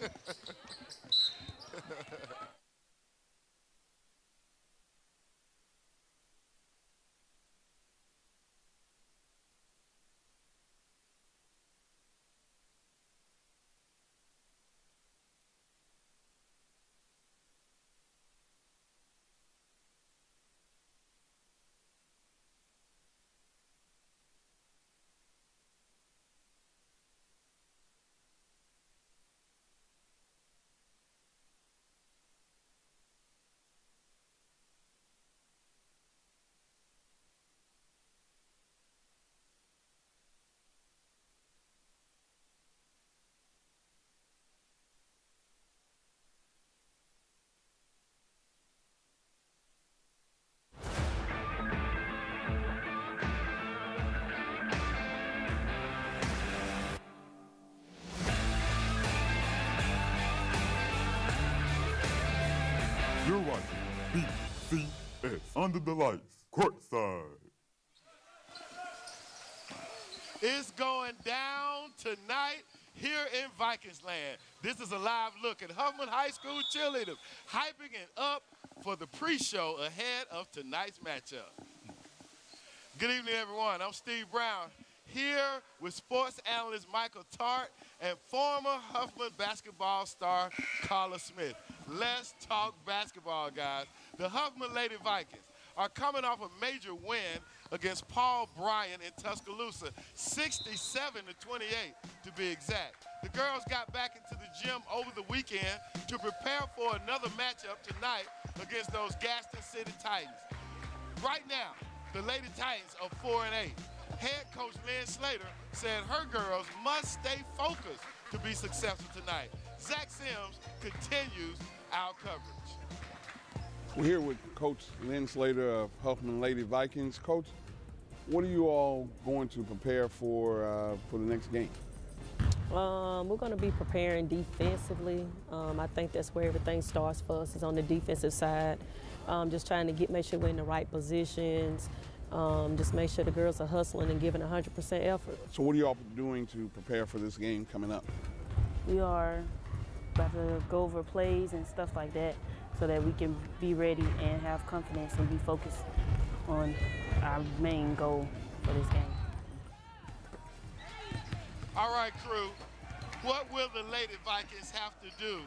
You're watching BCS Under the Lights, courtside. It's going down tonight here in Vikings land. This is a live look at Huffman High School cheerleaders hyping it up for the pre-show ahead of tonight's matchup. Good evening, everyone. I'm Steve Brown here with sports analyst Michael Tart and former Huffman basketball star Carla Smith. Let's talk basketball, guys. The Huffman Lady Vikings are coming off a major win against Paul Bryan in Tuscaloosa, 67 to 28 to be exact. The girls got back into the gym over the weekend to prepare for another matchup tonight against those Gadsden City Titans. Right now, the Lady Titans are 4 and 8. Head coach Lynn Slater said her girls must stay focused to be successful tonight. Zach Sims continues our coverage. We're here with Coach Lynn Slater of Huffman Lady Vikings. Coach, what are you all going to prepare for uh, for the next game? Um, we're going to be preparing defensively. Um, I think that's where everything starts for us is on the defensive side. Um, just trying to get make sure we're in the right positions. Um, just make sure the girls are hustling and giving 100% effort. So, what are you all doing to prepare for this game coming up? We are about to go over plays and stuff like that so that we can be ready and have confidence and be focused on our main goal for this game. All right, crew. What will the Lady Vikings have to do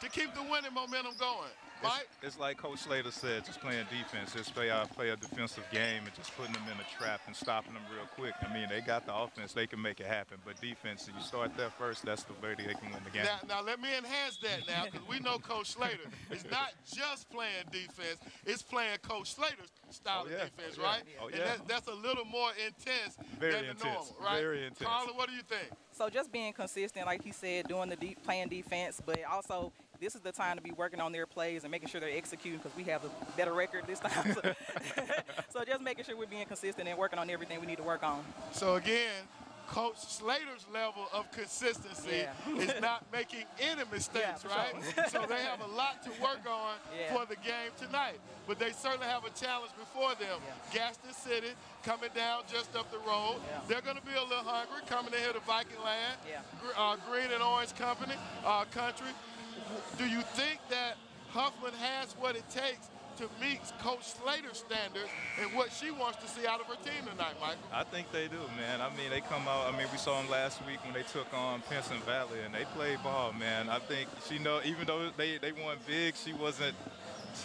to keep the winning momentum going? Mike? It's, it's like Coach Slater said, just playing defense. Just play, uh, play a defensive game and just putting them in a trap and stopping them real quick. I mean, they got the offense. They can make it happen. But defense, if you start there first, that's the way they can win the game. Now, now let me enhance that now because we know Coach Slater is not just playing defense, it's playing Coach Slater's style Oh, yeah. of defense, Oh, yeah. right? Oh, and yeah. that, that's a little more intense Very than the normal, right? Very intense. Carla, what do you think? So just being consistent, like he said, doing the deep, playing defense, but also this is the time to be working on their plays and making sure they're executing because we have a better record this time. So, so just making sure we're being consistent and working on everything we need to work on. So again, Coach Slater's level of consistency Yeah. is not making any mistakes, for right? sure. so they have a lot to work on Yeah. for the game tonight. But they certainly have a challenge before them. Gadsden City coming down just up the road. Yeah. They're going to be a little hungry coming in here to Viking land. Yeah. Uh, Green and Orange Company, uh, country. Do you think that Huffman has what it takes to meet Coach Slater's standards and what she wants to see out of her team tonight, Michael? I think they do, man. I mean, they come out. I mean, we saw them last week when they took on Pinson Valley, and they played ball, man. I think she know, even though they they won big, she wasn't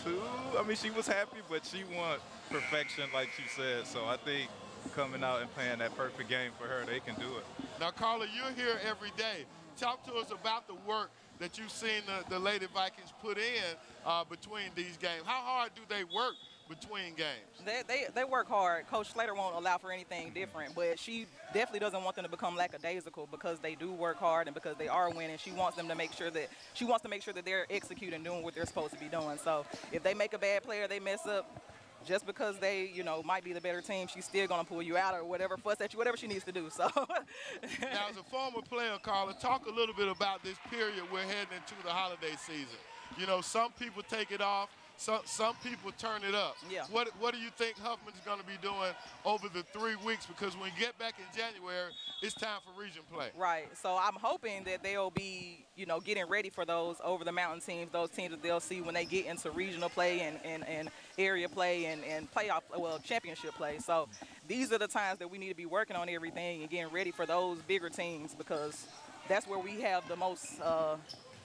too. I mean, she was happy, but she want perfection, like you said. So I think coming out and playing that perfect game for her, they can do it. Now, Carla, you're here every day. Talk to us about the work that you've seen the, the Lady Vikings put in uh, between these games. How hard do they work between games? They, they, they work hard. Coach Slater won't allow for anything different, but she definitely doesn't want them to become lackadaisical because they do work hard and because they are winning. She wants them to make sure that she wants to make sure that they're executing, doing what they're supposed to be doing. So if they make a bad play or they mess up, just because they, you know, might be the better team, she's still gonna pull you out or whatever, fuss at you, whatever she needs to do. So Now, as a former player, Carla, talk a little bit about this period we're heading into the holiday season. You know, some people take it off some some people turn it up. Yeah. What what do you think Huffman's going to be doing over the three weeks? Because when we get back in January, it's time for region play. Right. So I'm hoping that they'll be, you know, getting ready for those over the mountain teams, those teams that they'll see when they get into regional play and, and, and area play and, and playoff, well, championship play. So these are the times that we need to be working on everything and getting ready for those bigger teams because that's where we have the most uh,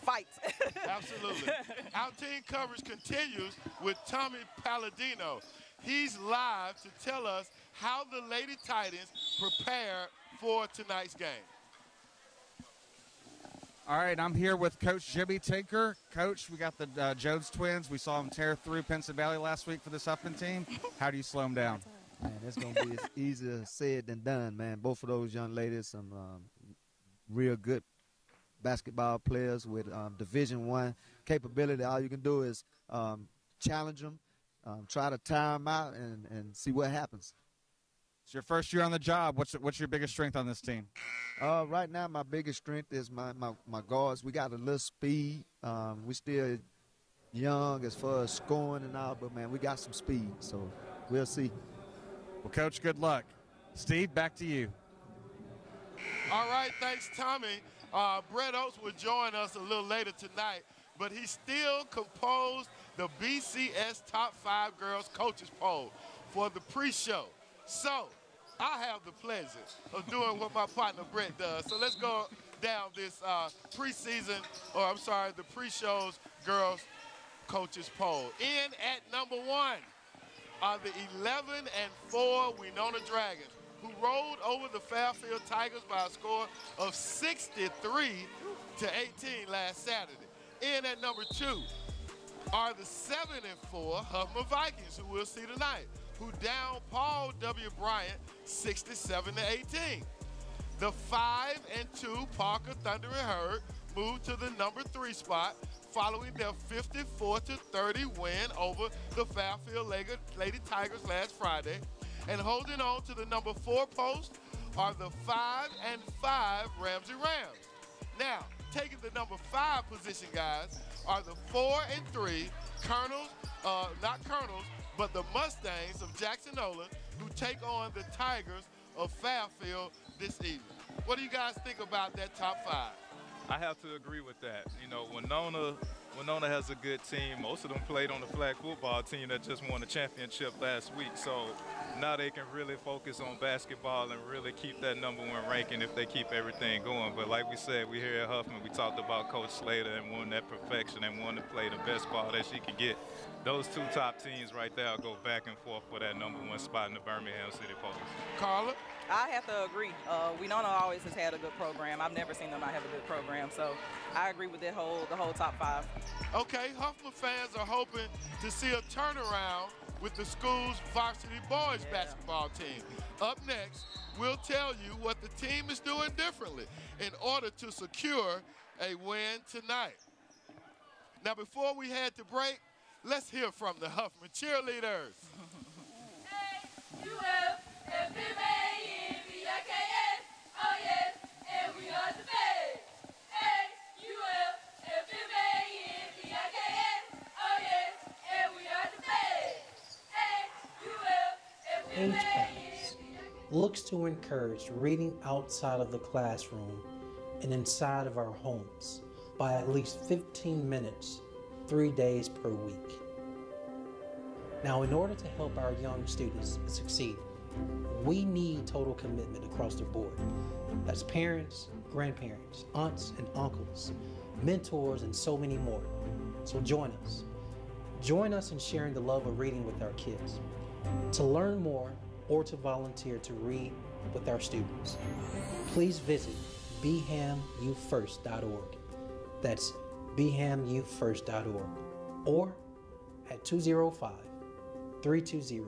fights. Absolutely. Our team coverage continues with Tommy Palladino. He's live to tell us how the Lady Titans prepare for tonight's game. All right, I'm here with Coach Jimmy Tinker. Coach, we got the uh, Jones twins. We saw them tear through Pinson Valley last week for this Huffman team. How do you slow them down? Man, it's gonna be easier said than done, man. Both of those young ladies, some um, real good basketball players with um, Division One capability. All you can do is um, challenge them, um, try to tire them out, and, and see what happens. It's your first year on the job. What's what's your biggest strength on this team? Uh, right now, my biggest strength is my, my, my guards. We got a little speed. Um, we still young as far as scoring and all, but man, we got some speed. So we'll see. Well, Coach, good luck. Steve, back to you. All right, thanks, Tommy. Uh, Brett Oates will join us a little later tonight, but he still composed the BCS Top 5 Girls Coaches Poll for the pre-show. So, I have the pleasure of doing what my partner Brett does. So let's go down this uh, preseason, or I'm sorry, the pre-shows girls coaches poll. In at number one are the 11 and 4 Wenonah Dragons, who rolled over the Fairfield Tigers by a score of 63 to 18 last Saturday. In at number two are the 7 and 4 Huffman Vikings, who we'll see tonight, who down Paul W. Bryant 67 to 18. The 5 and 2 Parker Thundering Herd moved to the number 3 spot following their 54 to 30 win over the Fairfield Lady Tigers last Friday. And holding on to the number 4 post are the 5 and 5 Ramsey Rams. Now, taking the number 5 position, guys, are the 4 and 3 Colonels, uh, not Colonels, but the Mustangs of Jackson-Olin, who take on the Tigers of Fairfield this evening. What do you guys think about that top five? I have to agree with that. You know, Wenonah, Wenonah has a good team. Most of them played on the flag football team that just won the championship last week. So now they can really focus on basketball and really keep that number one ranking if they keep everything going. But like we said, we here at Huffman, we talked about Coach Slater and wanting that perfection and wanting to play the best ball that she could get. Those two top teams right there go back and forth for that number one spot in the Birmingham City Police. Carla? I have to agree. Uh, Wenonah always has had a good program. I've never seen them not have a good program. So I agree with that whole the whole top five. Okay, Huffman fans are hoping to see a turnaround with the school's varsity boys yeah. basketball team. Up next, we'll tell you what the team is doing differently in order to secure a win tonight. Now, before we head to break, let's hear from the Huffman cheerleaders. Looks to encourage reading outside of the classroom and inside of our homes by at least 15 minutes, three days per week. Now, in order to help our young students succeed, we need total commitment across the board. That's parents, grandparents, aunts and uncles, mentors, and so many more. So join us. Join us in sharing the love of reading with our kids. To learn more or to volunteer to read with our students, please visit behammufirst.org. That's behammufirst.org or at 205 320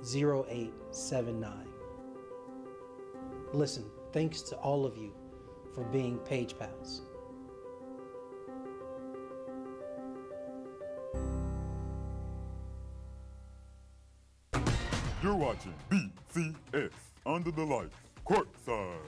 0879. Listen, thanks to all of you for being Page Pals. You're watching BCS Under the Lights, courtside.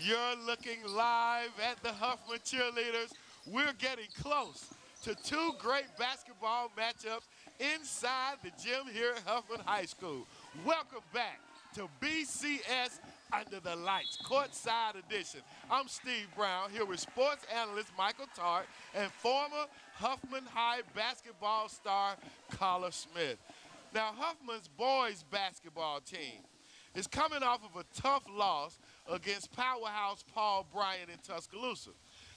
You're looking live at the Huffman Cheerleaders we're getting close to two great basketball matchups inside the gym here at Huffman High School. Welcome back to BCS Under the Lights, courtside edition. I'm Steve Brown here with sports analyst Michael Tartt and former Huffman High basketball star Carla Smith. Now, Huffman's boys basketball team is coming off of a tough loss against powerhouse Paul Bryant in Tuscaloosa.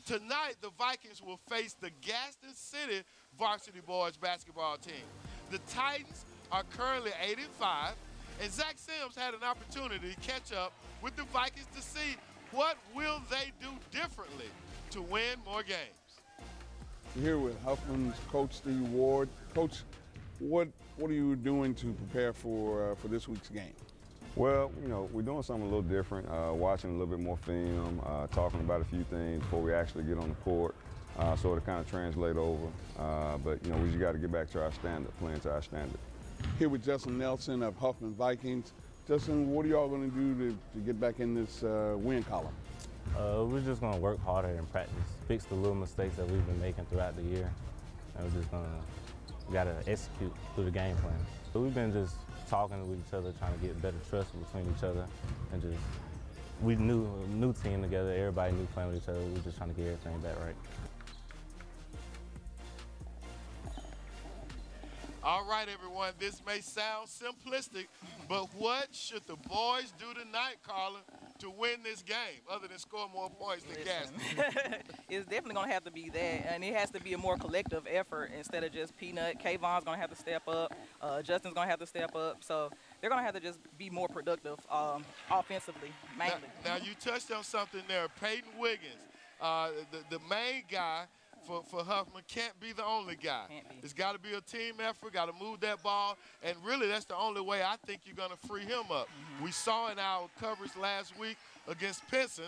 Tonight, the Vikings will face the Gadsden City varsity boys basketball team. The Titans are currently 8 and 5, and Zach Sims had an opportunity to catch up with the Vikings to see what will they do differently to win more games. We're here with Huffman's coach Steve Ward. Coach, what what are you doing to prepare for uh, for this week's game? Well, you know, we're doing something a little different, uh, watching a little bit more film, uh, talking about a few things before we actually get on the court, uh, so to kind of translate over. Uh, but, you know, we just got to get back to our standard, playing to our standard. Here with Justin Nelson of Huffman Vikings. Justin, what are y'all going to do to, to get back in this uh, win column? Uh, we're just going to work harder in practice, fix the little mistakes that we've been making throughout the year, and we're just going to, got to execute through the game plan. So we've been just talking with each other, trying to get better trust between each other, and just we knew a new team together. Everybody knew playing with each other. We were just trying to get everything back right. All right, everyone, this may sound simplistic, but what should the boys do tonight, Carla, to win this game, other than score more points than Gadsden? it's definitely going to have to be that, and it has to be a more collective effort instead of just Peanut. Kayvon's going to have to step up. Uh, Justin's going to have to step up. So they're going to have to just be more productive um, offensively, mainly. Now, now, you touched on something there. Peyton Wiggins, uh, the, the main guy – for, for Huffman can't be the only guy. It's got to be a team effort, got to move that ball, and really that's the only way I think you're going to free him up. Mm-hmm. We saw in our coverage last week against Pinson,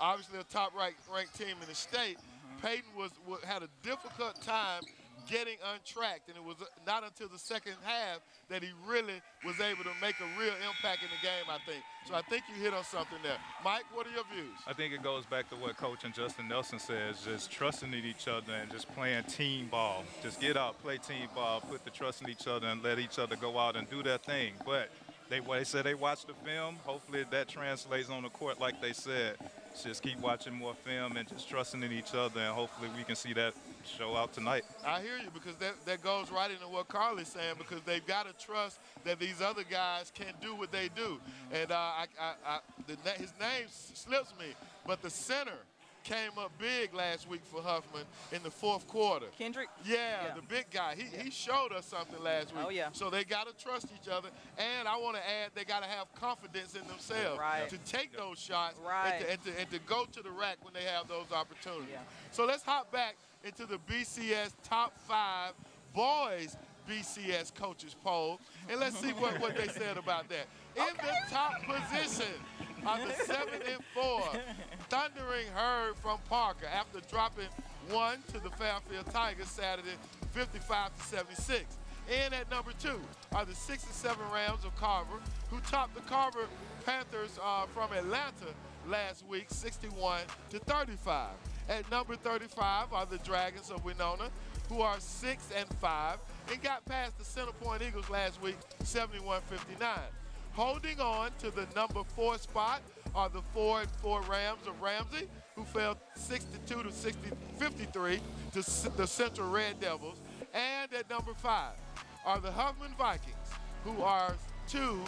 obviously a top ranked, ranked team in the state, mm-hmm. Peyton was, was had a difficult time getting untracked. And it was uh, not until the second half that he really was able to make a real impact in the game, I think. So I think you hit on something there. Mike, what are your views? I think it goes back to what Coach and Justin Nelson says, just trusting in each other and just playing team ball. Just get out, play team ball, put the trust in each other and let each other go out and do their thing. But they, they said they watched the film. Hopefully that translates on the court like they said. Just keep watching more film and just trusting in each other, and hopefully we can see that show out tonight. I hear you because that, that goes right into what Carly's saying because they've got to trust that these other guys can do what they do. And uh, I, I, I, the, his name slips me, but the center came up big last week for Huffman in the fourth quarter. Kendrick? Yeah, yeah. the big guy. He, yeah. he showed us something last week. Oh, yeah. So they got to trust each other. And I want to add, they got to have confidence in themselves right. to take those shots right. and, to, and, to, and, to, go to the rack when they have those opportunities. Yeah. So let's hop back into the BCS top five boys BCS coaches poll, and let's see what, what they said about that. In okay. the top position on the seven and four, Thundering Herd from Parker after dropping one to the Fairfield Tigers Saturday, 55 to 76. And at number two are the six and seven Rams of Carver, who topped the Carver Panthers uh, from Atlanta last week, 61 to 35. At number 35 are the Dragons of Wenonah, who are six and five and got past the Center Point Eagles last week, 71-59. Holding on to the number four spot are the four and four Rams of Ramsey, who fell 62 to 60, 53 to the Central Red Devils. And at number five are the Huffman Vikings, who are two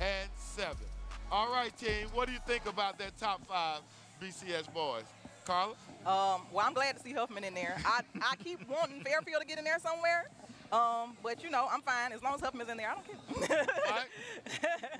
and seven. All right, team, what do you think about that top five BCS boys? Carla? Um, well, I'm glad to see Huffman in there. I, I keep wanting Fairfield to get in there somewhere. Um, but you know, I'm fine as long as Huffman's in there. I don't care.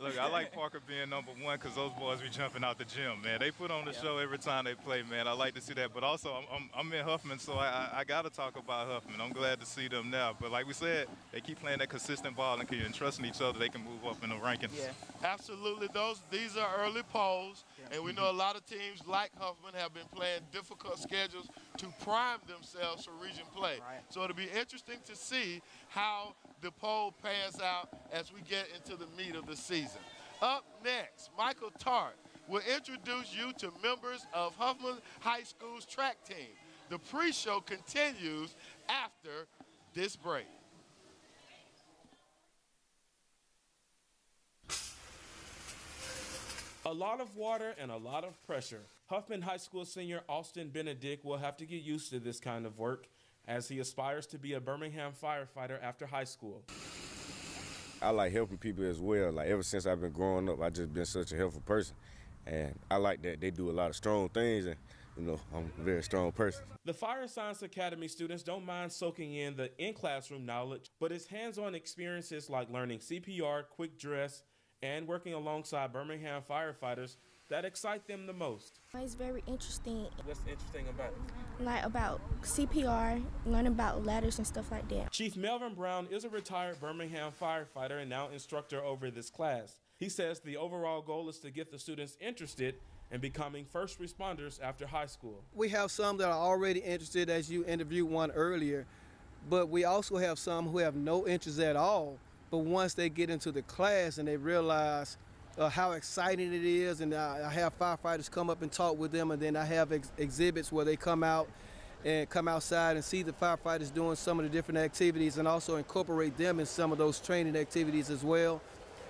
Look, I like Parker being number one because those boys be jumping out the gym, man. They put on the yeah. show every time they play, man. I like to see that. But also, I'm, I'm, I'm in Huffman, so I, I, I got to talk about Huffman. I'm glad to see them now. But like we said, they keep playing that consistent ball and, and trusting each other. They can move up in the rankings. Yeah, absolutely. Those these are early polls, yeah. and we know a lot of teams like Huffman have been playing difficult schedules to prime themselves for region play. Right. So it'll be interesting to see how the poll pans out as we get into the meat of the season. Up next, Michael Tartt will introduce you to members of Huffman High School's track team. The pre-show continues after this break. A lot of water and a lot of pressure. Huffman High School senior Austin Benedict will have to get used to this kind of work as he aspires to be a Birmingham firefighter after high school. I like helping people as well. Like ever since I've been growing up, I've just been such a helpful person. And I like that they do a lot of strong things and you know, I'm a very strong person. The Fire Science Academy students don't mind soaking in the in classroom knowledge, but it's hands on experiences like learning CPR, quick dress, and working alongside Birmingham firefighters that excite them the most. It's very interesting. What's interesting about it? Like about CPR, learning about ladders and stuff like that. Chief Melvin Brown is a retired Birmingham firefighter and now instructor over this class. He says the overall goal is to get the students interested in becoming first responders after high school. We have some that are already interested, as you interviewed one earlier, but we also have some who have no interest at all. But once they get into the class and they realize uh, how exciting it is, and I, I, have firefighters come up and talk with them, and then I have ex exhibits where they come out and come outside and see the firefighters doing some of the different activities and also incorporate them in some of those training activities as well.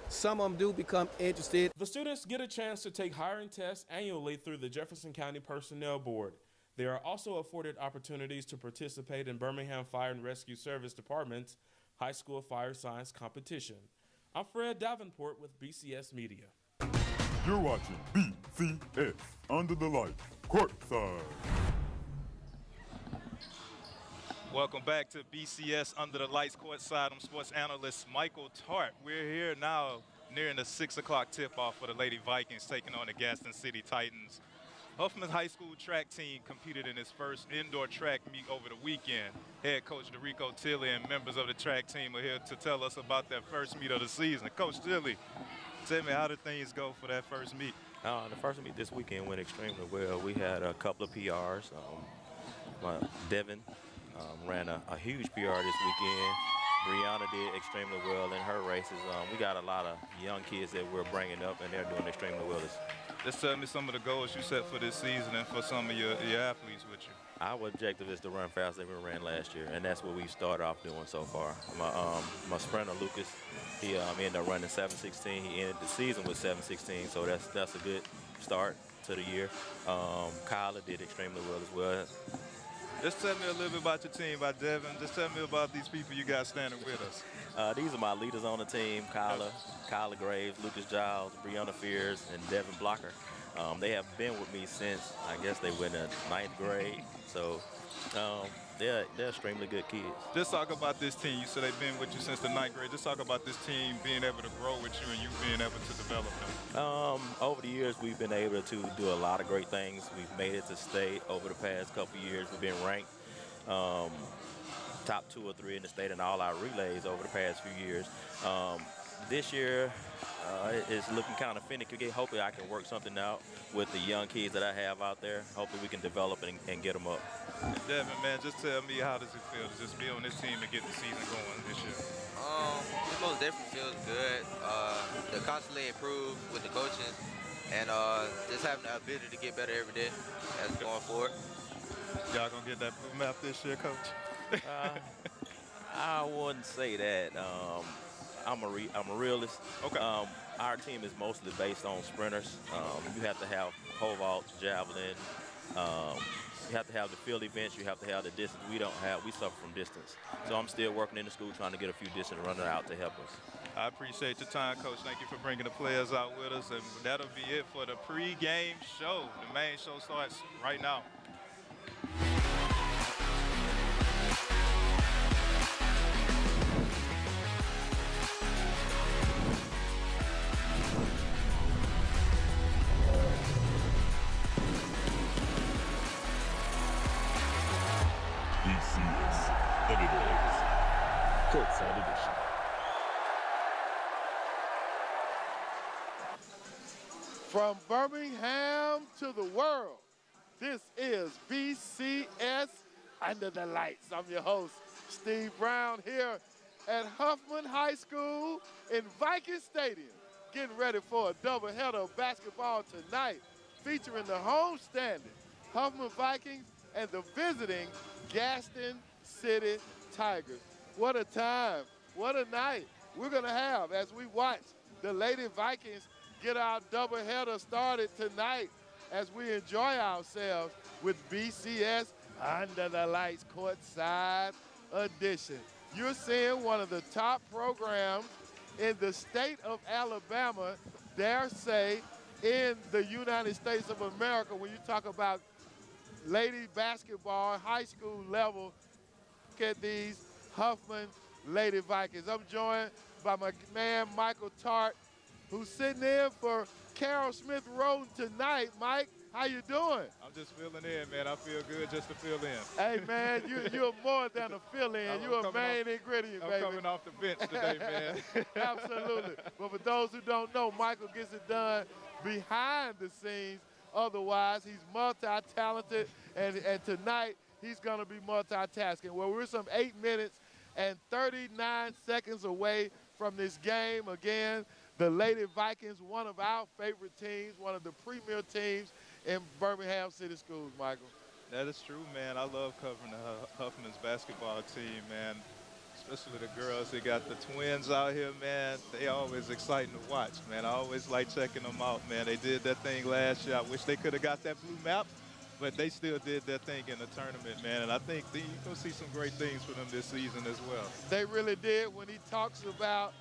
Some of them do become interested. The students get a chance to take hiring tests annually through the Jefferson County Personnel Board. They are also afforded opportunities to participate in Birmingham Fire and Rescue Service Department's high school fire science competition. I'm Fred Davenport with BCS Media. You're watching BCS Under the Lights, courtside. Welcome back to BCS Under the Lights courtside. I'm sports analyst Michael Tart. We're here now nearing the 6 o'clock tip-off for the Lady Vikings taking on the Gadsden City Titans. Huffman High School track team competed in its first indoor track meet over the weekend. Head coach Dorico Tilley and members of the track team are here to tell us about that first meet of the season. Coach Tilley, tell me how did things go for that first meet? Uh, the first meet this weekend went extremely well. We had a couple of PRs. Um, Devin um, ran a, a, huge PR this weekend. Brianna did extremely well in her races. Um, we got a lot of young kids that we're bringing up, and they're doing extremely well this just tell me some of the goals you set for this season and for some of your, your athletes with you. Our objective is to run faster than we ran last year, and that's what we started off doing so far. My um, my sprinter Lucas, he um, ended up running 7:16. He ended the season with 7:16, so that's that's a good start to the year. Um, Kyla did extremely well as well. Just tell me a little bit about your team, about Devin. Just tell me about these people you got standing with us. Uh, these are my leaders on the team, Kyla, Kyla Graves, Lucas Giles, Brianna Fears, and Devin Blocker. Um, they have been with me since, I guess they went in ninth grade. So um, they're, they're extremely good kids. Just talk about this team. You said they've been with you since the ninth grade. Just talk about this team being able to grow with you and you being able to develop them. Um, over the years, we've been able to do a lot of great things. We've made it to state over the past couple years. We've been ranked um, top two or three in the state in all our relays over the past few years. Um, this year, uh, it's looking kind of finicky. Hopefully, I can work something out with the young kids that I have out there. Hopefully, we can develop and, and get them up. Devin, man, just tell me how does it feel to just be on this team and get the season going this year? Um, it most definitely feels good. Uh, to constantly improve with the coaching and uh, just having the ability to get better every day as going forward. Y'all gonna get that blue map this year, coach? uh, I wouldn't say that. Um, I'm a re I'm a realist. Okay. Um, our team is mostly based on sprinters. Um, you have to have pole vault, javelin. You have to have the field events. You have to have the distance. We don't have. We suffer from distance. So I'm still working in the school trying to get a few distance runners out to help us. I appreciate your time, Coach. Thank you for bringing the players out with us. And that'll be it for the pre-game show. The main show starts right now. Birmingham to the world, this is BCS Under the Lights. I'm your host, Steve Brown, here at Huffman High School in Viking Stadium, getting ready for a doubleheader of basketball tonight, featuring the home standing Huffman Vikings and the visiting Gadsden City Tigers. What a time. What a night we're to have as we watch the Lady Vikings get our doubleheader started tonight as we enjoy ourselves with BCS Under the Lights Courtside Edition. You're seeing one of the top programs in the state of Alabama, dare say, in the United States of America when you talk about lady basketball, high school level. Look at these Huffman Lady Vikings. I'm joined by my man Michael Tart, who's sitting in for Carol Smith Roden tonight. Mike, how you doing? I'm just filling in, man. I feel good just to fill in. Hey, man, you, you're more than a fill-in. I'm You're a main off- ingredient, I'm baby. coming off the bench today, man. Absolutely. But for those who don't know, Michael gets it done behind the scenes. Otherwise, he's multi-talented, and, and tonight he's going to be multitasking. Well, we're some eight minutes and 39 seconds away from this game. Again, the Lady Vikings, one of our favorite teams, one of the premier teams in Birmingham City Schools, Michael. That is true, man. I love covering the Huffman's basketball team, man. Especially the girls. They got the twins out here, man. They always exciting to watch, man. I always like checking them out, man. They did that thing last year. I wish they could have got that blue map, but they still did their thing in the tournament, man. And I think that you're going to see some great things for them this season as well. They really did when he talks about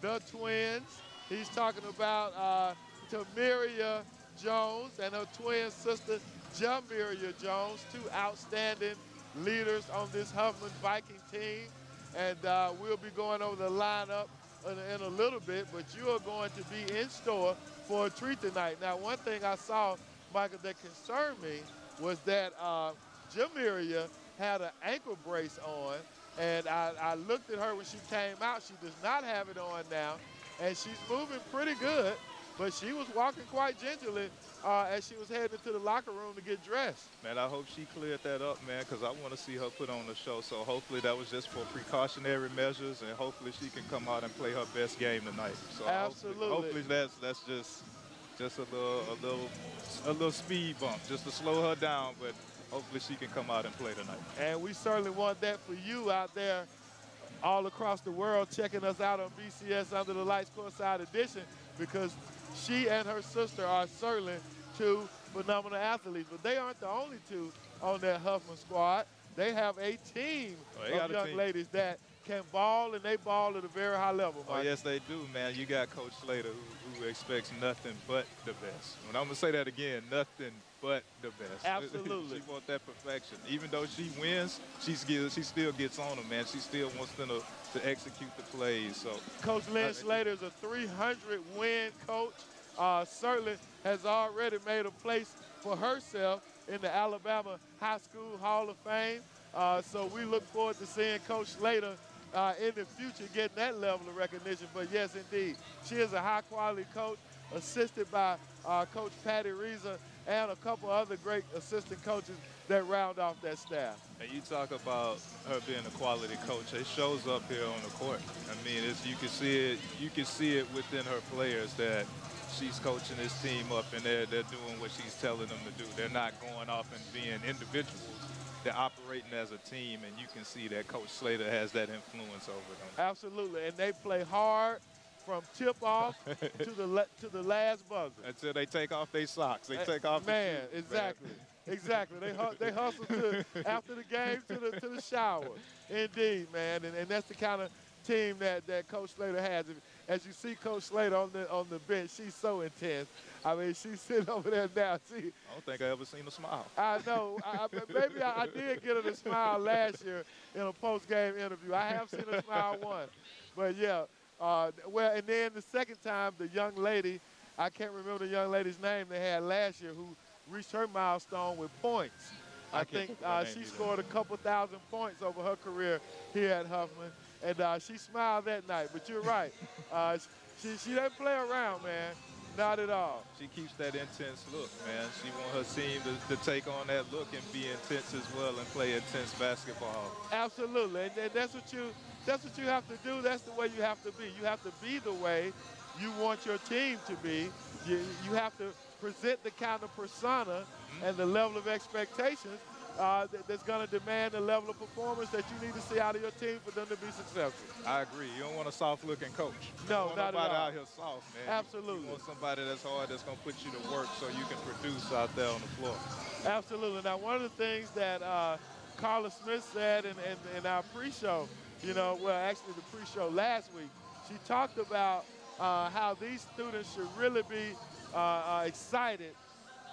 the twins. He's talking about uh, Tamiria Jones and her twin sister, Jamiria Jones, two outstanding leaders on this Huffman Viking team. And uh, we'll be going over the lineup in, in a little bit, but you are going to be in store for a treat tonight. Now, one thing I saw, Michael, that concerned me was that uh, Jamiria had an ankle brace on, and I, I looked at her when she came out. She does not have it on now, and she's moving pretty good, but she was walking quite gingerly uh, as she was heading to the locker room to get dressed. Man, I hope she cleared that up, man, because I want to see her put on the show. So hopefully that was just for precautionary measures, and hopefully she can come out and play her best game tonight. So Absolutely. Hopefully, hopefully that's that's just just a little a little a little speed bump, just to slow her down. But hopefully she can come out and play tonight. And we certainly want that for you out there all across the world checking us out on BCS Under the Lights Courtside Edition because she and her sister are certainly two phenomenal athletes. But they aren't the only two on that Huffman squad. They have a team Oh, of young team. ladies that can ball, and they ball at a very high level. Oh yes, they do, man. You got Coach Slater who, who expects nothing but the best. When I'm gonna say that again, nothing but the best. Absolutely. she wants that perfection. Even though she wins, she still she still gets on them, man. She still wants them to, to execute the plays. So Coach Lynn Slater is a 300 win coach. Uh, certainly has already made a place for herself in the Alabama High School Hall of Fame. Uh, so we look forward to seeing Coach Slater uh, in the future getting that level of recognition. But yes, indeed, she is a high quality coach, assisted by uh, Coach Patty Reza and a couple other great assistant coaches that round off that staff. And you talk about her being a quality coach. It shows up here on the court. I mean, it's, you can see it. You can see it within her players that she's coaching this team up, and they're they're doing what she's telling them to do. They're not going off and being individuals. They're operating as a team, and you can see that Coach Slater has that influence over them. Absolutely, and they play hard from tip off to the to the last buzzer. Until they take off their socks, they Uh, take off. Man, shoes, exactly, exactly. They hu- they hustle to after the game to the to the shower. Indeed, man, and, and that's the kind of team that, that Coach Slater has. As you see Coach Slater on the on the bench, she's so intense. I mean, she's sitting over there now. She, I don't think I ever seen a smile. I know. I, I, maybe I, I did get her to smile last year in a post-game interview. I have seen her smile once, but yeah. Uh, well, and then the second time, the young lady, I can't remember the young lady's name they had last year, who reached her milestone with points. I, I think uh, she scored a couple thousand points over her career here at Huffman, and uh, she smiled that night. But you're right, uh, she she doesn't play around, man, not at all. She keeps that intense look, man. She wants her team to, to take on that look and be intense as well and play intense basketball. Absolutely, and, and that's what you that's what you have to do. That's the way you have to be. You have to be the way you want your team to be. You, you have to present the kind of persona and the level of expectations uh, that, that's going to demand the level of performance that you need to see out of your team for them to be successful. I agree. You don't want a soft-looking coach. You No, don't want not at nobody all. out here soft, man. Absolutely. You want somebody that's hard, that's going to put you to work so you can produce out there on the floor. Absolutely. Now, one of the things that uh, Carla Smith said in, in, in our pre-show, you know, well, actually the pre-show last week, she talked about uh, how these students should really be uh, uh, excited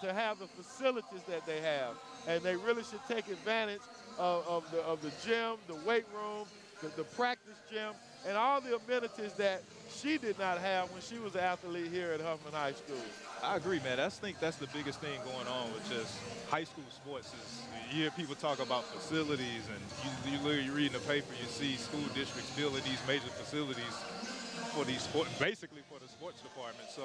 to have the facilities that they have. And they really should take advantage of, of, the, of the gym, the weight room, the, the practice gym, and all the amenities that she did not have when she was an athlete here at Huffman High School. I agree, man. That's, I think that's the biggest thing going on with just high school sports is you hear people talk about facilities and you, you, you read in the paper, you see school districts building these major facilities for these sport, basically for the sports department. So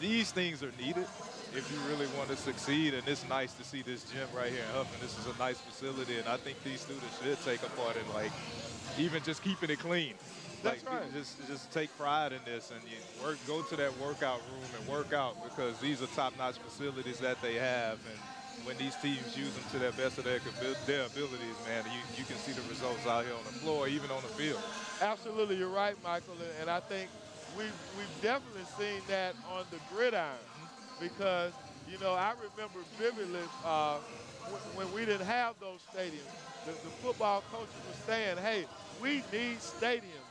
these things are needed if you really want to succeed. And it's nice to see this gym right here in Huffman. This is a nice facility, and I think these students should take a part in like even just keeping it clean. That's like, right. Just just take pride in this and you work. Go to that workout room and work out because these are top-notch facilities that they have. And when these teams use them to their best of their, their abilities, man, you, you can see the results out here on the floor, even on the field. Absolutely, you're right, Michael, and- I think we've, we've definitely seen that on the gridiron because, you know, I remember vividly uh, when, when we didn't have those stadiums, the, the football coaches were saying, hey, we need stadiums,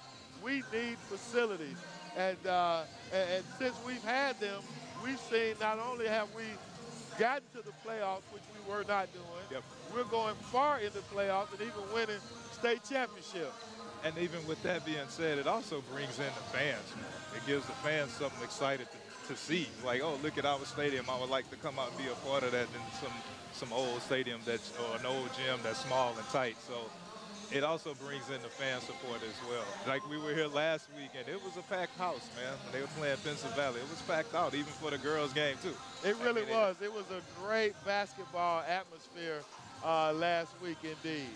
we need facilities, and, uh, and, and since we've had them, we've seen not only have we gotten to the playoffs, which we were not doing, we're going far in the playoffs and even winning state championships. And even with that being said, it also brings in the fans. It gives the fans something excited to, to see. Like, oh, look at our stadium. I would like to come out and be a part of that than some some old stadium that's or an old gym that's small and tight. So it also brings in the fan support as well. Like we were here last week and it was a packed house, man. When they were playing Pinson Valley, it was packed out even for the girls' game too. It really I mean, was. It was a great basketball atmosphere uh, last week, indeed.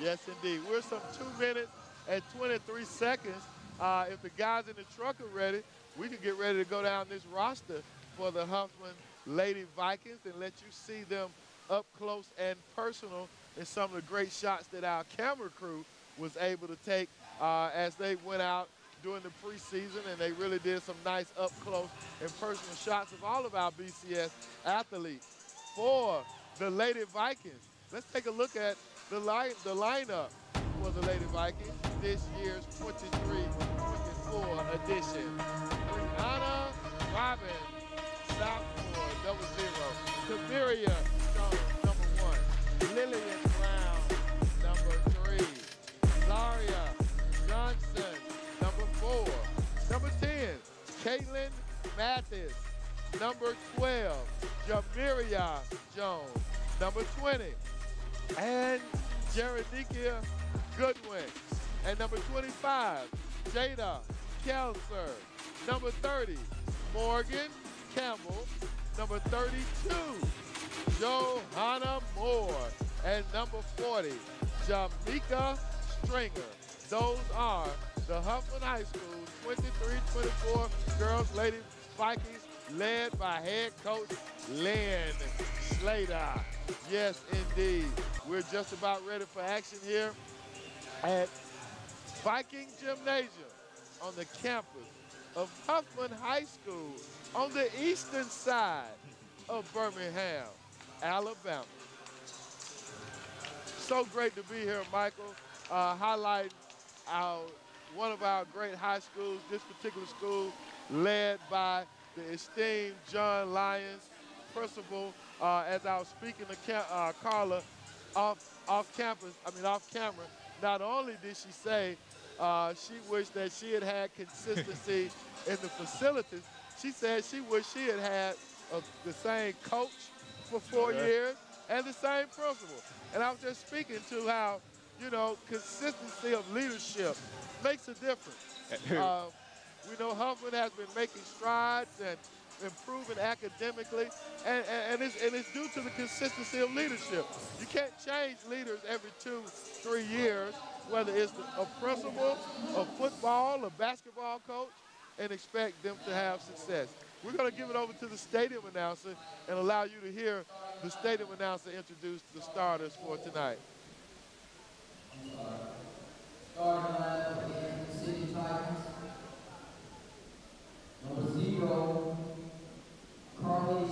Yes, indeed. We're some two minutes and 23 seconds. Uh, if the guys in the truck are ready, we can get ready to go down this roster for the Huffman Lady Vikings and let you see them up close and personal in some of the great shots that our camera crew was able to take uh, as they went out during the preseason, and they really did some nice up close and personal shots of all of our BCS athletes for the Lady Vikings. Let's take a look at the line, the lineup for the Lady Vikings this year's 23-24 edition. Brianna Robin, sophomore, double zero. Kamiria Jones, number one. Lillian Brown, number three. Zaria Johnson, number four. Number 10, Caitlin Mathis. Number 12, Jamiria Jones. Number 20, and Jerenikia Goodwin. And number 25, Jada Kelser. Number 30, Morgan Campbell. Number 32, Johanna Moore. And number 40, Jamaica Stringer. Those are the Huffman High School 23-24 Girls Lady Vikings led by head coach Lynn Slater. Yes, indeed. We're just about ready for action here at Viking Gymnasium on the campus of Huffman High School on the eastern side of Birmingham, Alabama. So great to be here, Michael, uh, highlighting our, one of our great high schools, this particular school led by the esteemed John Lyons, principal. Uh, as I was speaking to Ca- uh, Carla off, off campus, I mean off camera, not only did she say uh, she wished that she had had consistency in the facilities, she said she wished she had had uh, the same coach for four Yeah. years and the same principal. And I was just speaking to how, you know, consistency of leadership makes a difference. Uh, we know Huffman has been making strides and improving academically, and, and, and, it's, and it's due to the consistency of leadership. You can't change leaders every two, three years, whether it's a principal, a football, a basketball coach, and expect them to have success. We're going to give it over to the stadium announcer and allow you to hear the stadium announcer introduce the starters for tonight. Starting lineup again, City Titans. Number zero, Carly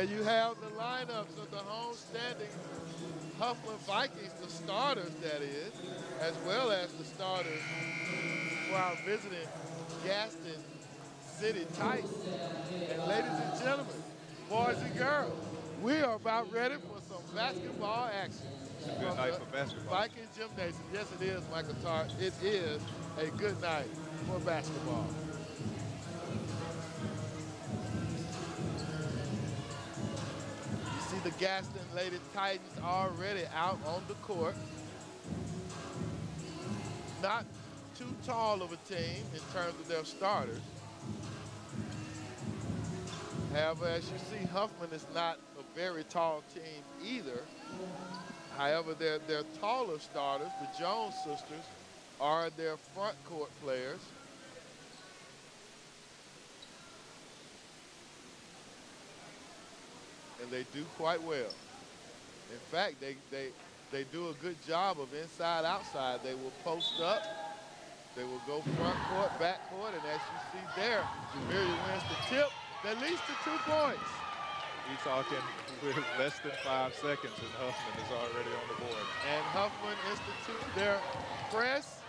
There you have the lineups of the homestanding Huffman Vikings, the starters, that is, as well as the starters for our visiting Gadsden City Titans. And ladies and gentlemen, boys and girls, we are about ready for some basketball action. It's a good night for basketball. Viking Gymnasium. Yes, it is, Michael Tart. It is a good night for basketball. The Gadsden Lady Titans already out on the court. Not too tall of a team in terms of their starters. However, as you see, Huffman is not a very tall team either. However, their, their taller starters, the Jones sisters, are their front court players. And they do quite well. In fact, they, they, they do a good job of inside outside. They will post up. They will go front court, back court, and as you see there, Jamiria wins the tip that leads to two points. We talking with less than five seconds, and Huffman is already on the board. And Huffman institutes their press.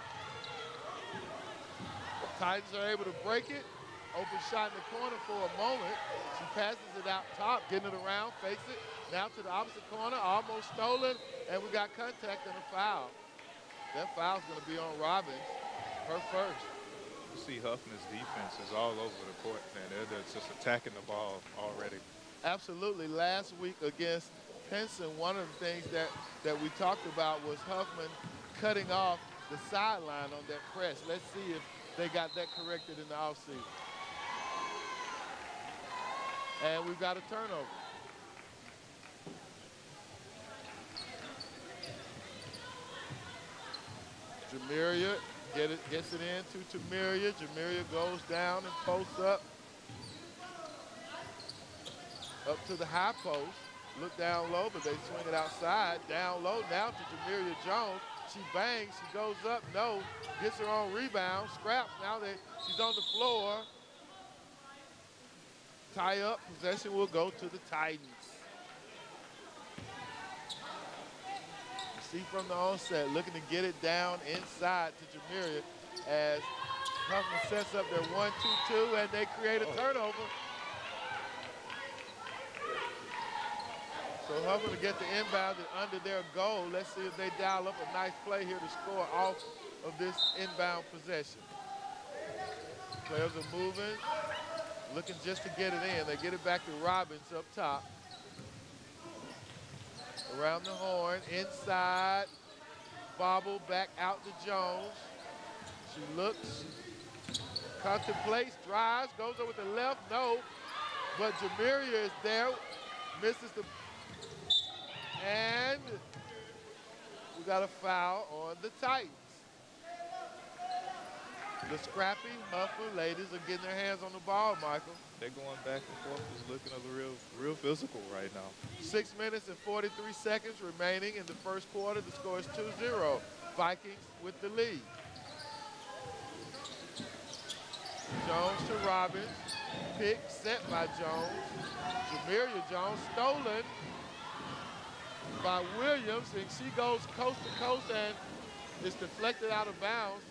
Titans are able to break it. Open shot in the corner for a moment. She passes it out top, getting it around, fakes it. Now to the opposite corner, almost stolen, and we got contact and a foul. That foul's gonna be on Robbins, her first. You see Huffman's defense is all over the court, man. They're, they're just attacking the ball already. Absolutely. Last week against Pinson, one of the things that, that we talked about was Huffman cutting off the sideline on that press. Let's see if they got that corrected in the offseason. And we've got a turnover. Jamiria get it, gets it in to Jamiria. Jamiria goes down and posts up. Up to the high post. Look down low, but they swing it outside. Down low now to Jamiria Jones. She bangs, she goes up, no. Gets her own rebound, scraps. Now that she's on the floor. Tie up, possession will go to the Titans. You see from the onset, looking to get it down inside to Jamiria as Huffman sets up their one-two-two, and they create a oh. turnover. So Huffman to get the inbound and under their goal. Let's see if they dial up a nice play here to score off of this inbound possession. Players are moving, looking just to get it in. They get it back to Robbins up top. Around the horn, inside, bobble back out to Jones. She looks, contemplates, drives, goes over the left, no. But Jamiria is there, misses the, and we got a foul on the Titans. The scrappy Huffer ladies are getting their hands on the ball, Michael. They're going back and forth, just looking a real, real physical right now. Six minutes and 43 seconds remaining in the first quarter. The score is 2-0. Vikings with the lead. Jones to Robbins. Pick set by Jones. Jamiria Jones stolen by Williams, and she goes coast to coast and is deflected out of bounds.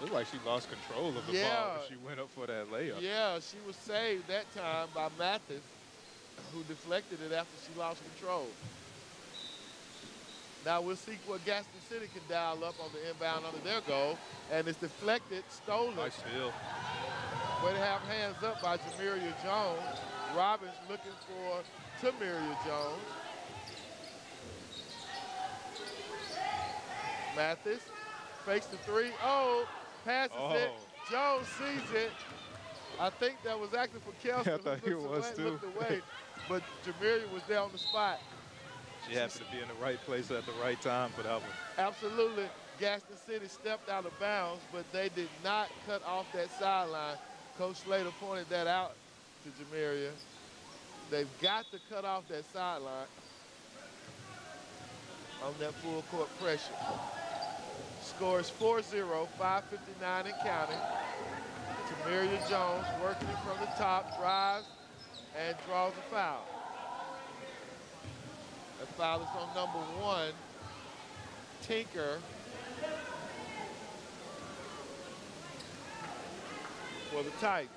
Looked like she lost control of the Yeah. ball when she went up for that layup. Yeah, she was saved that time by Mathis, who deflected it after she lost control. Now we'll see what Gadsden City can dial up on the inbound under their goal. And it's deflected, stolen. Nice steal. But they have hands up by Jamiria Jones. Robbins looking for Tamiria Jones. Mathis fakes the three. Oh, passes it. Oh. Jones sees it. I think that was actually for Kelsey. I thought he was away, too. Away, but Jamiria was there on the spot. She happened to be in the right place at the right time for that one. Absolutely. Gadsden City stepped out of bounds, but they did not cut off that sideline. Coach Slater pointed that out to Jamiria. They've got to cut off that sideline on that full court pressure. Score is 4-0, 5.59 and counting. Jamiria Jones working from the top, drives and draws a foul. That foul is on number one, Tinker. For the Titans.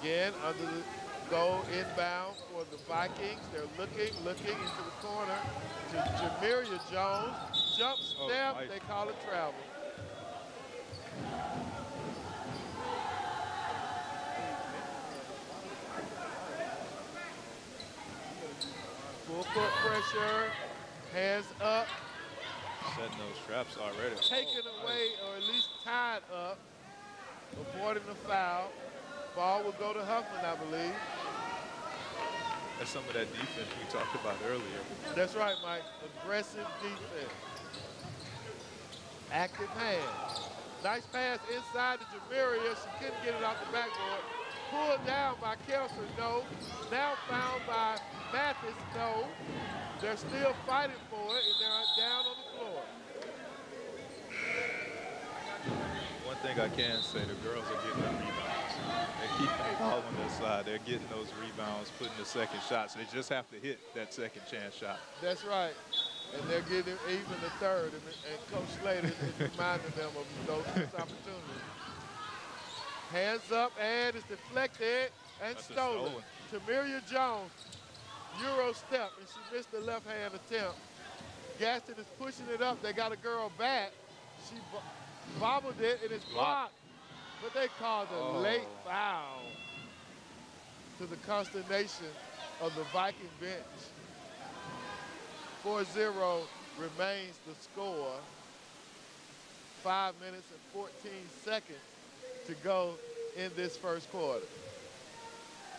Again, under the goal inbound for the Vikings. They're looking, looking into the corner to Jamiria Jones. Jump Oh, step, nice. they call it travel. Full court pressure, hands up, Setting those traps already. taken Oh, away or at least tied up, avoiding the foul. Ball will go to Huffman, I believe. That's some of that defense we talked about earlier. That's right, Mike. Aggressive defense. Active hand. Nice pass inside to Jamiria. She couldn't get it off the backboard. Pulled down by Kelser, no. Now found by Mathis, no. They're still fighting for it, and they're down on the floor. One thing I can say, the girls are getting the rebounds. They keep on their side. They're getting those rebounds, putting the second shots. They just have to hit that second chance shot. That's right. And they're getting even the third, and, and Coach Slater is reminding them of those opportunities. Hands up, and it's deflected and That's stolen. Tamiria Jones, Euro step, and she missed the left hand attempt. Gadsden is pushing it up. They got a girl back. She bobbled it, and it's blocked. But they called a Oh. late foul to the consternation of the Viking bench. 4-0 remains the score. Five minutes and 14 seconds to go in this first quarter.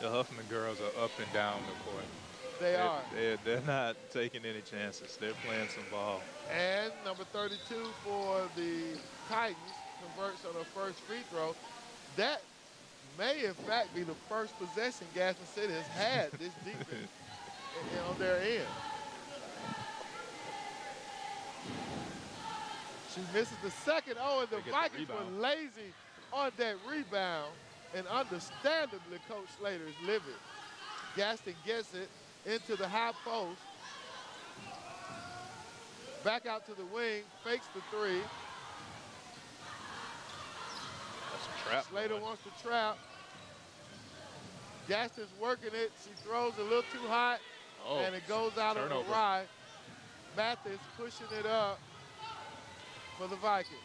The Huffman girls are up and down the court. They are. They're, they're not taking any chances. They're playing some ball. And number 32 for the Titans converts on her first free throw. That may, in fact, be the first possession Gadsden City has had this defense on their end. She misses the second. Oh, and the get the Vikings were lazy on that rebound. And understandably, Coach Slater is livid. Gadsden gets it into the high post. Back out to the wing, fakes the three. That's a trap. Slater wants to trap. Gadsden's working it. She throws a little too hot, Oh, and it goes out of the right. Mathis pushing it up for the Vikings.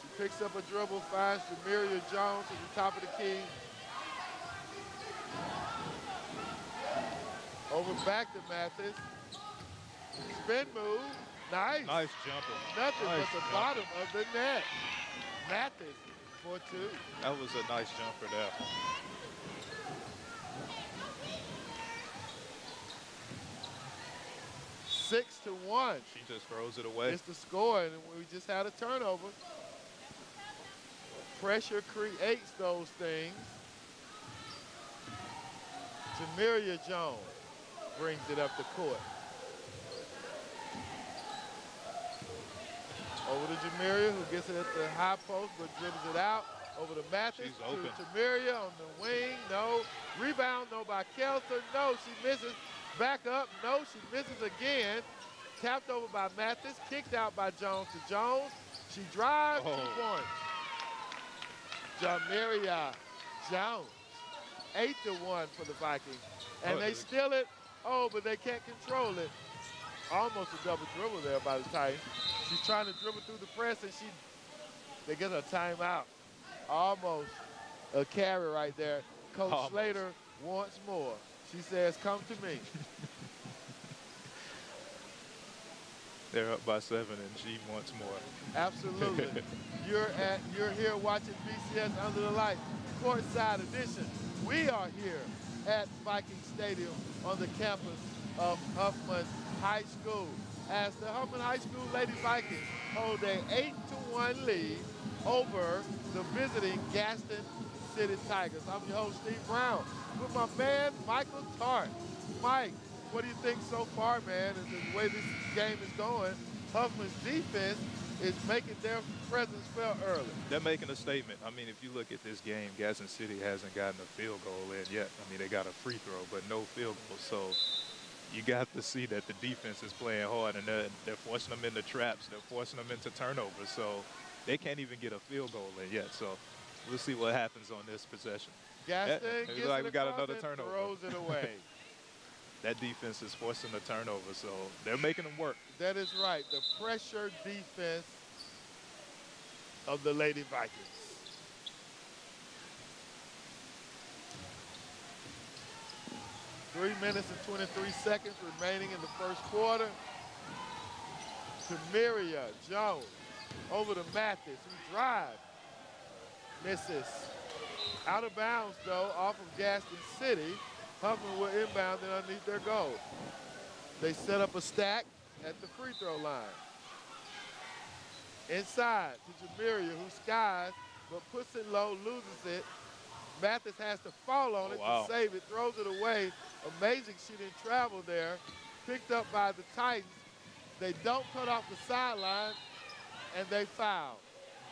She picks up a dribble, finds Jamiria Jones at the top of the key. Over back to Mathis. Spin move. Nice. Nice jumper. Nothing Nice but the bottom of the net. For two. That was a nice jumper there. Six to one. She just throws it away. It's the score, and we just had a turnover. Pressure creates those things. Jamiria Jones brings it up the court. Over to Jamiria, who gets it at the high post, but dribbles it out. Over to Mathis, She's to open. Jamiria on the wing. No. Rebound, no by Kelter. No, she misses. Back up. No, she misses again. Tapped over by Mathis. Kicked out by Jones to Jones. She drives Oh. two points. Jamiria Jones. Eight to one for the Vikings. And Oh, they- steal it. Oh, but they can't control it. Almost a double dribble there by the Titans. She's trying to dribble through the press and she they get a timeout. Almost a carry right there. Coach Almost. Slater wants more. She says, come to me. They're up by seven, and she wants more. Absolutely. you're at you're here watching BCS Under the Lights, courtside edition. We are here at Viking Stadium on the campus of Huffman High School as the Huffman High School Lady Vikings hold a 8-1 lead over the visiting Gadsden City Tigers. I'm your host, Steve Brown, with my man, Michael Tart. Mike, what do you think so far, man, as the way this game is going? Huffman's defense is making their presence felt early. They're making a statement. I mean, if you look at this game, Gadsden City hasn't gotten a field goal in yet. I mean, they got a free throw, but no field goal. So you got to see that the defense is playing hard, and they're, they're forcing them into traps. They're forcing them into turnovers. So they can't even get a field goal in yet. So we'll see what happens on this possession. Gadsden Yeah, it gets looks like we got another turnover. throws it away. That defense is forcing the turnover, so they're making them work. that is right. The pressure defense of the Lady Vikings. Three minutes and 23 seconds remaining in the first quarter. Tamiria Jones over to Mathis, who drives. Misses. Out of bounds, though, off of Gadsden City. Huffman will inbound and underneath their goal. They set up a stack at the free throw line. Inside to Jamiria, who skies, but puts it low, loses it. Mathis has to fall on it Oh, wow. to save it, throws it away. Amazing she didn't travel there. Picked up by the Titans. They don't cut off the sideline, and they foul.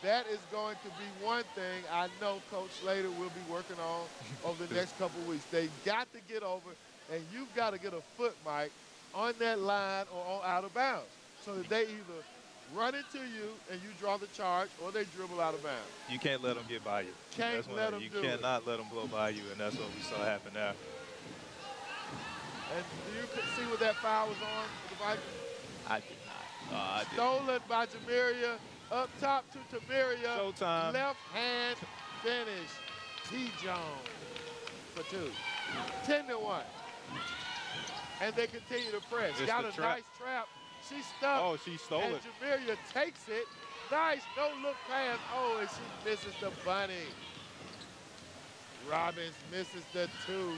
That is going to be one thing I know Coach Slater will be working on over the next couple weeks. They got to get over, and you've got to get a foot, Mike, on that line or on out of bounds, so that they either run into you and you draw the charge, or they dribble out of bounds. You can't let them get by you. Can't let thing. 'em You do it. cannot let them blow by you, and that's what we saw happen there. And do you could see what that foul was on for the Vikings? I did not. No, I. Stolen by Jamiria. Up top to Tamiria. Showtime. Left hand finish. T. Jones for two. 10 to 1. And they continue to press. It's Got a trap. nice trap. She stuck. Oh, she stole and it. Jamiria takes it. Nice. No look pass. Oh, and she misses the bunny. Robbins misses the two.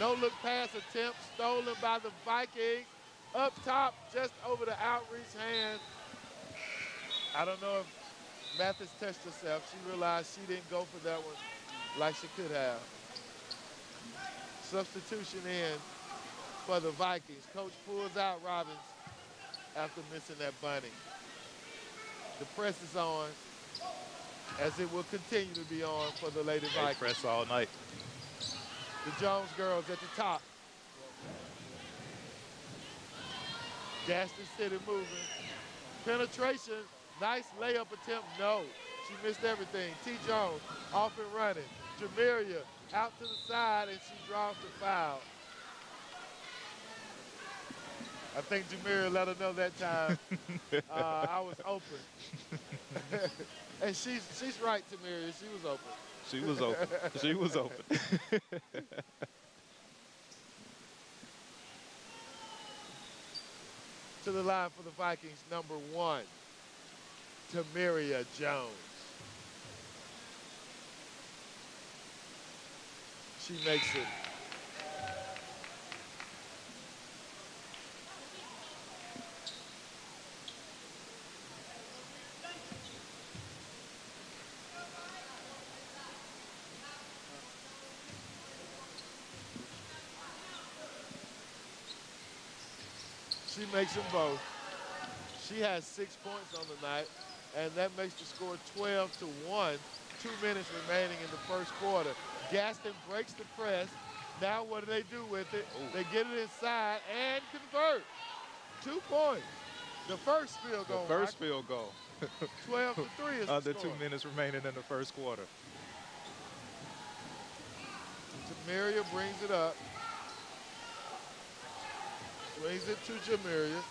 No look pass attempt stolen by the Vikings. Up top, just over the outreach hand. I don't know if Mathis touched herself. She realized she didn't go for that one like she could have. Substitution in for the Vikings. Coach pulls out Robbins after missing that bunny. The press is on, as it will continue to be on for the Lady They Vikings. press all night. The Jones girls at the top. Gadsden City moving. Penetration, nice layup attempt, no. She missed everything. T. Jones off and running. Jamiria out to the side and she draws the foul. I think Jamiria let her know that time uh, I was open. And she's she's right, Tamiria. She was open. She was open. she was open. to the line for the Vikings, number one, Tamiria Jones. She makes it. Makes them both. She has six points on the night, and that makes the score 12 to 1. Two minutes remaining in the first quarter. Gadsden breaks the press. Now what do they do with it? They get it inside and convert. Two points. The first field goal. The first field goal. 12 to 3 is the Under score. two minutes remaining in the first quarter. Jamiria brings it up. Swings it to Jamiria.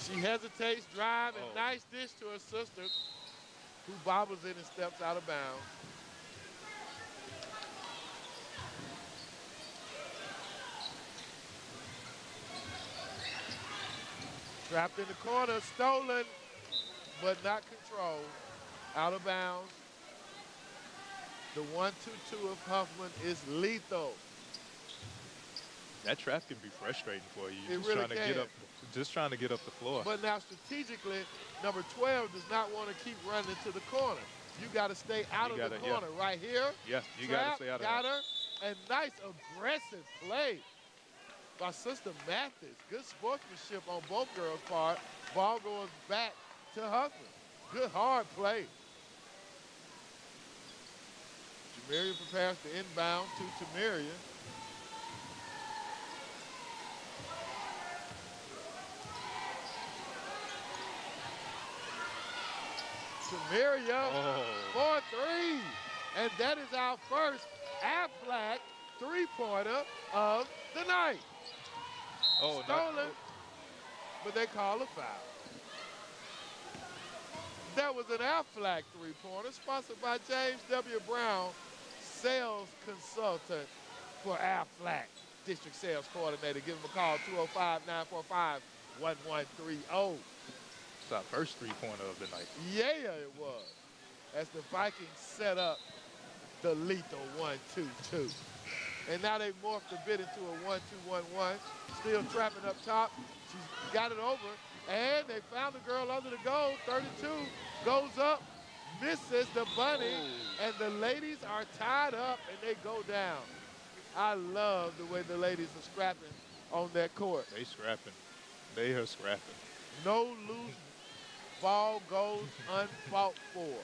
She hesitates, drive, and oh. nice dish to her sister, who bobbles it and steps out of bounds. Trapped in the corner, stolen, but not controlled. Out of bounds. The one-two-two of Huffman is lethal. That trap can be frustrating for you. It just really trying to get up, just trying to get up the floor. But now strategically, number 12 does not want to keep running to the corner. You got to stay out You of the gotta- yeah. corner right here. Yeah, you gotta stay out of got that. her. And nice aggressive play by Sister Mathis. Good sportsmanship on both girls' part. Ball goes back to Huffman. Good hard play. Jamiria prepares to inbound to Tamiria. Tamiria Oh. for three. And that is our first Aflac three-pointer of the night. Oh, not- Stolen, but they call a foul. That was an Aflac three-pointer sponsored by James W. Brown, sales consultant for Aflac, district sales coordinator. Give him a call, 205-945-1130. It's our first three-pointer of the night. Yeah, it was. As the Vikings set up the lethal one-two-two. And now they morphed a bit into a one-two-one-one. Still trapping up top. She's got it over. And they found the girl under the goal. 32 goes up, misses the bunny. Oh. And the ladies are tied up and they go down. I love the way the ladies are scrapping on that court. They scrapping. They are scrapping. No loose ball goes unfought for.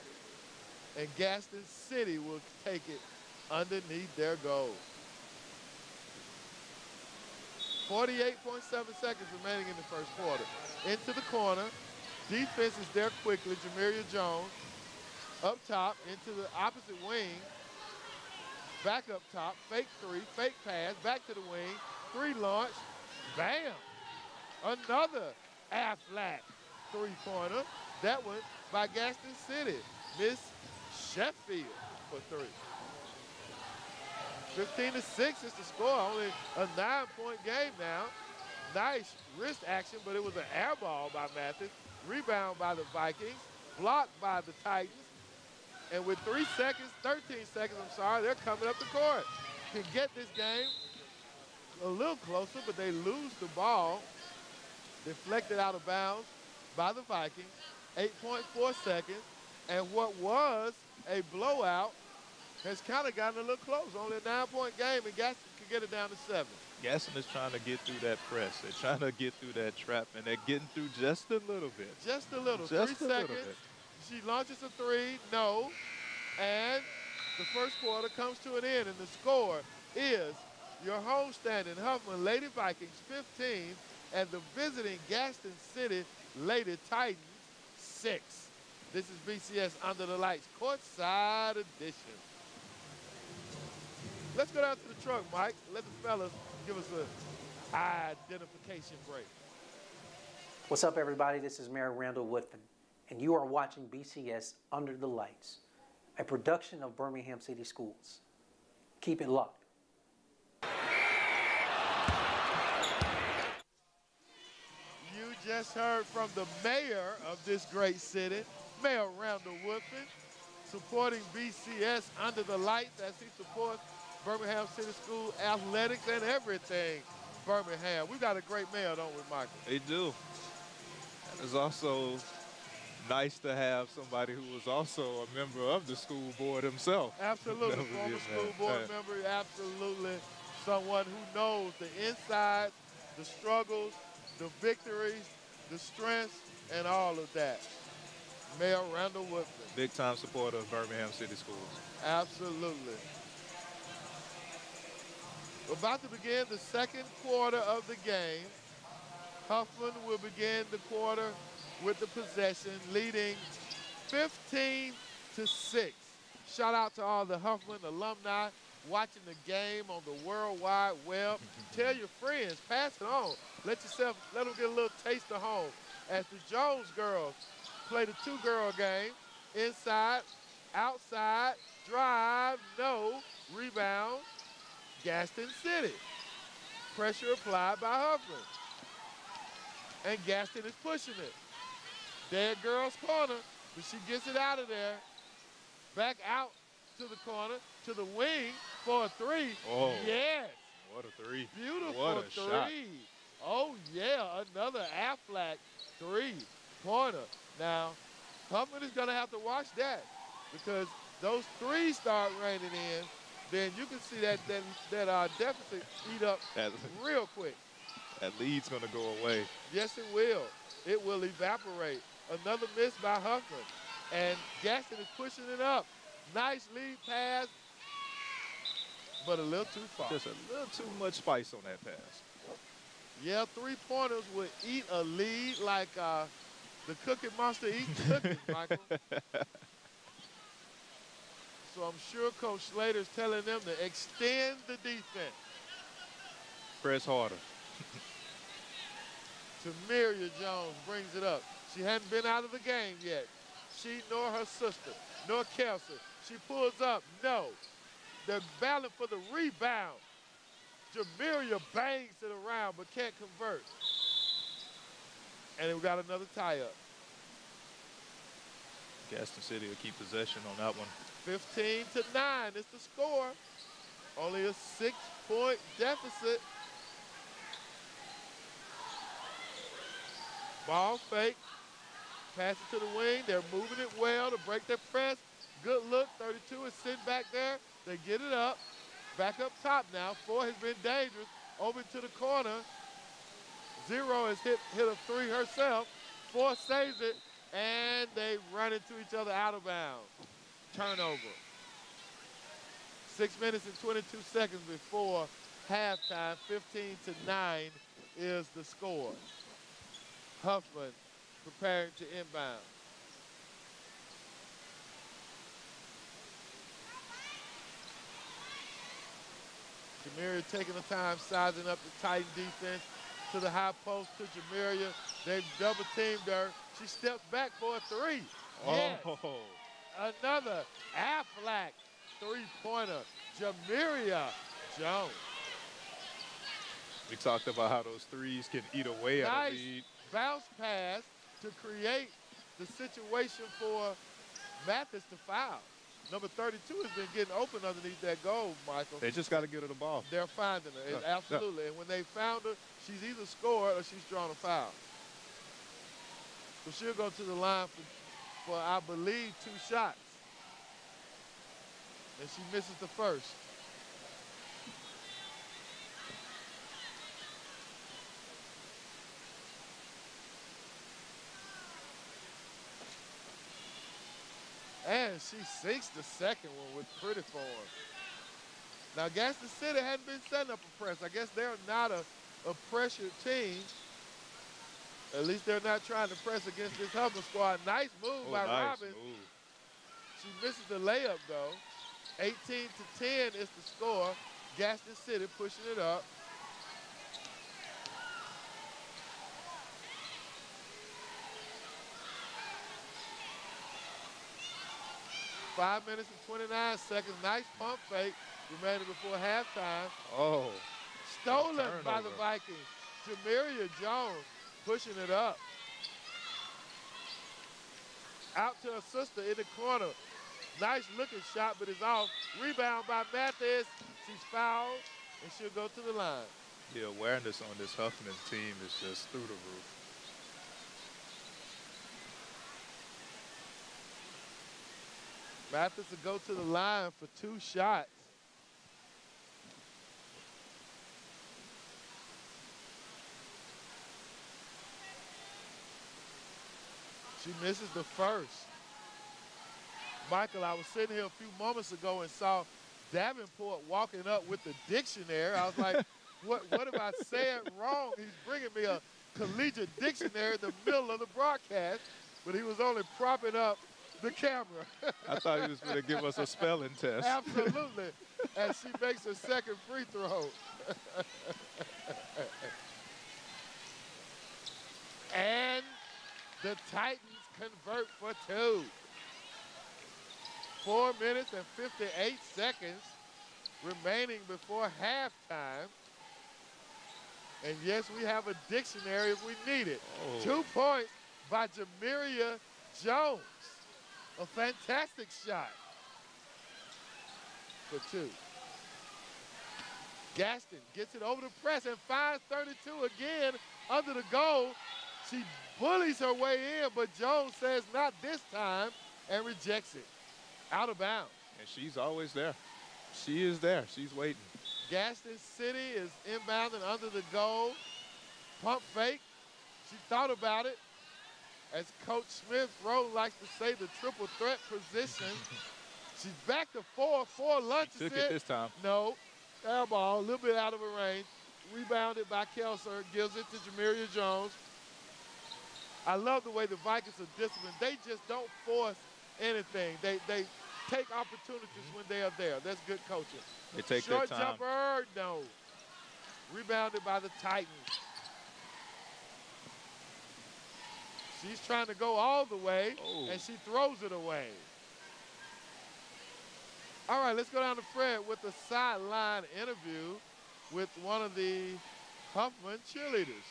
And Gadsden City will take it underneath their goal. 48.7 seconds remaining in the first quarter. Into the corner. Defense is there quickly. Jamiria Jones up top into the opposite wing. Back up top. Fake three. Fake pass. Back to the wing. Three launch. Bam. Another Aflac three-pointer. That one by Gadsden City. Miss Sheffield for three. 15 to 6 is the score. Only a nine-point game now. Nice wrist action, but it was an air ball by Mathis. Rebound by the Vikings. Blocked by the Titans. And with three seconds, 13 seconds, I'm sorry, they're coming up the court. Can get this game a little closer, but they lose the ball. Deflected out of bounds by the Vikings. 8.4 seconds. And what was a blowout has kind of gotten a little close. Only a nine-point game, and Gadsden can get it down to seven. Gadsden is trying to get through that press. They're trying to get through that trap, and they're getting through just a little bit. Just a little. Just Three a little seconds. bit. She launches a three, no. And the first quarter comes to an end, and the score is your home standing Huffman Lady Vikings 15 and the visiting Gadsden City Lady Titans 6. This is BCS Under the Lights, courtside edition. Let's go down to the truck, Mike. Let the fellas give us a identification break. What's up, everybody? This is Mayor Randall Woodfin. and you are watching BCS Under the Lights, a production of Birmingham City Schools. Keep it locked. You just heard from the mayor of this great city, Mayor Randall Woodfin, supporting BCS under the lights as he supports Birmingham City School athletics and everything Birmingham. We got a great mayor, don't we, Michael? They do. And it's also nice to have somebody who was also a member of the school board himself. Absolutely, former school board Yeah. member, absolutely someone who knows the inside, the struggles, the victories, the strengths, and all of that. Mayor Randall Woodfin. Big time supporter of Birmingham City Schools. Absolutely. We're about to begin the second quarter of the game. Huffman will begin the quarter with the possession, leading 15 to 6. Shout out to all the Huffman alumni watching the game on the World Wide Web. Tell your friends, pass it on. Let yourself, let them get a little taste of home. As the Jones girls play the two-girl game, inside, outside, drive, no, rebound, Gadsden City. Pressure applied by Huffman. And Gadsden is pushing it. Dead girl's corner, but she gets it out of there. Back out to the corner, to the wing for a three. Oh. Yes. What a three. Beautiful What a three. shot. Oh, yeah, another Aflac three pointer. Now, Huffman is going to have to watch that because those threes start raining in, then you can see that that, that uh, deficit eat up That, real quick. that lead's going to go away. Yes, it will. It will evaporate. Another miss by Huffman. And Gadsden is pushing it up. Nice lead pass, but a little too far. Just a little too much spice on that pass. Yeah, three pointers would eat a lead like uh, the Cookie Monster eats cookies, Michael. So I'm sure Coach Slater's telling them to extend the defense. Press harder. Tamiria Jones brings it up. She hadn't been out of the game yet. She nor her sister, nor Kelsey. She pulls up. No. They're battling for the rebound. Jamiria bangs it around but can't convert. And we got another tie-up. Gadsden City will keep possession on that one. 15 to 9 is the score. Only a six-point deficit. Ball fake. Pass it to the wing. They're moving it well to break their press. Good look. 32 is sitting back there. They get it up. Back up top now. Four has been dangerous. Over to the corner. Zero has hit, hit a three herself. Four saves it. And they run into each other out of bounds. Turnover. Six minutes and 22 seconds before halftime. 15 to 9 is the score. Huffman preparing to inbound. Jamiria taking the time, sizing up the Titan defense to the high post to Jamiria. They've double teamed her. She steps back for a three. Oh. Yes. Oh, Another Aflac three-pointer. Jamiria Jones. we talked about how those threes can eat away at a Nice lead. bounce pass to create the situation for Mathis to foul. Number 32 has been getting open underneath that goal, Michael. They just got to get her the ball. They're finding her, absolutely. And when they found her, she's either scored or she's drawn a foul. So she'll go to the line for, for I believe, two shots. And she misses the first. And she sinks the second one with pretty form. Now, Gadsden City hadn't been setting up a press. I guess they're not a, a pressure team. At least they're not trying to press against this Hubbard squad. Nice move Oh, by nice Robbins. move. She misses the layup, though. 18 to 10 is the score. Gadsden City pushing it up. Five minutes and 29 seconds. Nice pump fake remaining before halftime. Oh. Stolen by the Vikings. Jamiria Jones pushing it up. Out to her sister in the corner. Nice looking shot, but it's off. Rebound by Mathis. She's fouled, and she'll go to the line. The awareness on this Huffman team is just through the roof. Mathis will go to the line for two shots. She misses the first. Michael, I was sitting here a few moments ago and saw Davenport walking up with the dictionary. I was like, what, what if I said wrong? He's bringing me a collegiate dictionary in the middle of the broadcast, but he was only propping up the camera. I thought he was going to give us a spelling test. Absolutely. and she makes her second free throw. and the Titans convert for two. Four minutes and 58 seconds remaining before halftime. And yes, we have a dictionary if we need it. Oh. Two points by Jamiria Jones. A fantastic shot for two. Gadsden gets it over the press and finds 32 again under the goal. She bullies her way in, but Jones says not this time and rejects it. Out of bounds. And she's always there. She is there. She's waiting. Gadsden City is inbounding under the goal. Pump fake. She thought about it. As Coach Smith Rowe likes to say, the triple threat position. She's back to four. Four lunches Took it. it this time. No. Air ball, a little bit out of her range. Rebounded by Kelser. Gives it to Jamiria Jones. I love the way the Vikings are disciplined. They just don't force anything. They they take opportunities mm-hmm. when they are there. That's good coaching. They take their time. Short jumper, no. Rebounded by the Titans. She's trying to go all the way, Oh. and she throws it away. All right, let's go down to Fred with the sideline interview with one of the Huffman cheerleaders.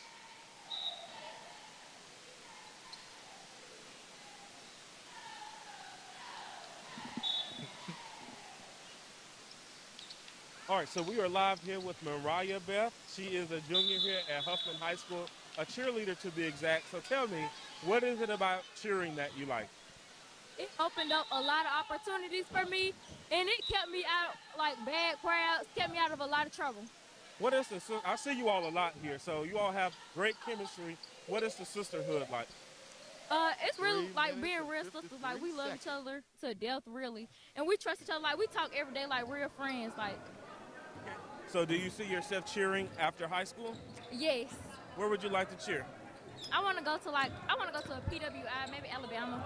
All right, so we are live here with Mariah Beth. She is a junior here at Huffman High School, a cheerleader to be exact. So tell me, what is it about cheering that you like? it opened up a lot of opportunities for me and it kept me out like bad crowds kept me out of a lot of trouble What is the, I see you all a lot here, so you all have great chemistry. What is the sisterhood like? uh it's really like minutes being real sisters like we love each other to death really and we trust each other like we talk every day like real friends like So do you see yourself cheering after high school? yes Where would you like to cheer? i want to go to like i want to go to a pwi maybe alabama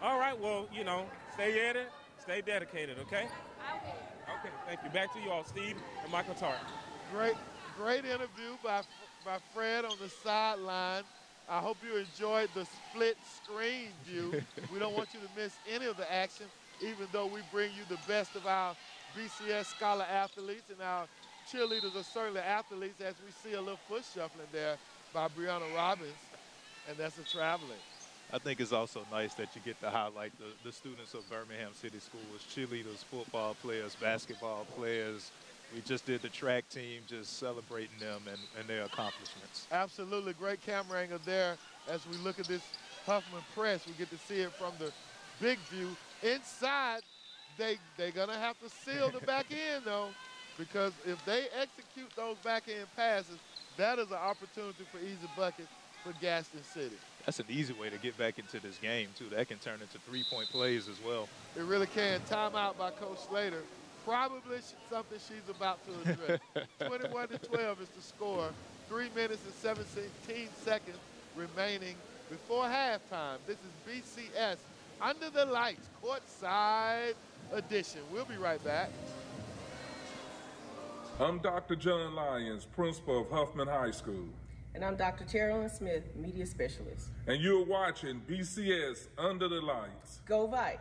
All right, well, you know, stay at it, stay dedicated, okay? Okay, thank you. Back to you all, Steve and Michael Tart. Great, great interview by by Fred on the sideline. I hope you enjoyed the split screen view. we don't want you to miss any of the action, even though we bring you the best of our BCS scholar athletes, and our cheerleaders are certainly athletes, as we see a little foot shuffling there by Brianna Robbins, and that's a traveling. I think it's also nice that you get to highlight the, the students of Birmingham City Schools, cheerleaders, football players, basketball players. We just did the track team, just celebrating them and, and their accomplishments. Absolutely great camera angle there as we look at this Huffman press. We get to see it from the big view. Inside, they, they're going to have to seal the back end, though, because if they execute those back end passes, that is an opportunity for easy buckets for Gaston City. That's an easy way to get back into this game, too. That can turn into three-point plays as well. It really can. Timeout by Coach Slater. Probably something she's about to address. 21 to 12 is the score. Three minutes and 17 seconds remaining before halftime. This is BCS Under the Lights Courtside Edition. We'll be right back. I'm Dr. John Lyons, principal of Huffman High School. And I'm Dr. Carolyn Smith, media specialist. And you're watching BCS Under the Lights. Go Vikes!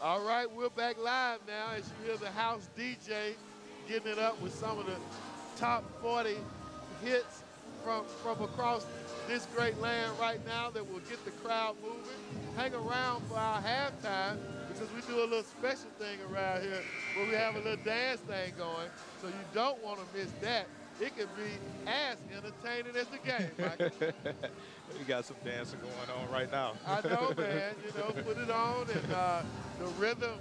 All right, we're back live now as you hear the house DJ getting it up with some of the top 40 hits from, from across this great land right now that will get the crowd moving. Hang around for our halftime because we do a little special thing around here where we have a little dance thing going. So you don't want to miss that. It can be as entertaining as the game, Michael. we got some dancing going on right now. I know, man. You know, put it on, and uh, the rhythm,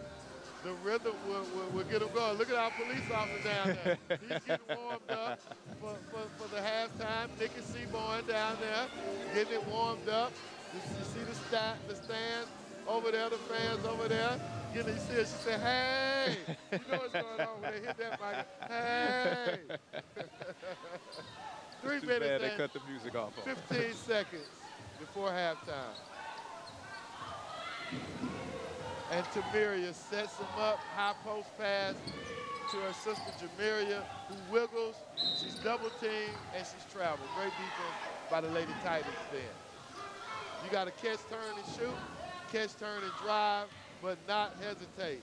the rhythm will, will, will get them going. Look at our police officer down there. He's getting warmed up for, for, for the halftime. Nikki Seaborn down there getting it warmed up. You, see the, sta- the stands over there, the fans over there. You know, you see her, she said, hey. You know what's going on when they hit that mic. Hey. Three Too minutes bad they cut the music off 15 seconds before halftime. And Tamiria sets him up, high post pass to her sister Jamiria, who wiggles. She's double teamed and she's traveled. Great defense by the Lady Titans then. You got to catch, turn, and shoot, catch, turn, and drive, but not hesitate.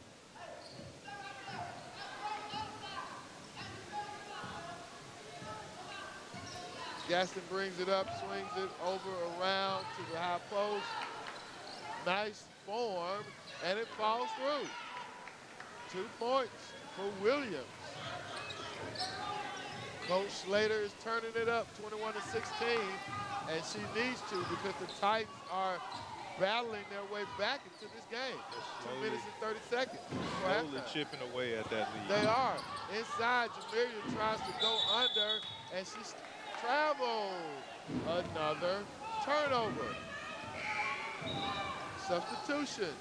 Gadsden brings it up, swings it over around to the high post. Nice form, and it falls through. Two points for Williams. Coach Slater is turning it up 21 to 16, and she needs to because the Titans are battling their way back into this game. Two minutes and 30 seconds. Slowly chipping away at that lead. They are. Inside, Jamiria tries to go under, and she's traveled. Another turnover. Substitution.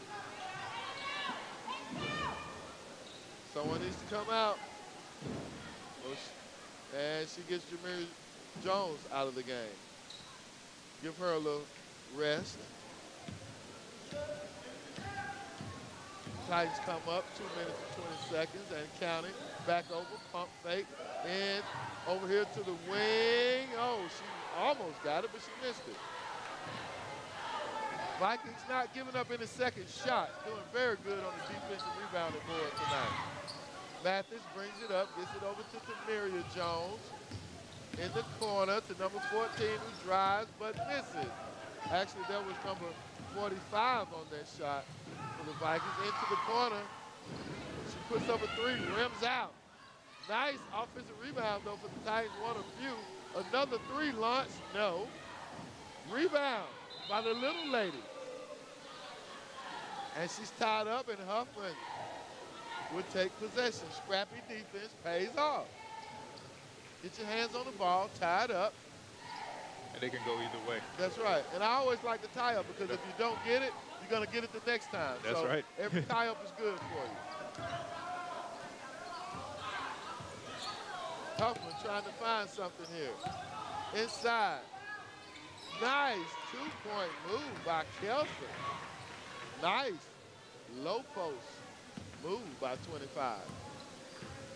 Someone needs to come out. And she gets Jamiria Jones out of the game. Give her a little rest. Titans come up, two minutes and 20 seconds, and counting. Back over, pump fake, and over here to the wing. Oh, she almost got it, but she missed it. Vikings not giving up any second shots, doing very good on the defensive rebounding board tonight. Mathis brings it up, gets it over to Tamiria Jones. In the corner to number 14 who drives but misses. Actually, that was number 45 on that shot for the Vikings. Into the corner. She puts up a three, rims out. Nice offensive rebound, though, for the Titans. One of few. Another three launch, no. Rebound by the little lady. And she's tied up, and Huffman would take possession. Scrappy defense pays off. Get your hands on the ball, tie it up. And they can go either way. That's right. And I always like to tie up because if you don't get it, you're going to get it the next time. That's so right. Every tie up is good for you. Huffman trying to find something here. Inside. Nice two-point move by Kelson. Nice low post move by 25.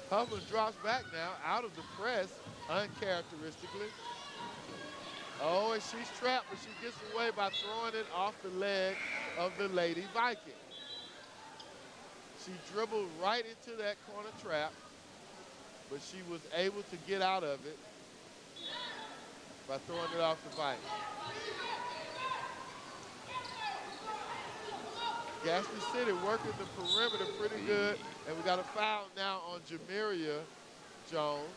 Huffman drops back now out of the press uncharacteristically. Oh, and she's trapped, but she gets away by throwing it off the leg of the Lady Viking. She dribbled right into that corner trap, but she was able to get out of it by throwing it off the Viking. Gadsden City working the perimeter pretty good, and we got a foul now on Jamiria Jones.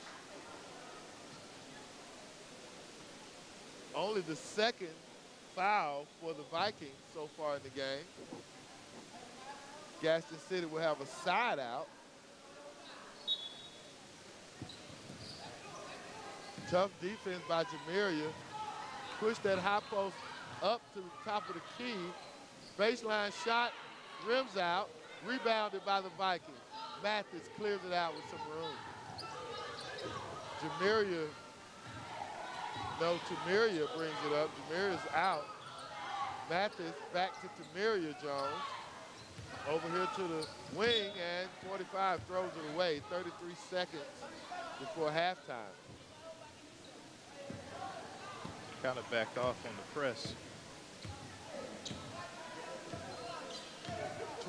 Only the second foul for the Vikings so far in the game. Gadsden City will have a side out. Tough defense by Jamiria. Push that high post up to the top of the key. Baseline shot, rims out, rebounded by the Vikings. Mathis clears it out with some room. Jamiria, no, Tamiria brings it up. Jamiria's out. Mathis back to Tamiria Jones. Over here to the wing, and 45 throws it away. 33 seconds before halftime. Kind of backed off on the press.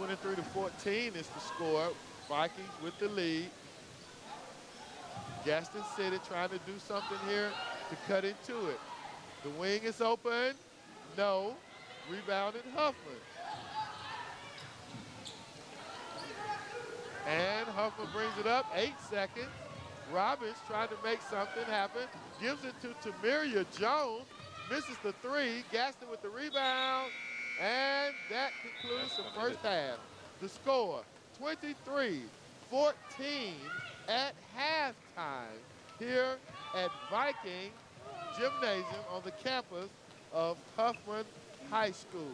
23 to 14 is the score. Vikings with the lead. Gadsden City trying to do something here to cut into it. The wing is open. No. Rebounded Huffman. And Huffman brings it up. Eight seconds. Robbins trying to make something happen. Gives it to Tamiria Jones. Misses the three. Gadsden with the rebound. And that concludes the first half. The score, 23-14 at halftime here at Viking Gymnasium on the campus of Huffman High School.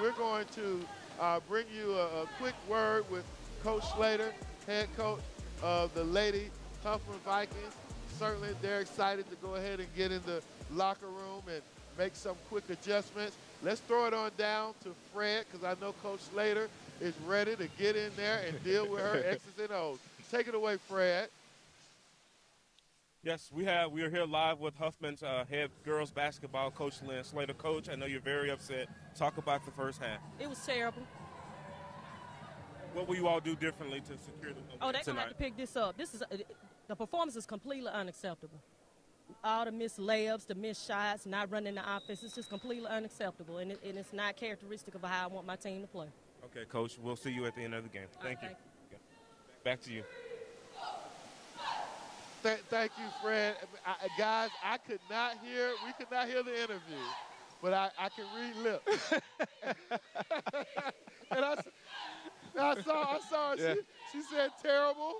We're going to uh, bring you a, a quick word with Coach Slater, head coach of the Lady Huffman Vikings. Certainly they're excited to go ahead and get in the locker room and make some quick adjustments. Let's throw it on down to Fred because I know Coach Slater is ready to get in there and deal with her X's and O's. Take it away, Fred. Yes, we have. We are here live with Huffman's uh, head girls basketball coach, Lynn Slater. Coach, I know you're very upset. Talk about the first half. It was terrible. What will you all do differently to secure the Oh, they're gonna have to pick this up. This is uh, the performance is completely unacceptable. All the missed layups, the missed shots, not running the offense, it's just completely unacceptable, and, it, and it's not characteristic of how I want my team to play. Okay, Coach. We'll see you at the end of the game. All right, Thank you. thank Okay. Back to you. Th- thank you, Fred. I, I- guys, I could not hear, we could not hear the interview, but I, I can read lips. and I saw, I saw. Yeah. She, she said terrible,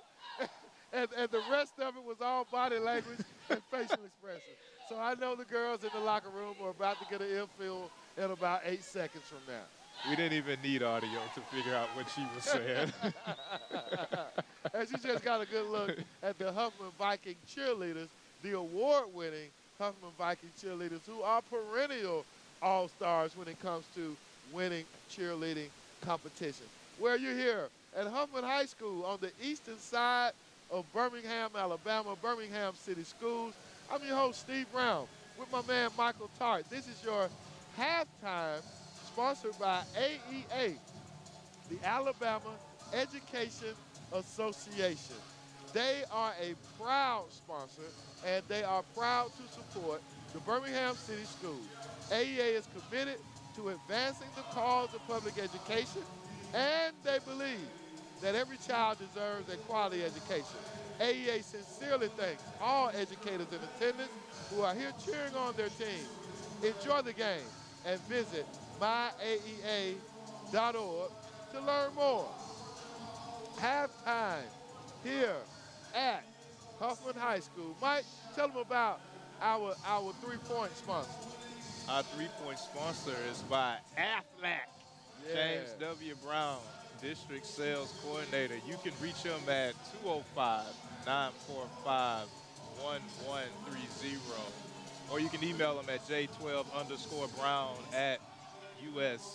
and, and the rest of it was all body language and facial expression. So I know the girls in the locker room are about to get an infield in about eight seconds from now. We didn't even need audio to figure out what she was saying. and she just got a good look at the Huffman Viking cheerleaders, the award-winning Huffman Viking cheerleaders who are perennial all-stars when it comes to winning cheerleading competition. Where you're here at Huffman High School on the eastern side of Birmingham, Alabama, Birmingham City Schools. I'm your host, Steve Brown, with my man Michael Tart. This is your halftime sponsored by AEA, the Alabama Education Association. They are a proud sponsor and they are proud to support the Birmingham City Schools. AEA is committed to advancing the cause of public education and they believe that every child deserves a quality education. AEA sincerely thanks all educators in attendance who are here cheering on their team. Enjoy the game and visit myaea.org to learn more. Halftime here at Huffman High School. Mike, tell them about our our three-point sponsor. Our three-point sponsor is by Aflac. Yeah. James W. Brown, District Sales Coordinator. You can reach him at 205-945-1130. Or you can email him at j12 underscore brown at us.aflac.com.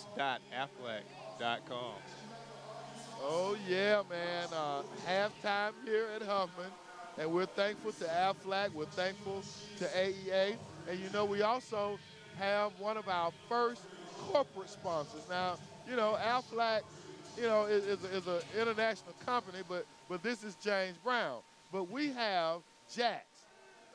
Oh yeah, man. Uh, halftime here at Huffman, and we're thankful to Aflac. We're thankful to AEA, and you know we also have one of our first corporate sponsors. Now, you know Aflac, you know is, is, a, is an international company, but but this is James Brown. But we have Jax,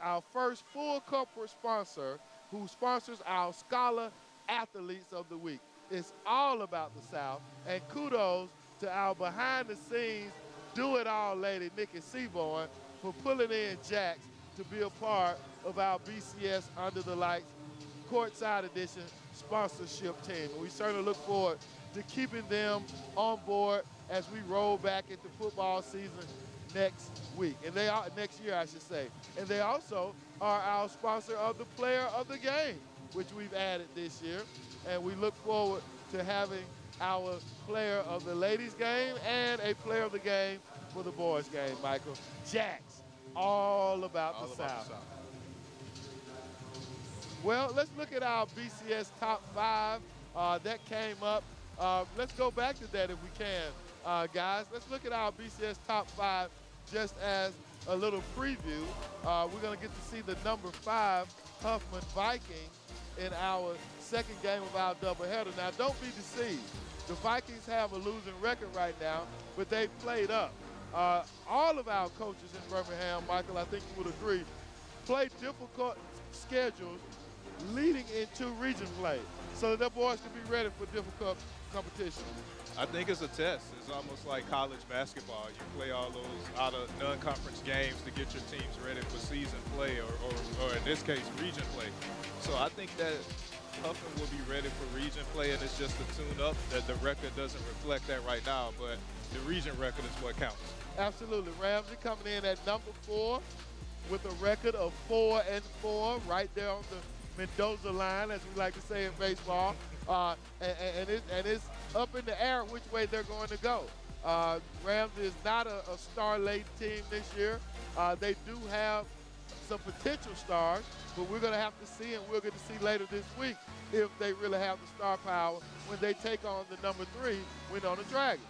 our first full corporate sponsor, who sponsors our Scholar Athletes of the Week. It's all about the South, and kudos to our behind-the-scenes do-it-all lady, Nikki Seaborn, for pulling in Jax to be a part of our BCS Under the Lights Courtside Edition sponsorship team. We certainly look forward to keeping them on board as we roll back into football season next week. And they are next year, I should say. And they also are our sponsor of the player of the game, which we've added this year. And we look forward to having our player of the ladies game and a player of the game for the boys game, Michael. Jax, all about, All the, about South. the South. Well, let's look at our BCS top five. Uh, that came up. Uh, let's go back to that if we can, uh, guys. Let's look at our BCS top five just as a little preview. Uh, we're going to get to see the number five Huffman Vikings in our second game of our doubleheader. Now, don't be deceived. The Vikings have a losing record right now, but they've played up. Uh, all of our coaches in Birmingham, Michael, I think you would agree, play difficult schedules leading into region play so that their boys can be ready for difficult competition. I think it's a test. It's almost like college basketball. You play all those out of non-conference games to get your teams ready for season play or, or, or in this case, region play. So I think that Huffman will be ready for region play, and it's just a tune-up that the record doesn't reflect that right now, but the region record is what counts. Absolutely. Ramsey coming in at number four with a record of four and four right there on the Mendoza line, as we like to say in baseball. Uh, and, and, it, and, it's up in the air which way they're going to go. Uh, Ramsey is not a, a star-laden team this year. Uh, they do have some potential stars, but we're going to have to see, and we'll get to see later this week if they really have the star power when they take on the number three, Wenonah Dragons.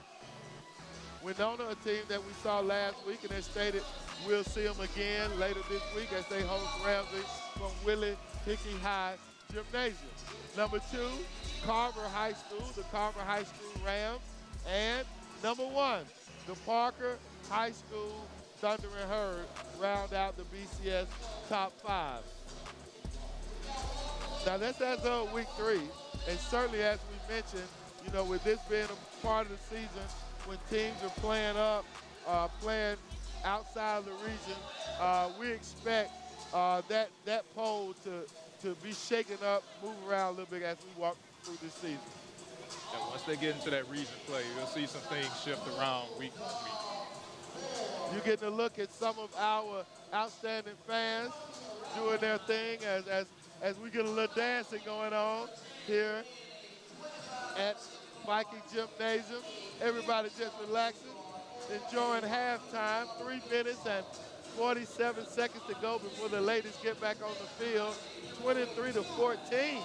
Wenonah, a team that we saw last week, and as stated, we'll see them again later this week as they host Ramsey from Willie Hickey High Gymnasium. Number two, Carver High School, the Carver High School Rams. And number one, the Parker High School Thunder and Herd round out the BCS top five. Now that's as of week three, and certainly as we mentioned, you know, with this being a part of the season when teams are playing up, uh, playing outside of the region, uh, we expect uh, that that poll to to be shaken up, move around a little bit as we walk through this season. Once they get into that region play, you'll see some things shift around week to week. You're getting a look at some of our outstanding fans doing their thing as, as, as we get a little dancing going on here at Viking Gymnasium. Everybody just relaxing, enjoying halftime, three minutes and 47 seconds to go before the ladies get back on the field. 23 to 14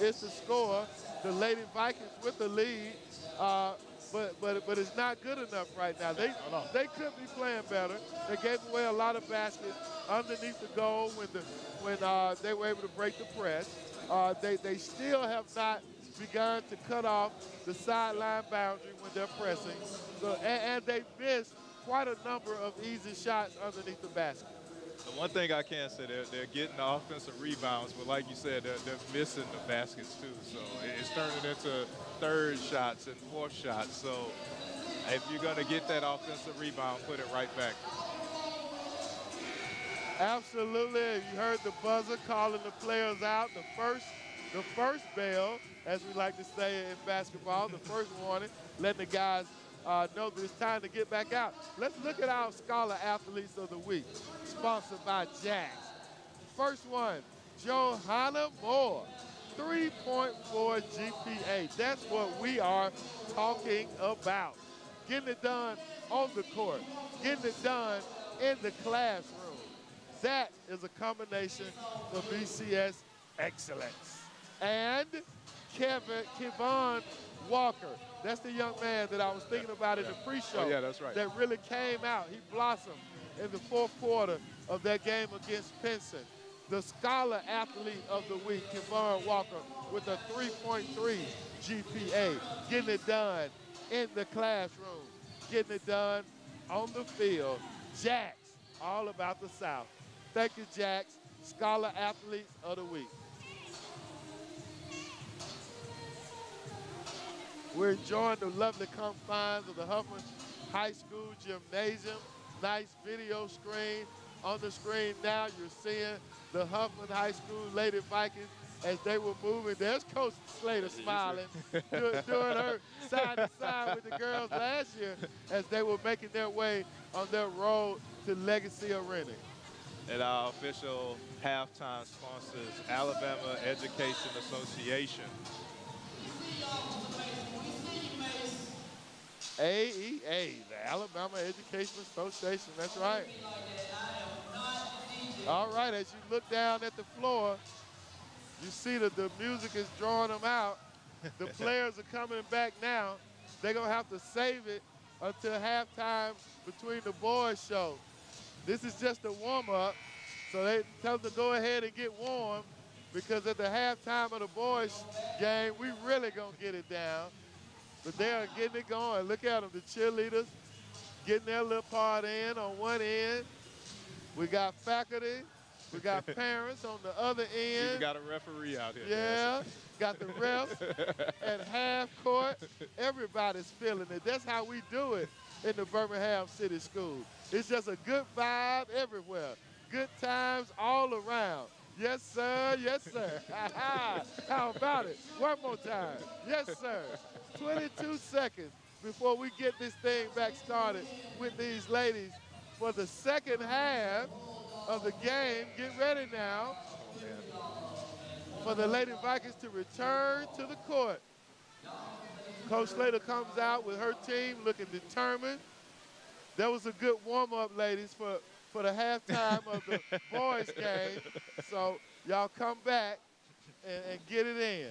is the score. The Lady Vikings with the lead, uh, but but but it's not good enough right now. They they could be playing better. They gave away a lot of baskets underneath the goal when the when uh, they were able to break the press. Uh, they they still have not begun to cut off the sideline boundary when they're pressing. So and, and they missed quite a number of easy shots underneath the basket. The one thing I can say, they're, they're getting the offensive rebounds, but like you said, they're, they're missing the baskets too. So it's turning into third shots and fourth shots. So if you're going to get that offensive rebound, put it right back. Absolutely. You heard the buzzer calling the players out. The first, the first bell, as we like to say in basketball, the first warning, letting the guys uh, know that it's time to get back out. Let's look at our Scholar Athletes of the Week, sponsored by Jax. First one, Johanna Moore, 3.4 GPA. That's what we are talking about. Getting it done on the court, getting it done in the classroom. That is a combination of BCS excellence. And Kevin, Kevon Walker, that's the young man that I was thinking about in the pre-show. Oh, yeah, that's right. That really came out. He blossomed in the fourth quarter of that game against Pinson. The scholar athlete of the week, Kevon Walker, with a 3.3 GPA, getting it done in the classroom, getting it done on the field. Jax, all about the South. Thank you, Jax. Scholar Athletes of the Week. We're enjoying the lovely confines of the Huffman High School Gymnasium. Nice video screen. On the screen now, you're seeing the Huffman High School Lady Vikings as they were moving. There's Coach Slater smiling, doing, doing her side to side with the girls last year as they were making their way on their road to Legacy Arena. And our official halftime sponsors, Alabama Education Association. AEA, the Alabama Education Association. That's right. All right, as you look down at the floor, you see that the music is drawing them out. The players are coming back now. They're going to have to save it until halftime between the boys' show. This is just a warm-up, so they tell them to go ahead and get warm because at the halftime of the boys' game, we really going to get it down. But they are getting it going. Look at them, the cheerleaders getting their little part in on one end. We got faculty. We got parents on the other end. We got a referee out here. Yeah, got the refs at half court. Everybody's feeling it. That's how we do it in the Birmingham City School. It's just a good vibe everywhere. Good times all around. Yes, sir. Yes, sir. how about it? One more time. Yes, sir. 22 seconds before we get this thing back started with these ladies for the second half of the game. Get ready now for the Lady Vikings to return to the court. Coach Slater comes out with her team looking determined. That was a good warm-up, ladies, for, for the halftime of the boys game. So y'all come back and, and get it in.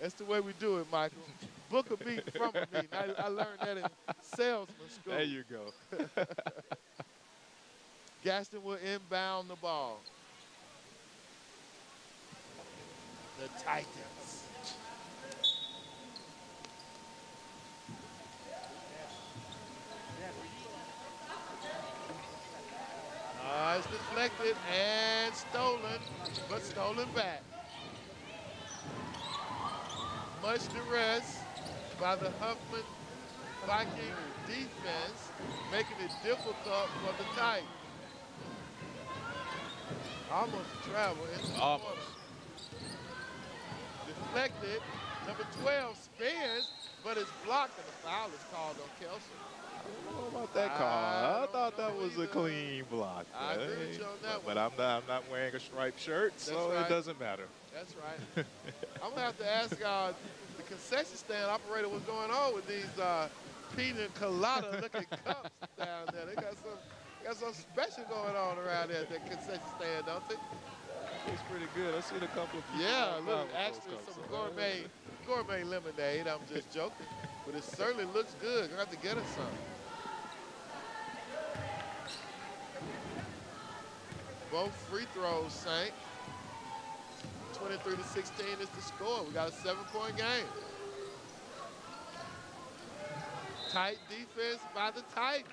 That's the way we do it, Michael. Book a meeting from a meeting. I, I learned that in salesman school. There you go. Gadsden will inbound the ball. The Titans. Uh, it's deflected and stolen, but stolen back. Much duress by the Huffman Viking defense, making it difficult for the Titans. Almost travel into the Almost. corner. Deflected. Number 12 spins, but it's blocked, and the foul is called on Kelsey. What about that call? I, thought that was a clean block. I agree but- with you on that But I'm not, I'm not wearing a striped shirt, so right. it doesn't matter. That's right. I'm gonna have to ask uh, the concession stand operator what's going on with these uh, pina colada looking cups down there. They got some got something special going on around there at that concession stand, don't they? Looks pretty good. I've seen a couple of people. Yeah, look, actually cups some gourmet gourmet lemonade. I'm just joking, but it certainly looks good. Gonna have to get us some. Both free throws sank. 23 to 16 is the score. We got a seven-point game. Tight defense by the Titans.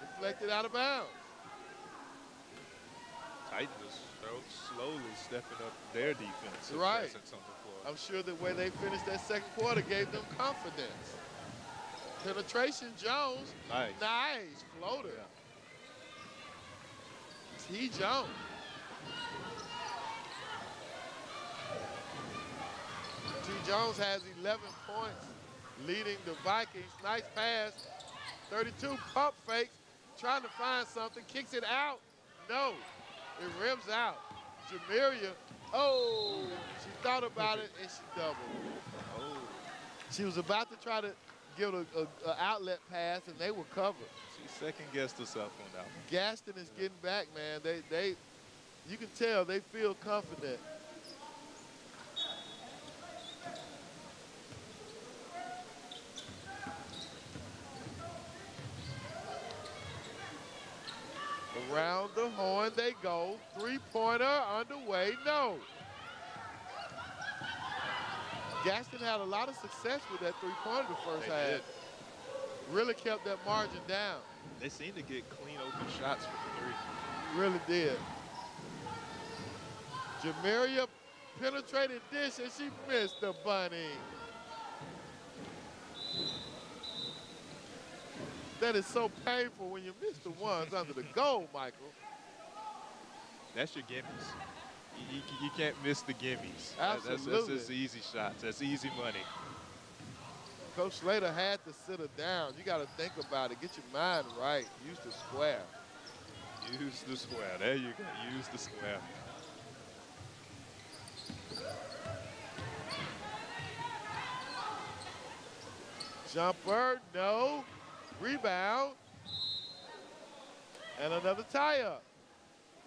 Deflected out of bounds. Titans slowly stepping up their defense. Right. the. I'm sure the way they finished that second quarter gave them confidence. Penetration Jones. Nice. Nice. Floater. T. Jones. T. Jones has 11 points, leading the Vikings. Nice pass. 32 pump fakes, trying to find something, kicks it out. No, it rims out. Jamiria, oh, she thought about it and she doubled. Oh. She was about to try to give it an outlet pass and they were covered. She second guessed herself on that one. Gadsden is getting back, man. They, they, you can tell they feel confident. Around the horn they go. Three-pointer underway, no. Gadsden had a lot of success with that three-pointer the first They half. did. Really kept that margin down. They seem to get clean open shots from three. Really did. Jamiria penetrated dish and she missed the bunny. That is so painful when you miss the ones under the goal, Michael. That's your gimmies. You, you, you can't miss the gimmies. That- That's, that's Absolutely. just easy shots. That's easy money. Coach Slater had to sit her down. You got to think about it. Get your mind right. Use the square. Use the square. There you go. Use the square. Jumper, no. Rebound. And another tie-up.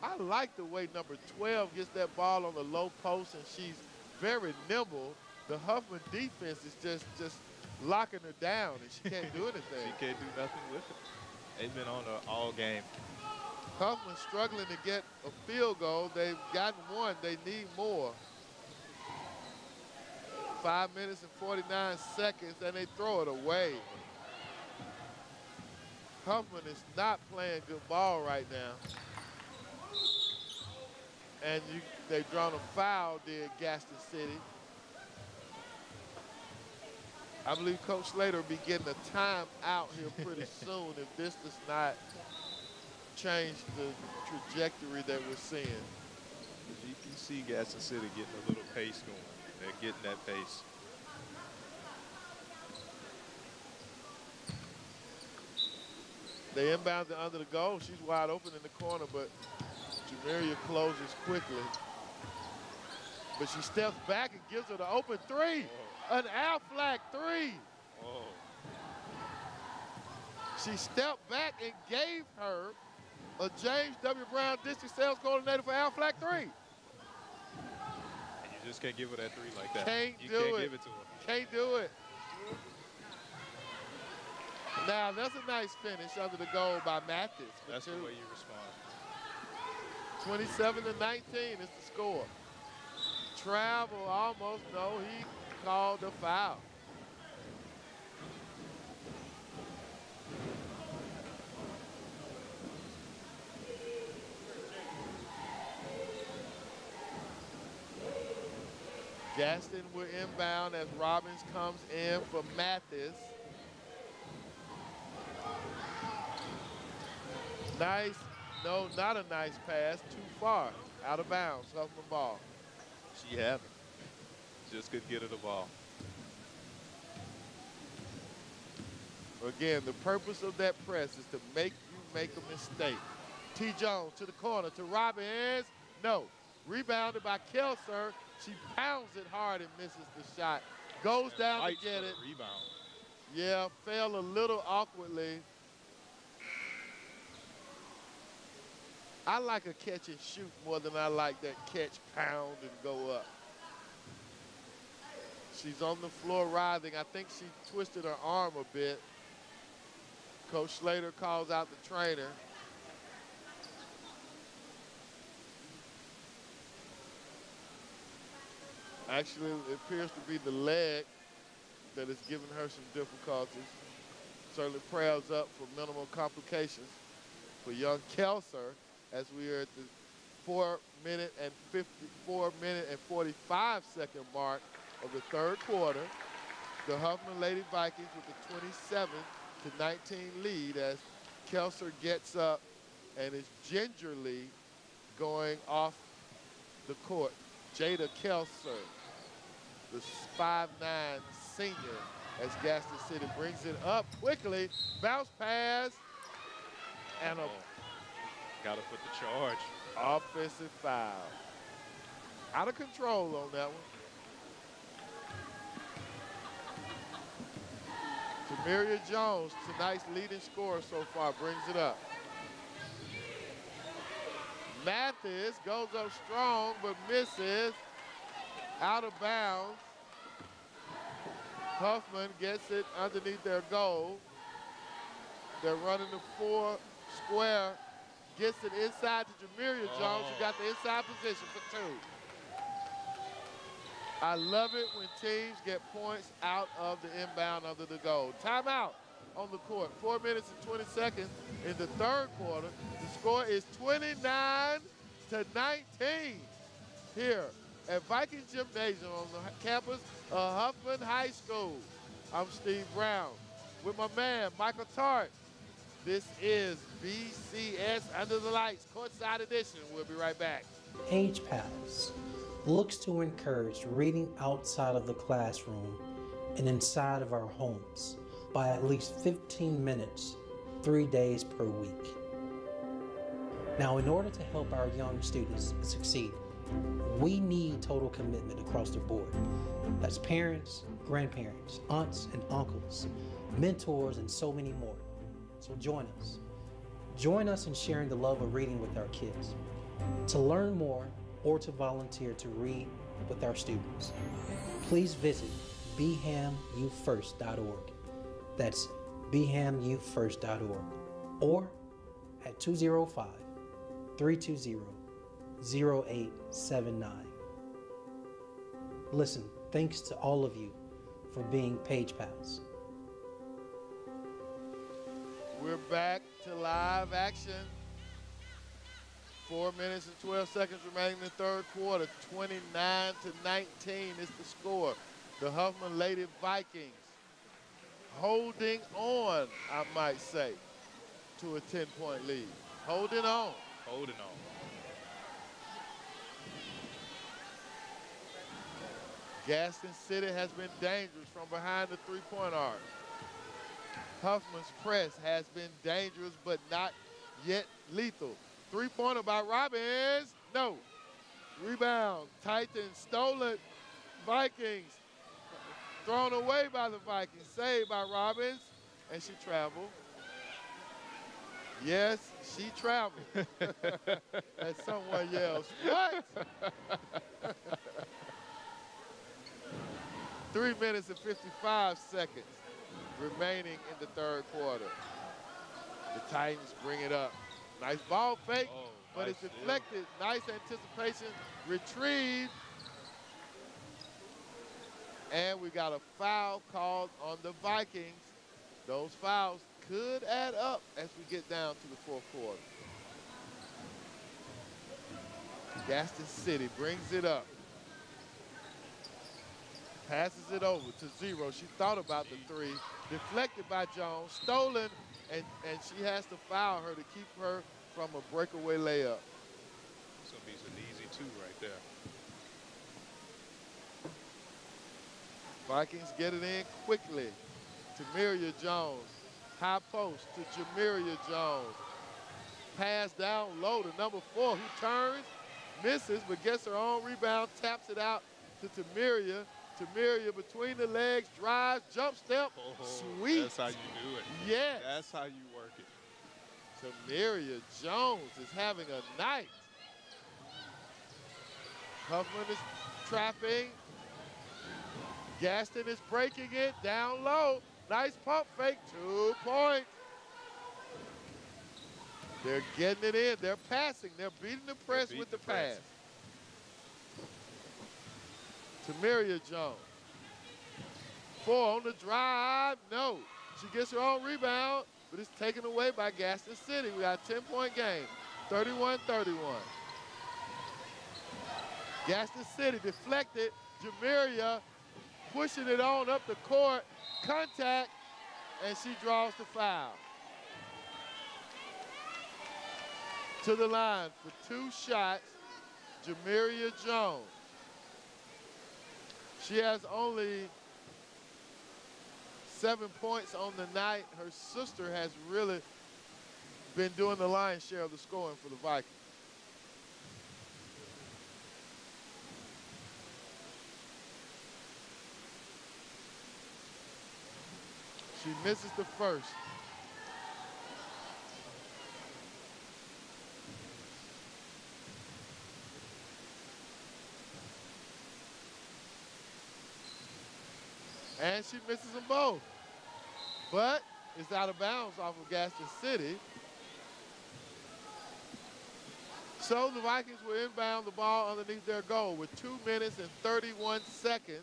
I like the way number 12 gets that ball on the low post, and she's very nimble. The Huffman defense is just just locking her down, and she can't do anything. She can't do nothing with it. They've been on her all game. Huffman struggling to get a field goal. They've gotten one. They need more. Five minutes and 49 seconds, and they throw it away. Huffman is not playing good ball right now. And you, they've drawn a foul, did Gadsden City. I believe Coach Slater will be getting a time out here pretty soon if this does not change the trajectory that we're seeing. The GPC Gadsden City getting a little pace going. They're getting that pace. They inbound it under the goal. She's wide open in the corner, but Jamiria closes quickly. But she steps back and gives her the open three. Oh. An Aflac three. Oh. She stepped back and gave her a James W. Brown district sales coordinator for Aflac three. And you just can't give her that three like that. Can't you do can't it. give it to her. Can't do it. Now, that's a nice finish under the goal by Mathis. That's the way you respond. 27 to 19 is the score. Travel almost, no, he called a foul. Gadsden will inbound as Robbins comes in for Mathis. Nice, no, not a nice pass, too far, out of bounds, Huffman ball. She had her. Just couldn't get her the ball. Again, the purpose of that press is to make you make a mistake. T. Jones to the corner to Robbins. No. Rebounded by Kelser. She pounds it hard and misses the shot. Goes down to get it. Rebound. Yeah, fell a little awkwardly. I like a catch and shoot more than I like that catch, pound, and go up. She's on the floor writhing. I think she twisted her arm a bit. Coach Slater calls out the trainer. Actually, it appears to be the leg that is giving her some difficulties. Certainly prayers up for minimal complications for young Kelser as we are at the four minute and 54 minute and 45 second mark of the third quarter. The Huffman Lady Vikings with the 27 to 19 lead as Kelser gets up and is gingerly going off the court. Jada Kelser, the 5'9 senior, as Gadsden City brings it up quickly. Bounce pass and a Got to put the charge. offensive foul. Out of control on that one. Tamiria Jones, tonight's leading scorer so far, brings it up. Mathis goes up strong but misses. Out of bounds. Huffman gets it underneath their goal. They're running the four square. Gets it inside to Jamiria oh. Jones, who got the inside position for two. I love it when teams get points out of the inbound under the goal. Timeout on the court. Four minutes and 20 seconds in the third quarter. The score is 29 to 19 here at Vikings Gymnasium on the campus of Huffman High School. I'm Steve Brown with my man, Michael Tart. This is BCS Under the Lights, courtside edition. We'll be right back. Page Pals looks to encourage reading outside of the classroom and inside of our homes by at least 15 minutes, three days per week. Now, in order to help our young students succeed, we need total commitment across the board. That's parents, grandparents, aunts, and uncles, mentors, and so many more. So join us. Join us in sharing the love of reading with our kids. To learn more or to volunteer to read with our students, please visit bhammufirst.org. That's bhammufirst.org or at 205 320 0879. Listen, Thanks to all of you for being Page Pals. We're back to live action. Four minutes and 12 seconds remaining in the third quarter. 29 to 19 is the score. The Huffman Lady Vikings holding on, I might say, to a 10-point lead. Holding on. Holding on. Gadsden City has been dangerous from behind the three-point arc. Huffman's press has been dangerous, but not yet lethal. Three-pointer by Robbins. No. Rebound. Titan stolen. Vikings. Thrown away by the Vikings. Saved by Robbins. And she traveled. Yes, she traveled. and someone yells, what? Three minutes and 55 seconds remaining in the third quarter. The Titans bring it up. Nice ball fake, Oh, but nice it's deflected. Nice anticipation, retrieved. And we got a foul called on the Vikings. Those fouls could add up as we get down to the fourth quarter. Gadsden City brings it up. Passes it over to zero. She thought about the three. Deflected by Jones. Stolen, and, and she has to foul her to keep her from a breakaway layup. It's gonna be an easy two right there. Vikings get it in quickly to Miria Jones. High post to Jamiria Jones. Pass down low to number four who turns, misses, but gets her own rebound, taps it out to Tamiria. Tamiria between the legs, drives, jump step, sweet. Oh, That's how you do it. Yes. That's how you work it. Tamiria Jones is having a night. Huffman is trapping. Gadsden is breaking it down low. Nice pump fake, two points. They're getting it in. They're passing. They're beating the press beating with the, the press. Pass. Tamiria Jones. Four on the drive. No. She gets her own rebound, but it's taken away by Gadsden City. We got a 10-point game, 31-31. Gadsden City deflected. Jamiria pushing it on up the court. Contact, and she draws the foul. To the line for two shots, Jamiria Jones. She has only seven points on the night. Her sister has really been doing the lion's share of the scoring for the Vikings. She misses the first. And she misses them both. But it's out of bounds off of Gadsden City. So the Vikings will inbound the ball underneath their goal with two minutes and 31 seconds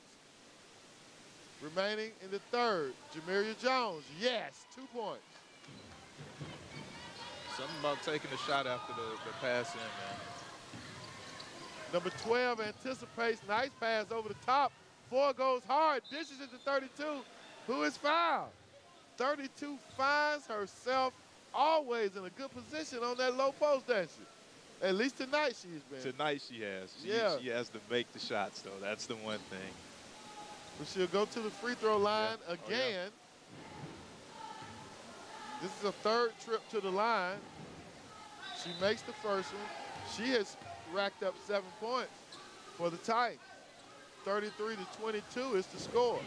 remaining in the third. Jamiria Jones, yes, two points. Something about taking a shot after the, the pass in, man. Number 12 anticipates, nice pass over the top. Four goes hard, dishes it to 32, who is fouled. 32 finds herself always in a good position on that low post, she? At least tonight she's been. Tonight she has. She, Yeah. She has to make the shots, though. That's the one thing. But she'll go to the free throw line Oh, yeah. again. This is a third trip to the line. She makes the first one. She has racked up seven points for the Titans. 33 to 22 is the score.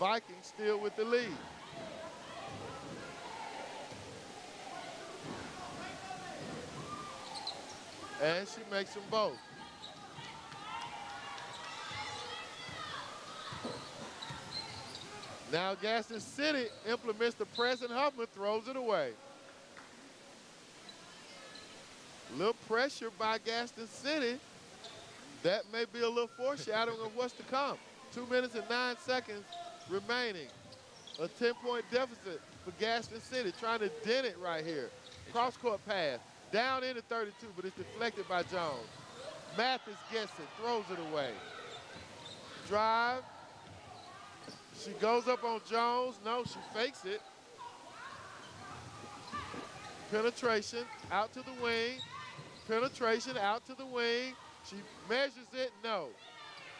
Vikings still with the lead. And she makes them both. Now Gadsden City implements the press and Huffman throws it away. Little pressure by Gadsden City. That may be a little foreshadowing of what's to come. Two minutes and nine seconds remaining. A 10-point deficit for Gadsden City, trying to dent it right here. Cross-court pass, down into 32, but it's deflected by Jones. Mathis gets it, throws it away. Drive. She goes up on Jones. No, she fakes it. Penetration out to the wing. Penetration out to the wing. She measures it. No.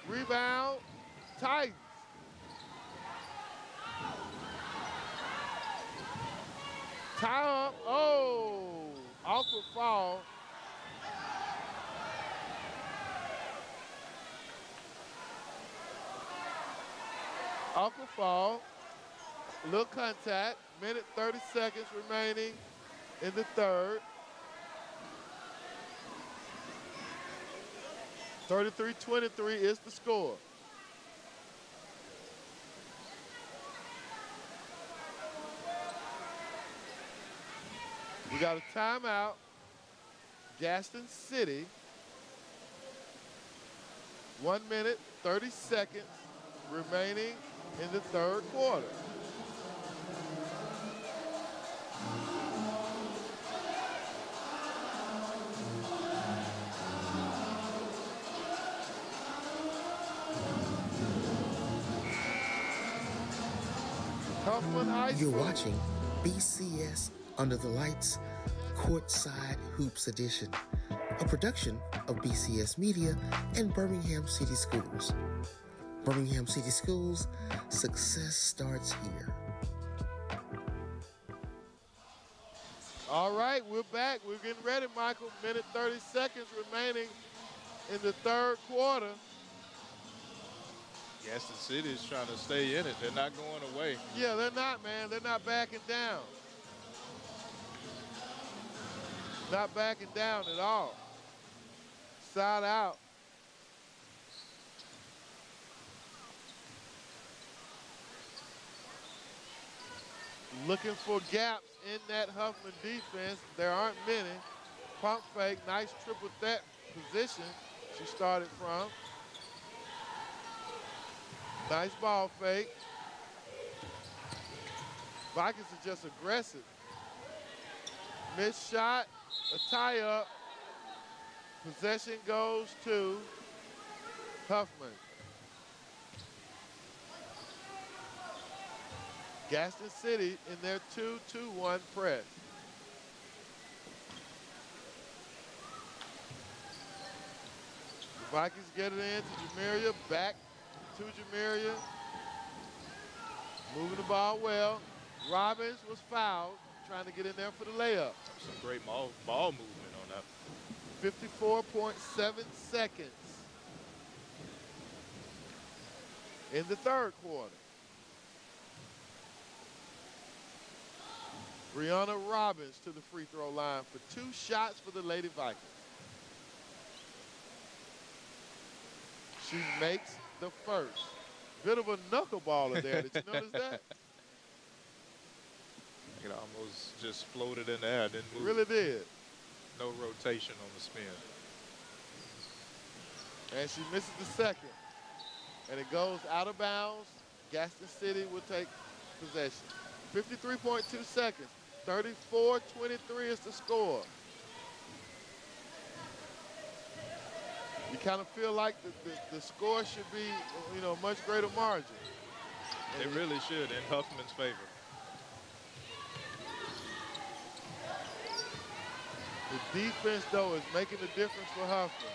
Rebound. Titans. Tie up. Oh, awkward fall. Awkward fall. Little contact. Minute 30 seconds remaining in the third. 33-23 is the score. We got a timeout. Gadsden City. One minute, 30 seconds remaining in the third quarter. High You're watching BCS Under the Lights Courtside Hoops Edition, a production of BCS Media and Birmingham City Schools. Birmingham City Schools, success starts here. All right, we're back. We're getting ready, Michael. Minute 30 seconds remaining in the third quarter. Gadsden City is trying to stay in it. They're not going away. Yeah, they're not, man. They're not backing down. Not backing down at all. Side out. Looking for gaps in that Huffman defense. There aren't many. Pump fake, nice triple threat position she started from. Nice ball fake. Vikings are just aggressive. Missed shot, a tie up. Possession goes to Huffman. Gadsden City in their 2-2-1 press. The Vikings get it in to Jamiria, back to Jamiria. Moving the ball well. Robbins was fouled, trying to get in there for the layup. Some great ball, ball movement on that. 54.7 seconds in the third quarter. Brianna Robbins to the free throw line for two shots for the Lady Vikings. She makes the first. Bit of a knuckleballer there. Did you notice that? It almost just floated in the air. Didn't move. Really did. No rotation on the spin. And she misses the second. And it goes out of bounds. Gadsden City will take possession. 53.2 seconds. 34-23 is the score. You kind of feel like the, the, the score should be, you know, much greater margin. It really should in Huffman's favor. The defense, though, is making the difference for Huffman.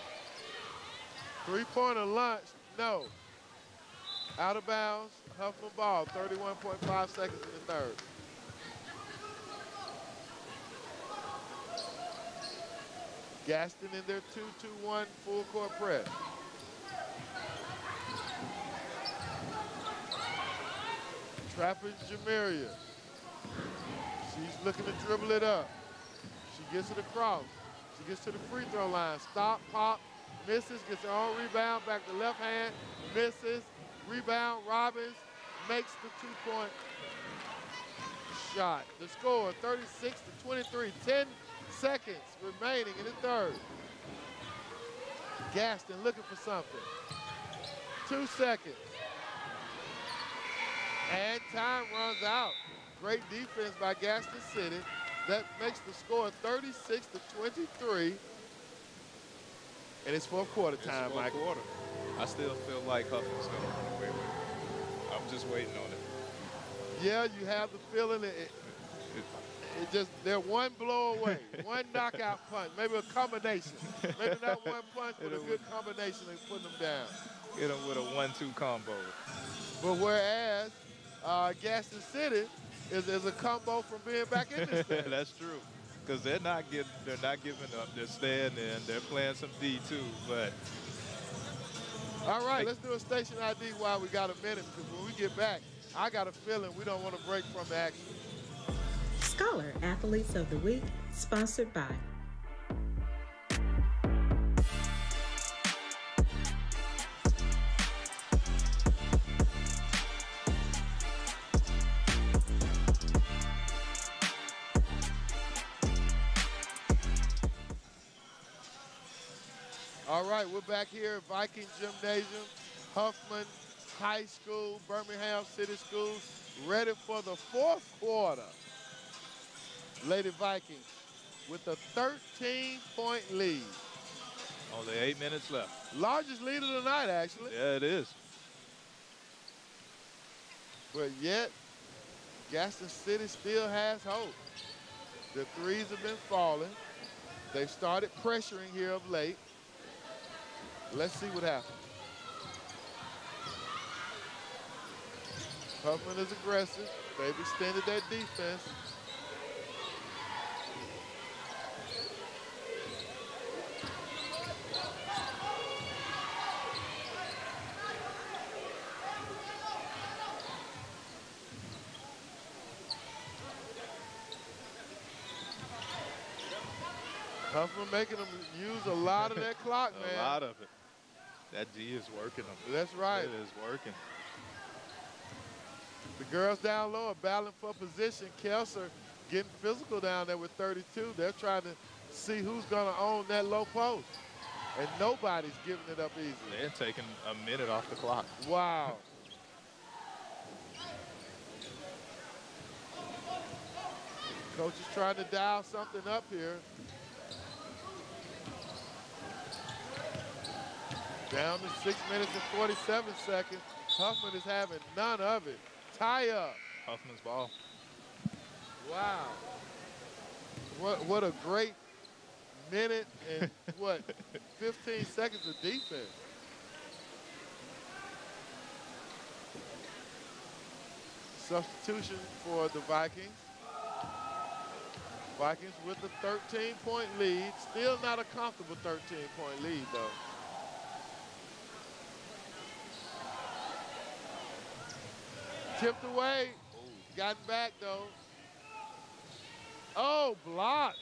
Three-pointer lunch, no. Out of bounds, Huffman ball, 31.5 seconds in the third. Gadsden in their 2-2-1 full court press. Trapping Jamiria. She's looking to dribble it up. She gets it across. She gets to the free throw line. Stop, pop, misses, gets her own rebound, back to left hand, misses, rebound, Robbins makes the two-point shot. The score, 36 to 23, 10 seconds remaining in the third. Gadsden looking for something. Two seconds. And time runs out. Great defense by Gadsden City. That makes the score 36 to 23. And it's fourth quarter time, Michael. quarter. I still feel like Huffman's going to run away with it. I'm just waiting on it. Yeah, you have the feeling that it, it just they're one blow away, one knockout punch, maybe a combination. Maybe not one punch, but a good combination and putting them down. Hit them with a one-two combo. But whereas uh, Gadsden City is, is a combo from being back in this thing. That's true. Because they're not getting, they're not giving up. They're staying in. They're playing some D too. But All right, let's do a station ID while we got a minute because when we get back, I got a feeling we don't want to break from the action. Scholar Athletes of the Week, sponsored by All right, we're back here at Viking Gymnasium, Huffman High School, Birmingham City Schools, ready for the fourth quarter. Lady Vikings with a 13-point lead. only eight minutes left. Largest lead of the night, actually. Yeah, it is. But yet, Gadsden City still has hope. The threes have been falling. They've started pressuring here of late. Let's see what happens. Huffman is aggressive. They've extended their defense. Huffman making them use a lot of that clock, man. A lot of it. That D is working them. That's right. It is working. The girls down low are battling for position. Kelser getting physical down there with 32. They're trying to see who's going to own that low post. And nobody's giving it up easy. They're taking a minute off the clock. Wow. Coach is trying to dial something up here. Down to six minutes and 47 seconds. Huffman is having none of it. Tie up. Huffman's ball. Wow. What what a great minute and what 15 seconds of defense. Substitution for the Vikings. Vikings with a 13-point lead. Still not a comfortable 13-point lead, though. Tipped away. Gotten back, though. Oh, blocked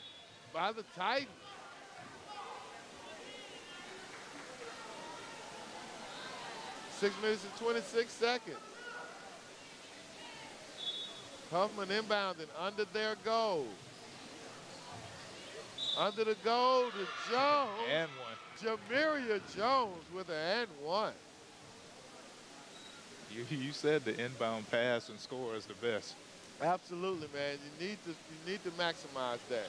by the Titans. Six minutes and 26 seconds. Huffman inbounding under their goal. Under the goal to Jones. And one. Jamiria Jones with an and one. You, you said the inbound pass and score is the best. Absolutely, man. You need to you need to maximize that.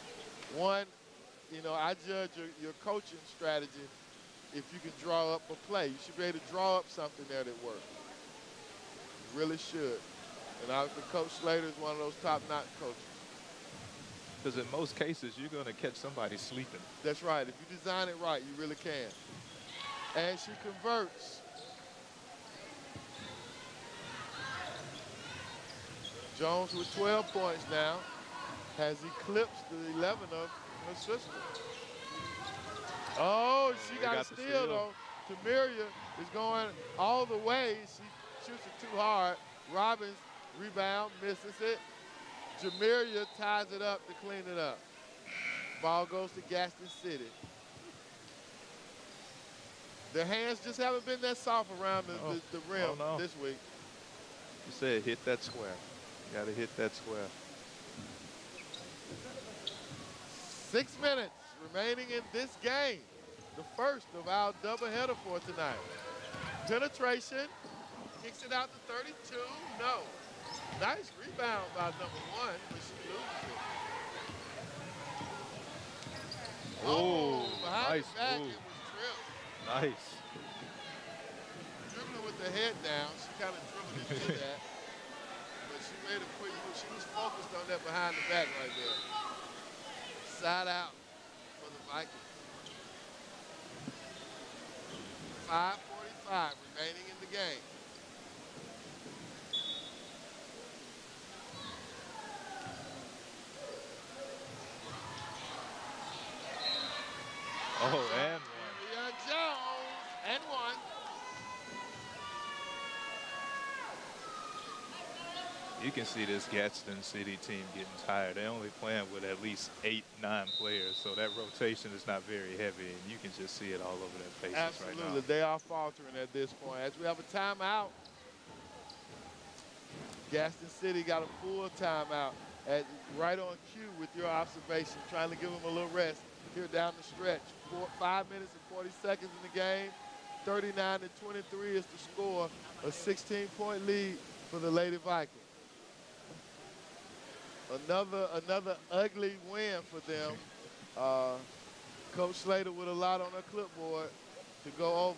One, you know, I judge your, your coaching strategy if you can draw up a play. You should be able to draw up something there that works. You really should. And I, the coach Slater is one of those top-notch coaches. Because in most cases, you're going to catch somebody sleeping. That's right. If you design it right, you really can. And she converts. Jones with 12 points now has eclipsed the 11 of her sister. Oh, she got, got a the steal, steal. though. Tamiria is going all the way. She shoots it too hard. Robbins rebound, misses it. Jamiria ties it up to clean it up. Ball goes to Gaston City. Their hands just haven't been that soft around the, Oh. the, the rim Oh, no. this week. You said hit that square. Got to hit that square. Six minutes remaining in this game. the first of our doubleheader for tonight. Penetration, kicks it out to 32, no. Nice rebound by number one, but she loses it. Oh, behind nice the back, move. it was tripped. Nice. Dribbling with the head down, she kind of dribbled into that. Made a quick move. She was focused on that behind the back right there. Side out for the Vikings. 5.45 remaining in the game. Oh, and one. Maria Jones and one. You can see this Gadsden City team getting tired. They're only playing with at least eight, nine players, so that rotation is not very heavy, and you can just see it all over their faces Absolutely. right now. Absolutely, They are faltering at this point. As we have a timeout, Gadsden City got a full timeout at right on cue with your observation, trying to give them a little rest here down the stretch. Four, five minutes and 40 seconds in the game. 39 to 23 is the score. A 16-point lead for the Lady Vikings. Another another ugly win for them. Uh, Coach Slater with a lot on her clipboard to go over.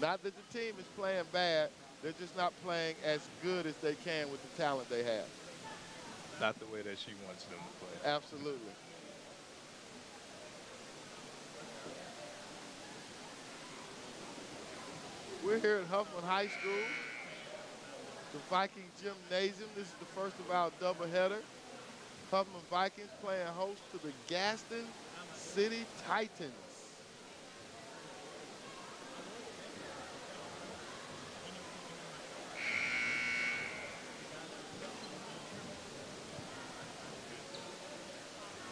Not that the team is playing bad, they're just not playing as good as they can with the talent they have. Not the way that she wants them to play. Absolutely. We're here at Huffman High School, the Viking Gymnasium. This is the first of our doubleheader. Huffman Vikings playing host to the Gadsden City Titans.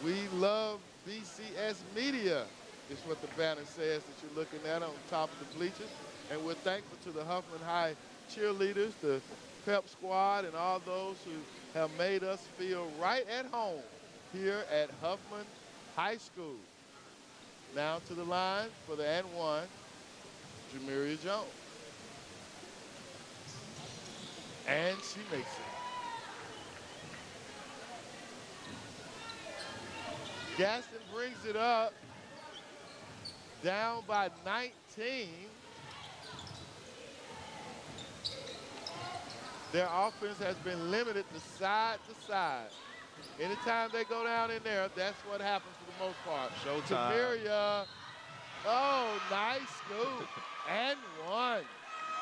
We love BCS Media, is what the banner says that you're looking at on top of the bleachers. And we're thankful to the Huffman High cheerleaders, the pep squad, and all those who have made us feel right at home here at Huffman High School. Now to the line for the and one, Jamiria Jones. And she makes it. Gadsden brings it up, down by 19. Their offense has been limited to side to side. Anytime they go down in there, that's what happens for the most part. Showtime. Tamiria, oh, nice scoop. and one.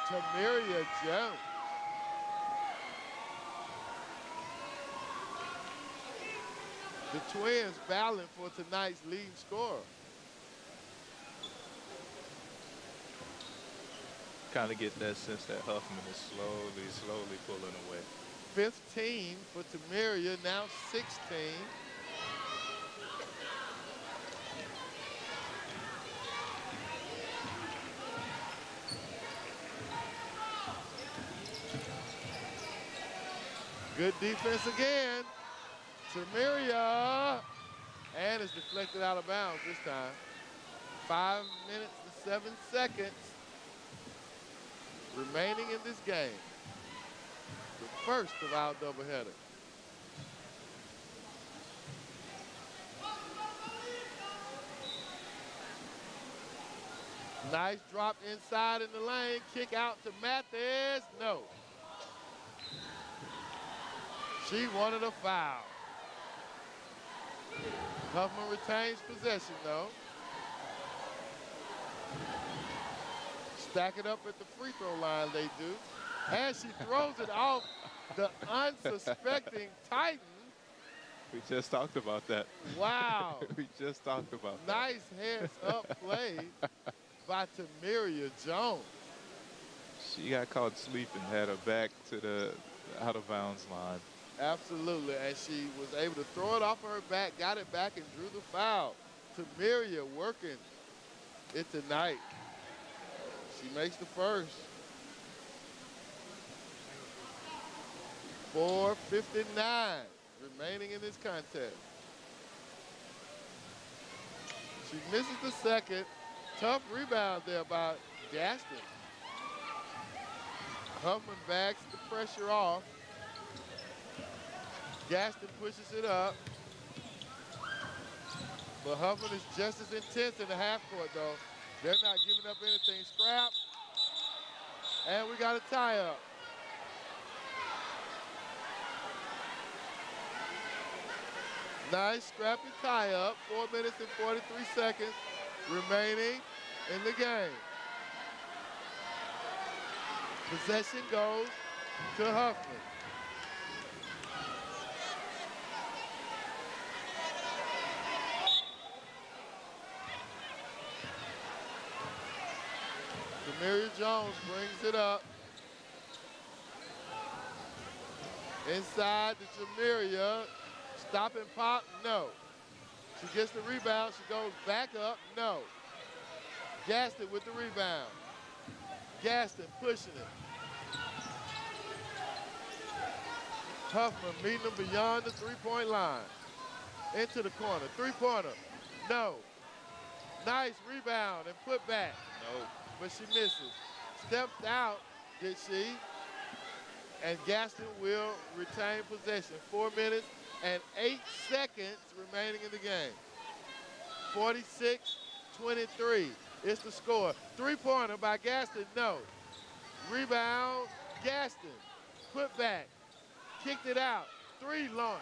Tamiria Jones. The Twins battling for tonight's leading scorer. Kind of get that sense that Huffman is slowly, slowly pulling away. 15 for Tamiria, now 16. Good defense again. Tamiria. And it's deflected out of bounds this time. Five minutes and seven seconds remaining in this game. The first of our doubleheader. Nice drop inside in the lane. Kick out to Mathis. No. She wanted a foul. Huffman retains possession though. Stack it up at the free throw line, they do. And she throws it off the unsuspecting Titan. We just talked about that. Wow. we just talked about that. Nice heads up play by Tamiria Jones. She got caught sleeping, had her back to the out of bounds line. Absolutely, and she was able to throw it off of her back, got it back, and drew the foul. Tamiria working it tonight. She makes the first. 4.59 remaining in this contest. She misses the second. Tough rebound there by Gadsden. Huffman backs the pressure off. Gadsden pushes it up. But Huffman is just as intense in the half court, though. They're not giving up anything. Scrap. And we got a tie up. Nice scrappy tie up. Four minutes and 43 seconds remaining in the game. Possession goes to Huffman. Tamiria Jones brings it up. Inside to Jamiria. Stop and pop, no. She gets the rebound, she goes back up, no. Gadsden with the rebound. Gadsden pushing it. Huffman meeting them beyond the three-point line. Into the corner, three-pointer, no. Nice rebound and put back. No. But she misses. Stepped out, did she? And Gadsden will retain possession. Four minutes and eight seconds remaining in the game. 46-23 is the score. Three-pointer by Gadsden, no. Rebound, Gadsden. Put back. Kicked it out. Three launch.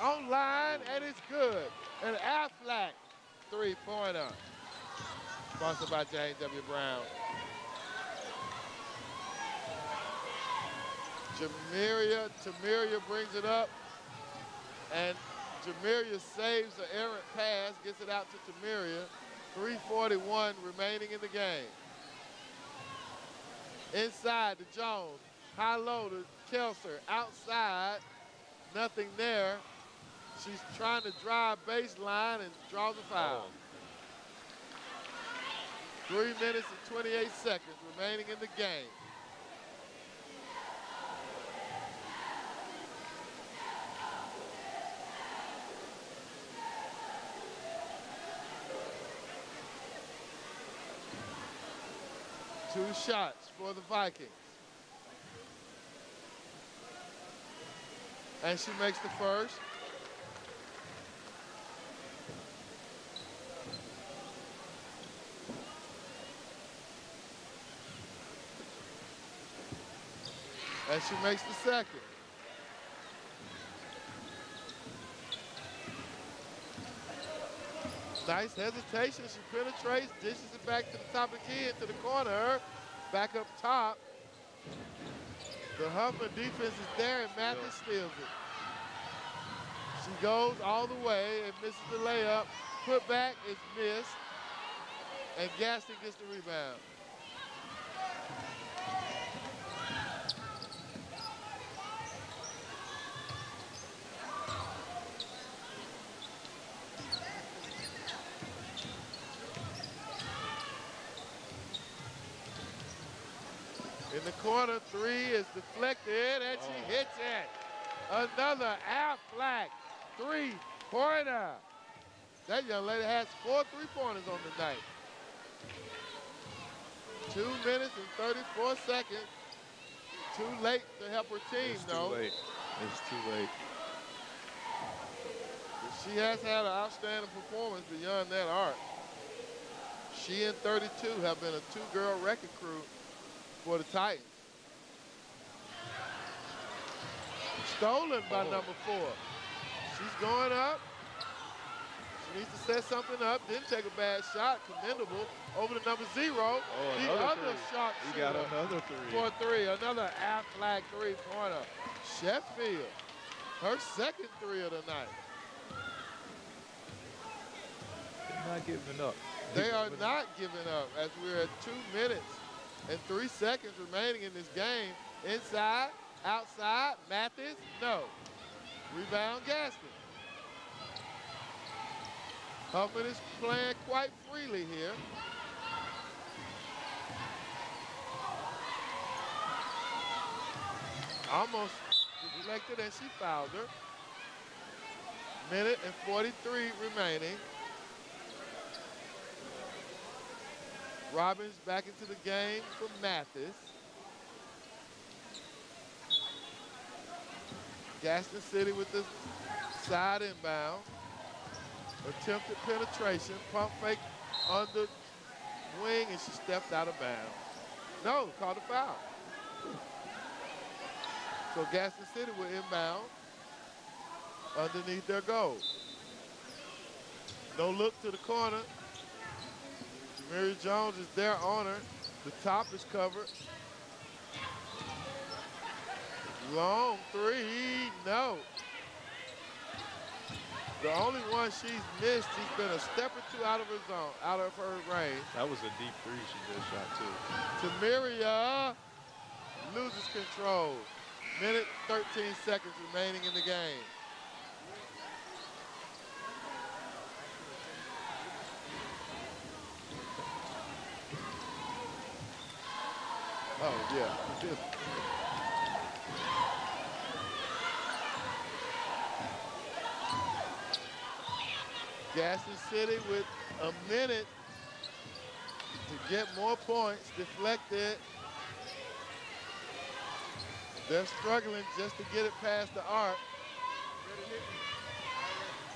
On line, and it's good. An Aflac three-pointer. Sponsored by James W. Brown. Jamiria, Tamiria brings it up. And Jamiria saves the errant pass, gets it out to Tamiria. 341 remaining in the game. Inside to Jones. High low to Kelser. Outside, nothing there. She's trying to drive baseline and draws a foul. Oh. Three minutes and 28 seconds remaining in the game. Two shots for the Vikings. And she makes the first. And she makes the second. Nice hesitation. She penetrates, dishes it back to the top of the key into the corner. Back up top. The Huffman defense is there and Mathis steals it. She goes all the way and misses the layup. Put back is missed. And Gadsden gets the rebound. In the corner, three is deflected, and she oh. hits it. Another Aflac three-pointer. That young lady has four three-pointers on the night. Two minutes and 34 seconds. Too late to help her team, It's though. too late. It's too late. She has had an outstanding performance beyond that arc. She and 32 have been a two-girl record crew for the Titans. Stolen by Oh. number four. She's going up. She needs to set something up. Didn't take a bad shot. Commendable. Over to number zero. Oh, the another other three. shot He got another three. For three. Another Aflac three-pointer. Sheffield. Her second three of the night. They're not giving up. They are not giving up as we're at two minutes and three seconds remaining in this game. Inside, outside, Mathis, no. Rebound, Gadsden. Huffman is playing quite freely here. Almost deflected and she fouled her. Minute and 43 remaining. Robbins back into the game for Mathis. Gadsden City with the side inbound. Attempted penetration, pump fake under wing, and she stepped out of bounds. No, called a foul. So Gadsden City will inbound underneath their goal. No look to the corner. Mary Jones is there on her. The top is covered. Long three, no. The only one she's missed, she's been a step or two out of her zone, out of her range. That was a deep three she just shot too. Tamiria loses control. Minute 13 seconds remaining in the game. Oh, yeah. Gadsden City with a minute to get more points, deflected. They're struggling just to get it past the arc.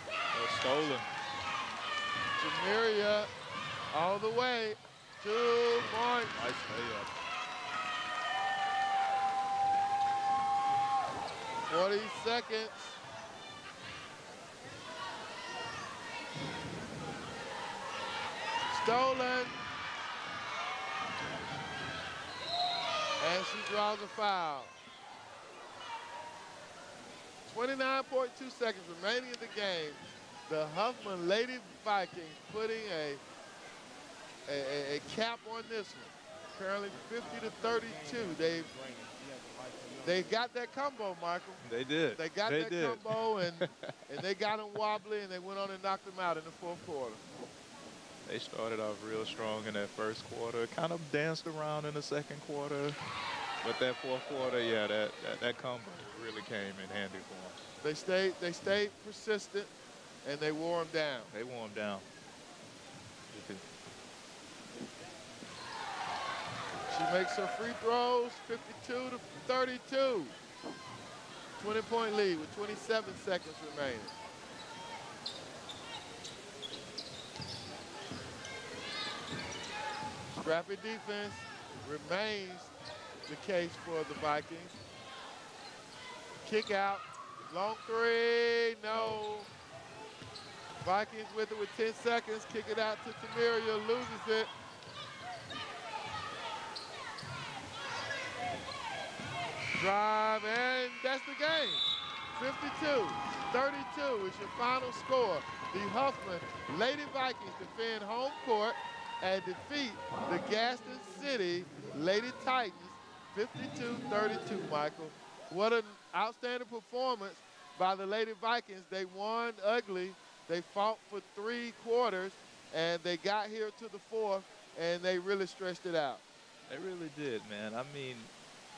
Oh, stolen. Jamiria all the way. Two points. Nice layup. 40 seconds. Stolen. And she draws a foul. 29.2 seconds remaining in the game. The Huffman Lady Vikings putting a, a, a, a cap on this one. Apparently 50 to 32. They've they got that combo, Michael. They did. They got They that did. combo, and and they got them wobbly, and they went on and knocked them out in the fourth quarter. They started off real strong in that first quarter, kind of danced around in the second quarter. But that fourth quarter, yeah, that, that, that combo really came in handy for them. They stayed they stayed persistent, and they wore them down. They wore them down. She makes her free throws, 52 to 32. 20 point lead with 27 seconds remaining. Scrappy defense remains the case for the Vikings. Kick out, long three, no. Vikings with it with 10 seconds, kick it out to Tamiria, loses it. Drive, and that's the game. 52, 32 is your final score. The Huffman Lady Vikings defend home court and defeat the Gadsden City Lady Titans 52-32, Michael. What an outstanding performance by the Lady Vikings. They won ugly. They fought for three quarters, and they got here to the fourth, and they really stretched it out. They really did, man. I mean,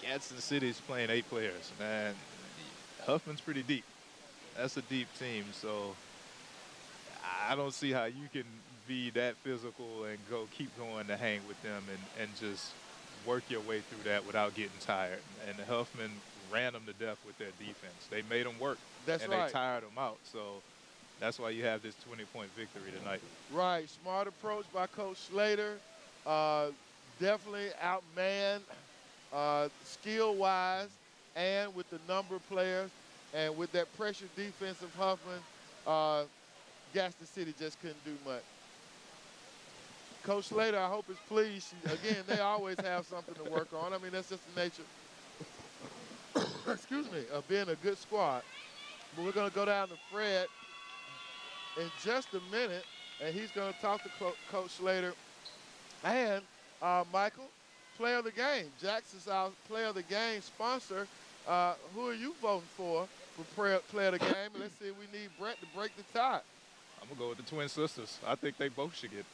Gadsden City's playing eight players, man. Huffman's pretty deep. That's a deep team, so I don't see how you can be that physical and go keep going to hang with them and, and just work your way through that without getting tired. And the Huffman ran them to death with their defense. They made them work, That's and right. they tired them out. So that's why you have this 20-point victory tonight. Right, smart approach by Coach Slater. Uh, definitely outmanned uh, skill-wise and with the number of players and with that pressure defense of Huffman, uh, Gadsden City just couldn't do much. Coach Slater, I hope is pleased. She, again, they always have something to work on. I mean, that's just the nature, excuse me, of being a good squad. But we're going to go down to Fred in just a minute, and he's going to talk to Co- Coach Slater and uh, Michael, player of the game. Jackson's our player of the game sponsor. Uh, who are you voting for for player, of the game? Let's see if we need Brett to break the tie. I'm going to go with the twin sisters. I think they both should get.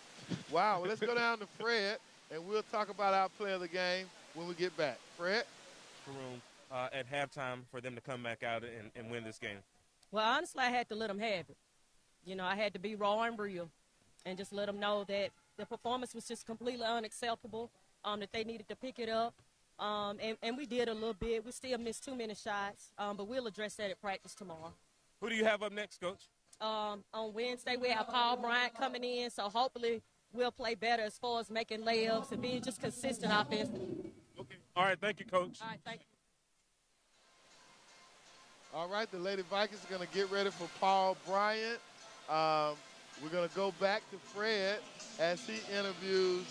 Wow, well, let's go down to Fred, and we'll talk about our play of the game when we get back. Fred? room uh, at halftime for them to come back out and, and win this game? Well, honestly, I had to let them have it. You know, I had to be raw and real and just let them know that the performance was just completely unacceptable. Um, that they needed to pick it up. Um, and, and we did a little bit. We still missed too many shots, um, but we'll address that at practice tomorrow. Who do you have up next, Coach? Um, on Wednesday, we have Paul Bryant coming in, so hopefully we'll play better as far as making layups and being just consistent offensively. Okay. All right. Thank you, Coach. All right. Thank you. All right, the Lady Vikings are going to get ready for Paul Bryant. Um, we're going to go back to Fred as he interviews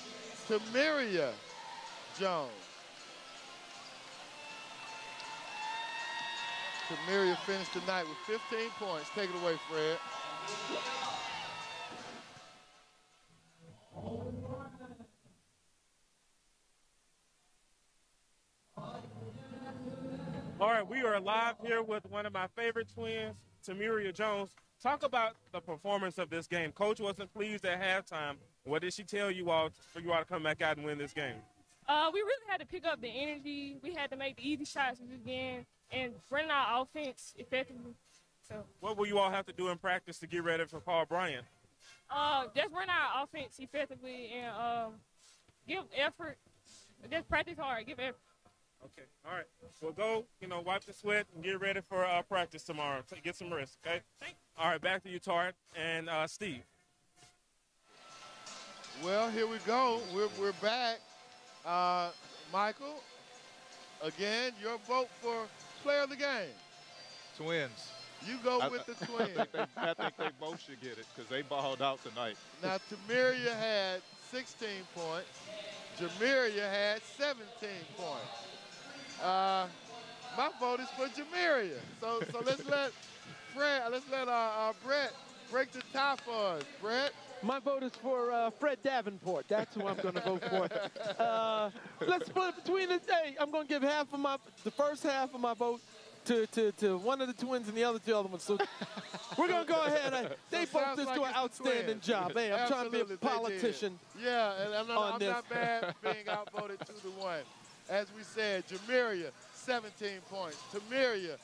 Tamiria Jones. Tamiria finished tonight with 15 points. Take it away, Fred. All right, we are live here with one of my favorite twins, Tamiria Jones. Talk about the performance of this game. Coach wasn't pleased at halftime. What did she tell you all for you all to come back out and win this game? Uh, we really had to pick up the energy. We had to make the easy shots again and bring our offense effectively. So, What will you all have to do in practice to get ready for Paul Bryant? uh, just run our offense effectively and um, give effort. Just practice hard. Give effort. Okay, all right. Well, go, you know, wipe the sweat and get ready for uh, practice tomorrow. Take, get some rest, okay? All right, back to you, Tart and uh, Steve. Well, here we go. We're, we're back. Uh, Michael, again, your vote for player of the game. Twins. You go I- with the I twins. think they, I think they both should get it because they balled out tonight. Now, Tamiria had 16 points. Jamiria had 17 points. Uh, my vote is for Jamiria. So, so let's let Fred, let's let uh, uh, Brett break the tie for us. Brett. My vote is for uh, Fred Davenport. That's who I'm going to vote for. Uh, let's split it between the. Hey, I'm going to give half of my, the first half of my vote to, to, to one of the twins and the other two other ones. So we're going to go ahead. And they So both just like do an outstanding job. Hey, I'm trying to be a politician. Yeah, and I'm not, on I'm this. not bad being outvoted two to one. As we said, Jamiria, 17 points. Tamiria,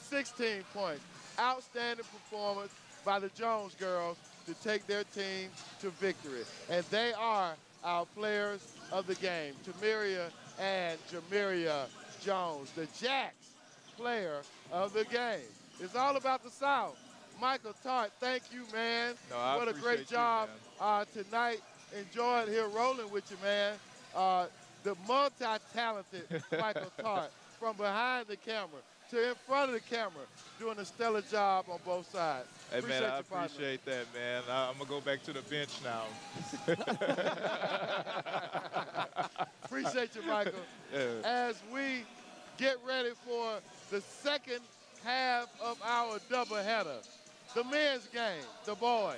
16 points. Outstanding performance by the Jones girls to take their team to victory. And they are our players of the game, Tamiria and Jamiria Jones, the Jack's player of the game. It's all about the South. Michael Tart, thank you, man. No, I what a great appreciate you, job uh, tonight. Enjoyed here rolling with you, man. Uh, the multi-talented Michael Tart from behind the camera to in front of the camera, doing a stellar job on both sides. Hey, Appreciate man, I you, partner. appreciate that, man. I, I'm going to go back to the bench now. Appreciate you, Michael. Yeah. As we get ready for the second half of our doubleheader, the men's game, the boys,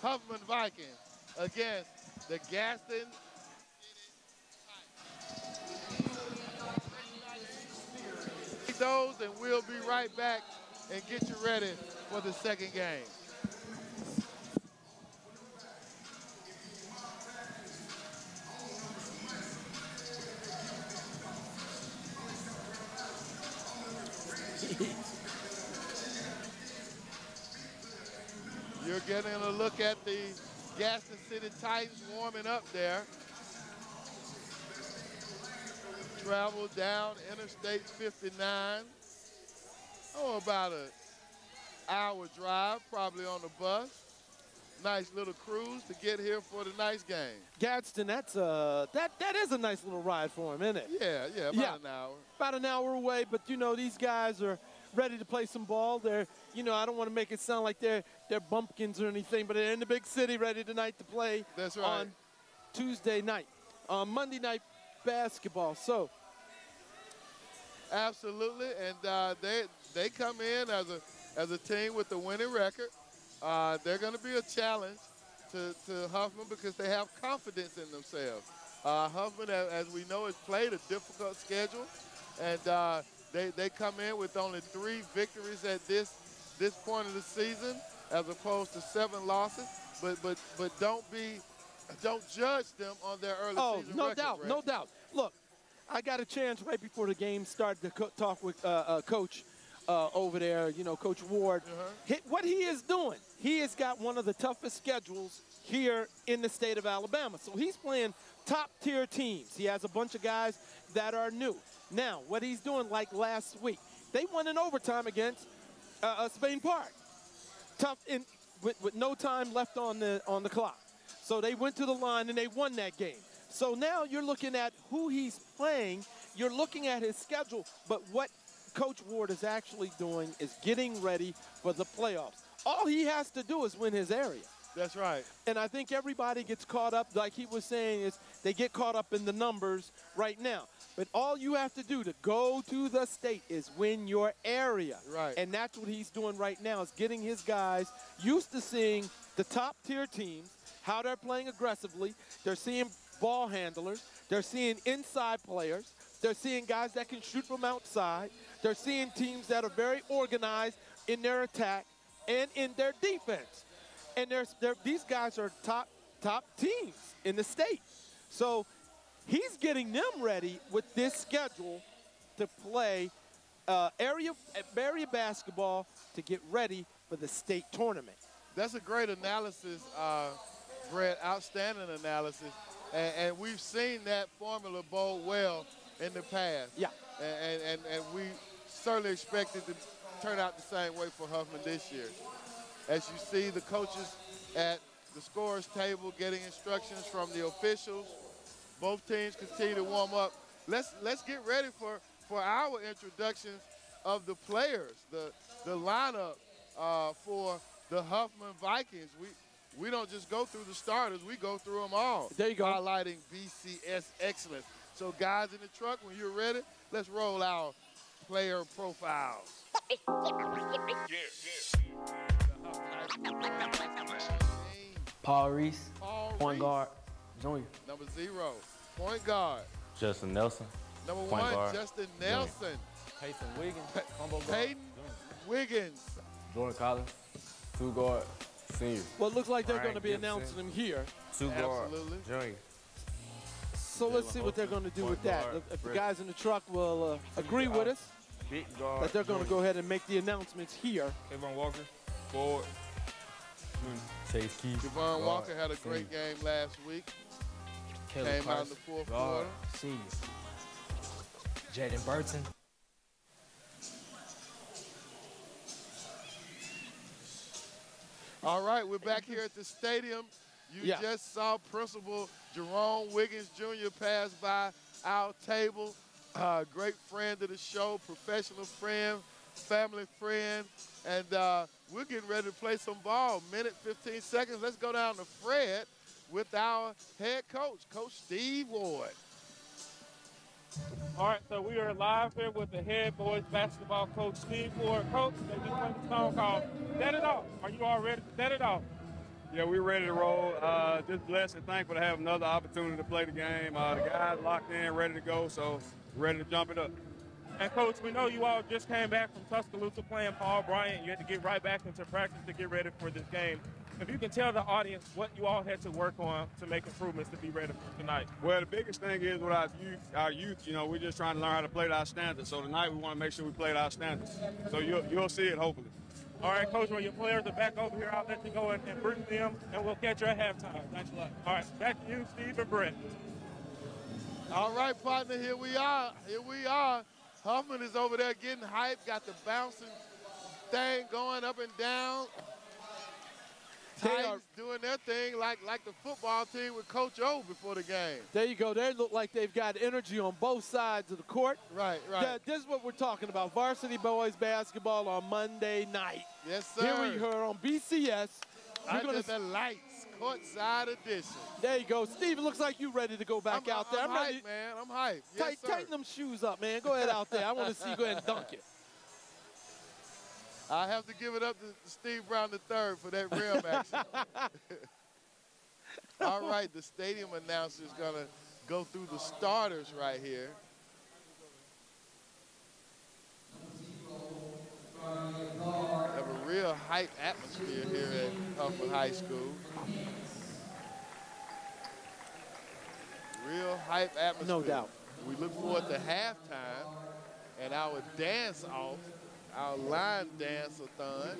Huffman Vikings against the Gadsden. Those and we'll be right back and get you ready for the second game. You're getting a look at the Gadsden City Titans warming up there. Travel down Interstate 59. Oh, about an hour drive, probably on the bus. Nice little cruise to get here for the nice game. Gadsden, that's a, that that is a nice little ride for him, isn't it? Yeah, yeah, about an hour. About an hour away, but you know these guys are ready to play some ball. They're, you know, I don't want to make it sound like they're they're bumpkins or anything, but they're in the big city, ready tonight to play. That's right. On Tuesday night, on Monday night basketball. So Absolutely, and uh, they they come in as a as a team with a winning record. Uh, they're going to be a challenge to, to Huffman because they have confidence in themselves. Uh, Huffman, as we know, has played a difficult schedule, and uh, they they come in with only three victories at this this point of the season, as opposed to seven losses. But but but don't be don't judge them on their early Oh, season no record, doubt, Brett. no doubt. Look, I got a chance right before the game started to talk with uh, uh, Coach uh, over there, you know, Coach Ward, hit, what he is doing, he has got one of the toughest schedules here in the state of Alabama. So he's playing top tier teams. He has a bunch of guys that are new. Now, what he's doing like last week, they won in overtime against uh, uh, Spain Park. Tough in with, with no time left on the on the clock. So they went to the line and they won that game. So now you're looking at who he's playing. You're looking at his schedule. But what Coach Ward is actually doing is getting ready for the playoffs. All he has to do is win his area. That's right. And I think everybody gets caught up, like he was saying, is they get caught up in the numbers right now. But all you have to do to go to the state is win your area. Right. And that's what he's doing right now is getting his guys used to seeing the top tier teams, how they're playing aggressively. They're seeing ball handlers. They're seeing inside players. They're seeing guys that can shoot from outside. They're seeing teams that are very organized in their attack and in their defense. And these guys are top top teams in the state. So he's getting them ready with this schedule to play uh, area area basketball to get ready for the state tournament. That's a great analysis, uh, Brett. Outstanding analysis. And, and, we've seen that formula bode well in the past. Yeah. And, and, and we certainly expect it to turn out the same way for Huffman this year. As you see the coaches at the scorers table getting instructions from the officials. Both teams continue to warm up. Let's let's get ready for, for our introductions of the players, the the lineup uh, for the Huffman Vikings. We we don't just go through the starters, we go through them all. There you go. Highlighting BCS excellence. So guys in the truck, when you're ready, let's roll our player profiles. Paul Reese, Paul point Reese. guard, junior. Number zero, point guard. Justin Nelson, Number point one, guard. Justin Nelson. Peyton Wiggins, combo guard. Peyton Wiggins. Jordan Collins, two guard, senior. Well, it looks like they're going to be Gibson, announcing them here. Two guard, Absolutely. junior. So let's see what they're going to do with that. guard, If- If the guys in the truck will uh, agree with us Big guard. that they're going to go ahead and make the announcements here. Kevin Walker, forward. Chase Key. Javon guard, Walker had a senior. great game last week. Caleb Came out in the fourth guard, quarter. Senior. Jaden Burton. All right, we're back here at the stadium. You Yeah. just saw Principal Jerome Wiggins Jr. pass by our table. Uh, great friend of the show, professional friend, family friend. And uh, we're getting ready to play some ball. Minute 15 seconds. Let's go down to Fred with our head coach, Coach Steve Ward. All right, so we are live here with the head boys basketball coach Steve Ward. Coach, they just played the song called Set It Off. Are you all ready to set it off? Yeah, we're ready to roll. Uh, just blessed and thankful to have another opportunity to play the game. Uh, the guys locked in, ready to go, so ready to jump it up. And coach, we know you all just came back from Tuscaloosa playing Paul Bryant. You had to get right back into practice to get ready for this game. If you can tell the audience what you all had to work on to make improvements to be ready for tonight. Well, the biggest thing is with our youth, our youth, you know, we're just trying to learn how to play to our standards. So tonight we want to make sure we play to our standards. So you'll, you'll see it, hopefully. All right, coach, when your players are back over here, I'll let you go and, and brief them, and we'll catch you at halftime. Thanks a lot. All right, back to you, Steve and Brett. All right, partner, here we are. Here we are. Huffman is over there getting hyped, got the bouncing thing going up and down. Titans doing their thing like, like the football team with Coach O before the game. There you go. They look like they've got energy on both sides of the court. Right, right. This is what we're talking about. Varsity boys basketball on Monday night. Yes, sir. Here we are on BCS. You're Under gonna the lights, courtside edition. There you go. Steve, it looks like you're ready to go back I'm, out there. I'm, ready. hyped, man. I'm hyped. Yes, Tight, sir. tighten them shoes up, man. Go ahead out there. I want to see you go ahead and dunk it. I have to give it up to Steve Brown III for that rim action. All right, the stadium announcer is going to go through the starters right here. Have a real hype atmosphere here at Huffman High School. Real hype atmosphere. No doubt. We look forward to halftime and our dance off our line dance-a-thon.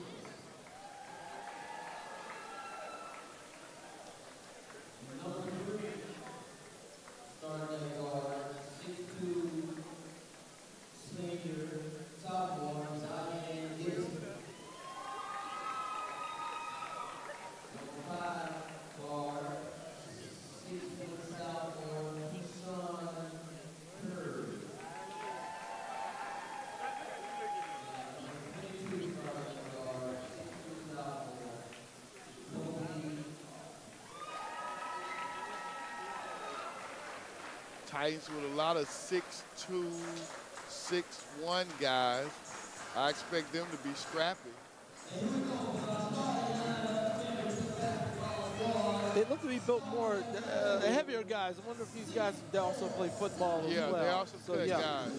Titans with a lot of 6'2", 6'1 guys. I expect them to be scrappy. They look to be built more uh, heavier guys. I wonder if these guys they also play football as Yeah, well. they also So, cut yeah. guys.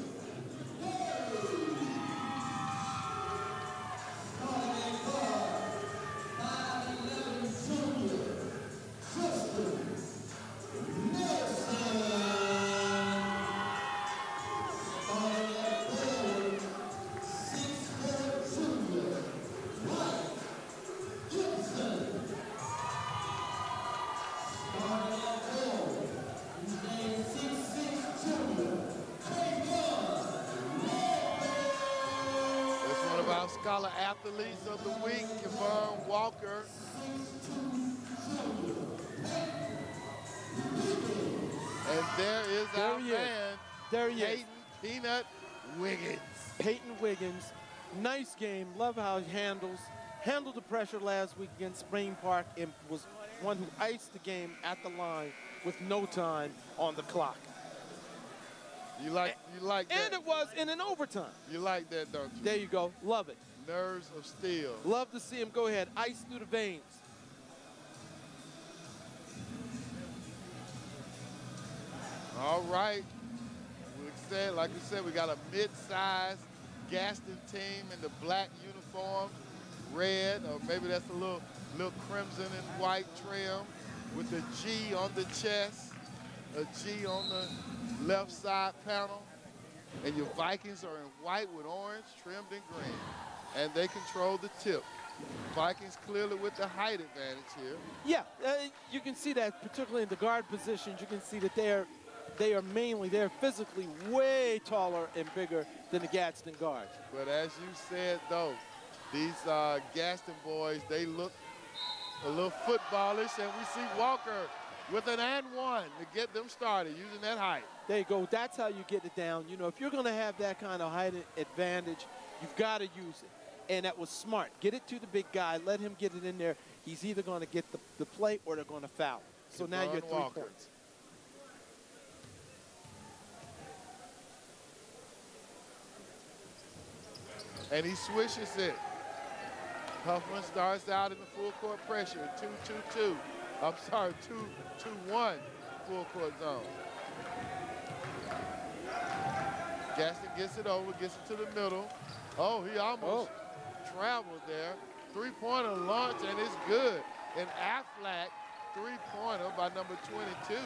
Wiggins. Peyton Wiggins, nice game. Love how he handles handled the pressure last week against Spring Park and was one who iced the game at the line with no time on the clock. You like you like that? And it was in an overtime. You like that, don't you? There you go. Love it. Nerves of steel. Love to see him go ahead, ice through the veins. All right. Said, like we said, we got a mid-sized Gadsden team in the black uniform, red, or maybe that's a little, little crimson and white trim with the G on the chest, a G on the left side panel. And your Vikings are in white with orange, trimmed in green. And they control the tip. Vikings clearly with the height advantage here. Yeah, uh, you can see that, particularly in the guard positions. You can see that they are, they are mainly, they're physically way taller and bigger than the Gadsden guards. But as you said, though, these uh, Gadsden boys, they look a little footballish, and we see Walker with an and one to get them started using that height. There you go. That's how you get it down. You know, if you're going to have that kind of height advantage, you've got to use it. And that was smart. Get it to the big guy. Let him get it in there. He's either going to get the, the play or they're going to foul. So now you're three Walker. points. And he swishes it. Huffman starts out in the full court pressure, 2-2-2. I'm sorry, 2-2-1 full court zone. Gadsden gets it over, gets it to the middle. Oh, he almost oh. traveled there. Three-pointer launch, and it's good. An Aflac three-pointer by number 22.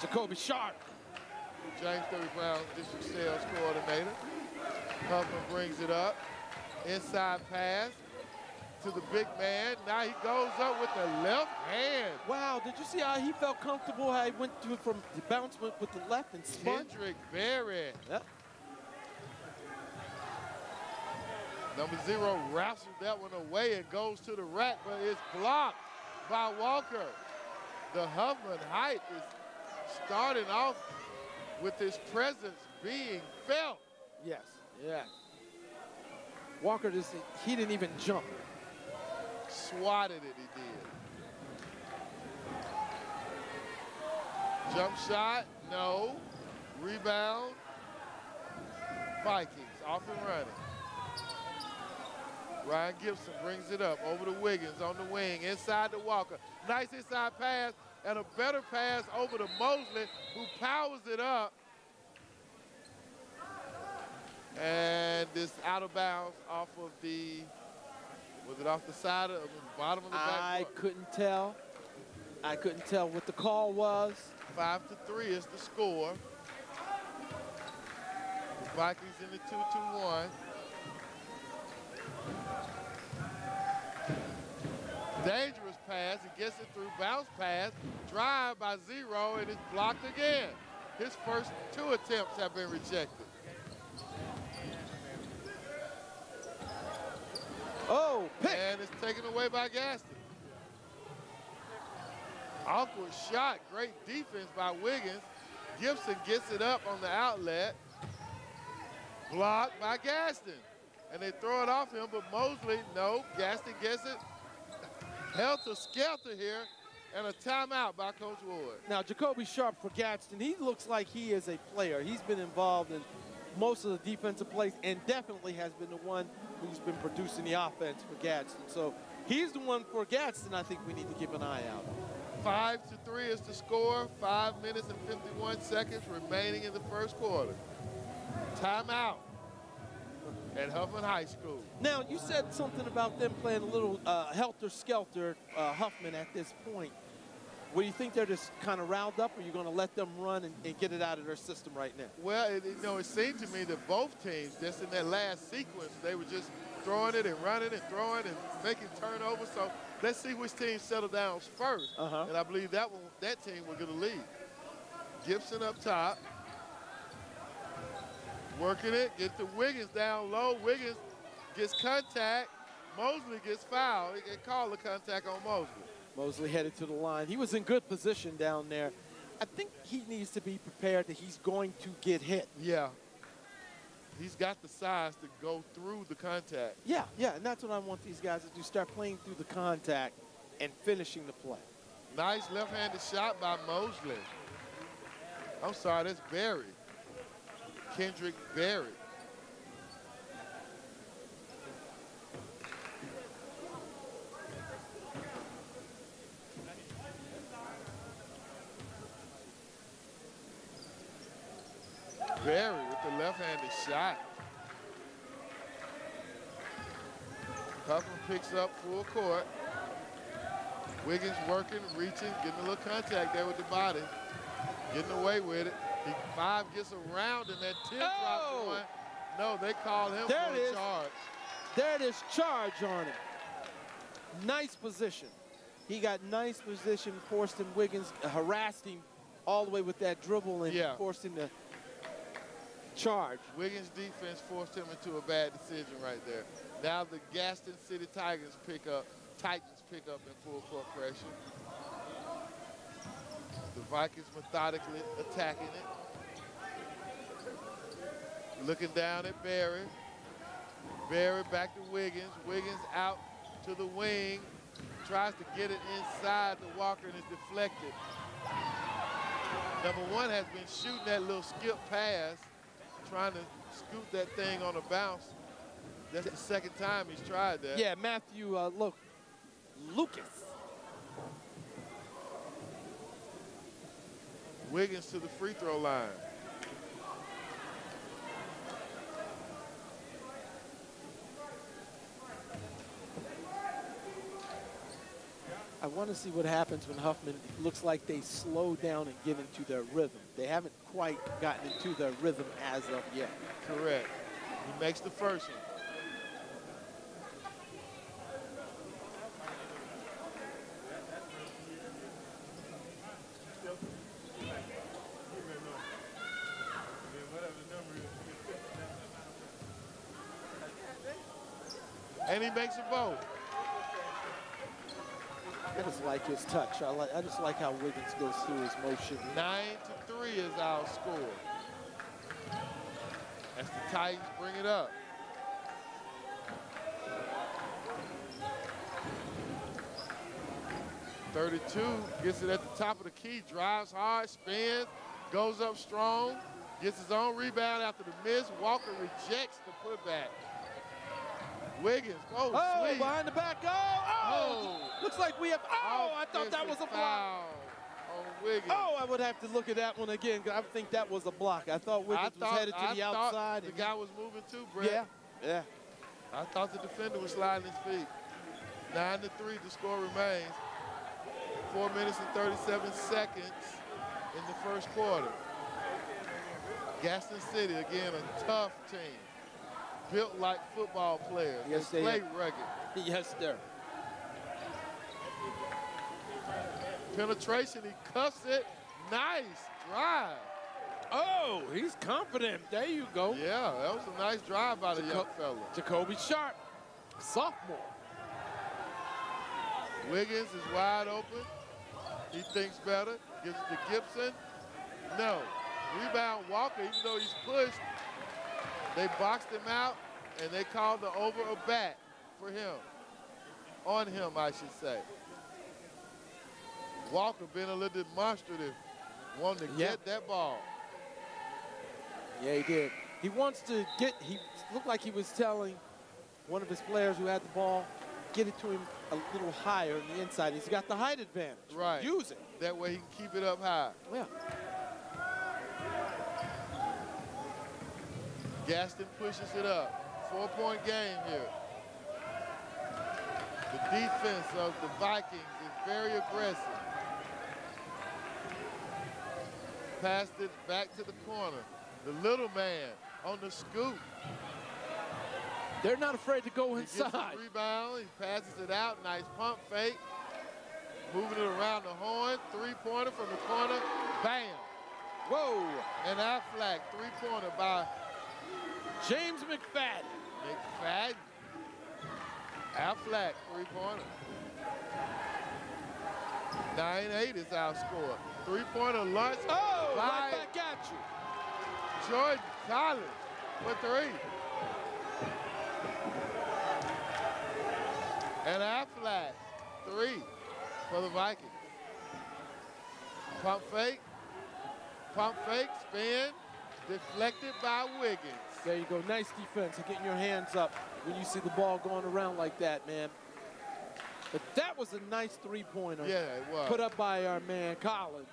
Jacoby Sharp. James 30 Brown, district sales coordinator. Huffman brings it up. Inside pass to the big man. Now he goes up with the left hand. Wow, did you see how he felt comfortable, how he went to from the bounce went with the left and spun? Kendrick Berry. Yep. Number zero wrestles that one away and goes to the rack, but it's blocked by Walker. The Huffman height is starting off with his presence being felt. Yes, yeah. Walker just, he didn't even jump. Swatted it, he did. Jump shot, no. Rebound, Vikings, off and running. Ryan Gibson brings it up over to Wiggins on the wing, inside to Walker. Nice inside pass, and a better pass over to Mosley, who powers it up. And this out of bounds off of the, was it off the side of the bottom of the I back? I couldn't tell. I couldn't tell what the call was. Five to three is the score. The Vikings in the two to one. Dangerous pass. He gets it through. Bounce pass. Drive by zero, and it's blocked again. His first two attempts have been rejected. Oh, pick. And it's taken away by Gadsden. Awkward shot. Great defense by Wiggins. Gibson gets it up on the outlet. Blocked by Gadsden. And they throw it off him, but Mosley, no. Gadsden gets it. Helter skelter here. And a timeout by Coach Ward. Now, Jacoby Sharp for Gadsden, he looks like he is a player. He's been involved in most of the defensive plays and definitely has been the one who's been producing the offense for Gadsden. So he's the one for Gadsden I think we need to keep an eye out. Five to three is the score. Five minutes and 51 seconds remaining in the first quarter. Timeout at Huffman High School. Now, you said something about them playing a little uh, helter-skelter uh, Huffman at this point. What do you think they're just kind of riled up, or you're you going to let them run and, and, get it out of their system right now? Well, it, you know, it seemed to me that both teams, just in that last sequence, they were just throwing it and running and throwing and making turnovers. So let's see which team settle down 1st uh -huh. And I believe that one, that team will get a lead. Gibson up top. Working it, get the Wiggins down low. Wiggins gets contact. Mosley gets fouled. He can call the contact on Mosley. Mosley headed to the line. He was in good position down there. I think he needs to be prepared that he's going to get hit. Yeah. He's got the size to go through the contact. Yeah, yeah, and that's what I want these guys to do, start playing through the contact and finishing the play. Nice left-handed shot by Mosley. I'm sorry, that's Berry. Kendrick Berry. Berry with the left-handed shot. Huffman picks up full court. Wiggins working, reaching, getting a little contact there with the body. Getting away with it. He five gets around and that 10 oh! drops one. No, they call him there for it is. charge. There it is, charge on him. Nice position. He got nice position, forced him, Wiggins harassed him all the way with that dribble and yeah. forced him to charge. Wiggins' defense forced him into a bad decision right there. Now the Gadsden City Tigers pick up, Titans pick up in full court pressure. The Vikings methodically attacking it. Looking down at Berry. Berry back to Wiggins. Wiggins out to the wing. Tries to get it inside the Walker and is deflected. Number one has been shooting that little skip pass, trying to scoop that thing on a bounce. That's the second time he's tried that. Yeah, Matthew, uh, look, Lucas. Wiggins to the free throw line. I want to see what happens when Huffman looks like they slow down and get into their rhythm. They haven't quite gotten into their rhythm as of yet. Correct. He makes the first one. And he makes a both. I just like his touch. I like. I just like how Wiggins goes through his motion. Nine to three is our score. As the Titans bring it up. Thirty-two gets it at the top of the key, drives hard, spins, goes up strong, gets his own rebound after the miss. Walker rejects the putback. Wiggins. Oh, oh sweet. behind the back. Oh, oh, oh. Looks like we have. Oh, I thought that was a block. On Wiggins. Oh, I would have to look at that one again. Because I think that was a block. I thought Wiggins I thought, was headed to I the outside. The guy was moving too, Brett. Yeah, yeah. I thought the defender was sliding his feet. Nine to three, the score remains. Four minutes and 37 seconds in the first quarter. Gadsden City, again, a tough team built like football players. Yes, they, they play are. rugged. Yes, sir. Penetration, he cuffs it. Nice drive. Oh, he's confident. There you go. Yeah, that was a nice drive by the young fella. Jacoby Sharp, sophomore. Wiggins is wide open. He thinks better. Gives it to Gibson. No. Rebound Walker, even though he's pushed. They boxed him out, and they called the over a bat for him. On him, I should say. Walker being a little demonstrative, wanting to Yeah. get that ball. Yeah, he did. He wants to get, he looked like he was telling one of his players who had the ball, get it to him a little higher on the inside. He's got the height advantage. Right. Use it. That way he can keep it up high. Yeah. Gadsden pushes it up. Four-point game here. The defense of the Vikings is very aggressive. Passed it back to the corner. The little man on the scoop. They're not afraid to go He inside. the rebound. He passes it out. Nice pump fake. Moving it around the horn. Three-pointer from the corner. Bam. Whoa. And Aflac, three-pointer by James McFadden. McFadden. Aflac, three-pointer. 9-8 is our score. Three-pointer lunch Oh, by right back at you. Jordan Collins for three. And Aflac, three for the Vikings. Pump fake, pump fake, spin, deflected by Wiggins. There you go. Nice defense and getting your hands up when you see the ball going around like that, man. But that was a nice three-pointer. Yeah, it was. Put up by our man Collins.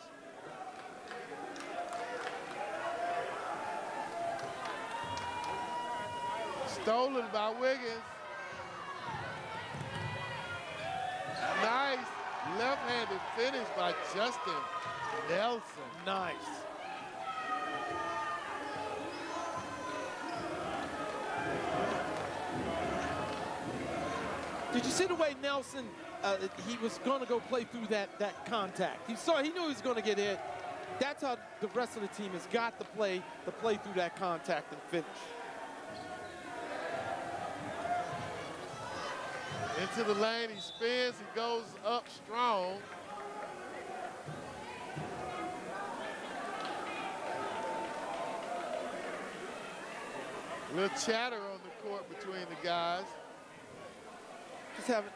Stolen by Wiggins. Nice left-handed finish by Justin Nelson. Nice. Did you see the way Nelson, uh, he was going to go play through that, that contact. He saw, he knew he was going to get hit. That's how the rest of the team has got to play, to play through that contact and finish. Into the lane, he spins, he goes up strong. A Little chatter on the court between the guys. Just having,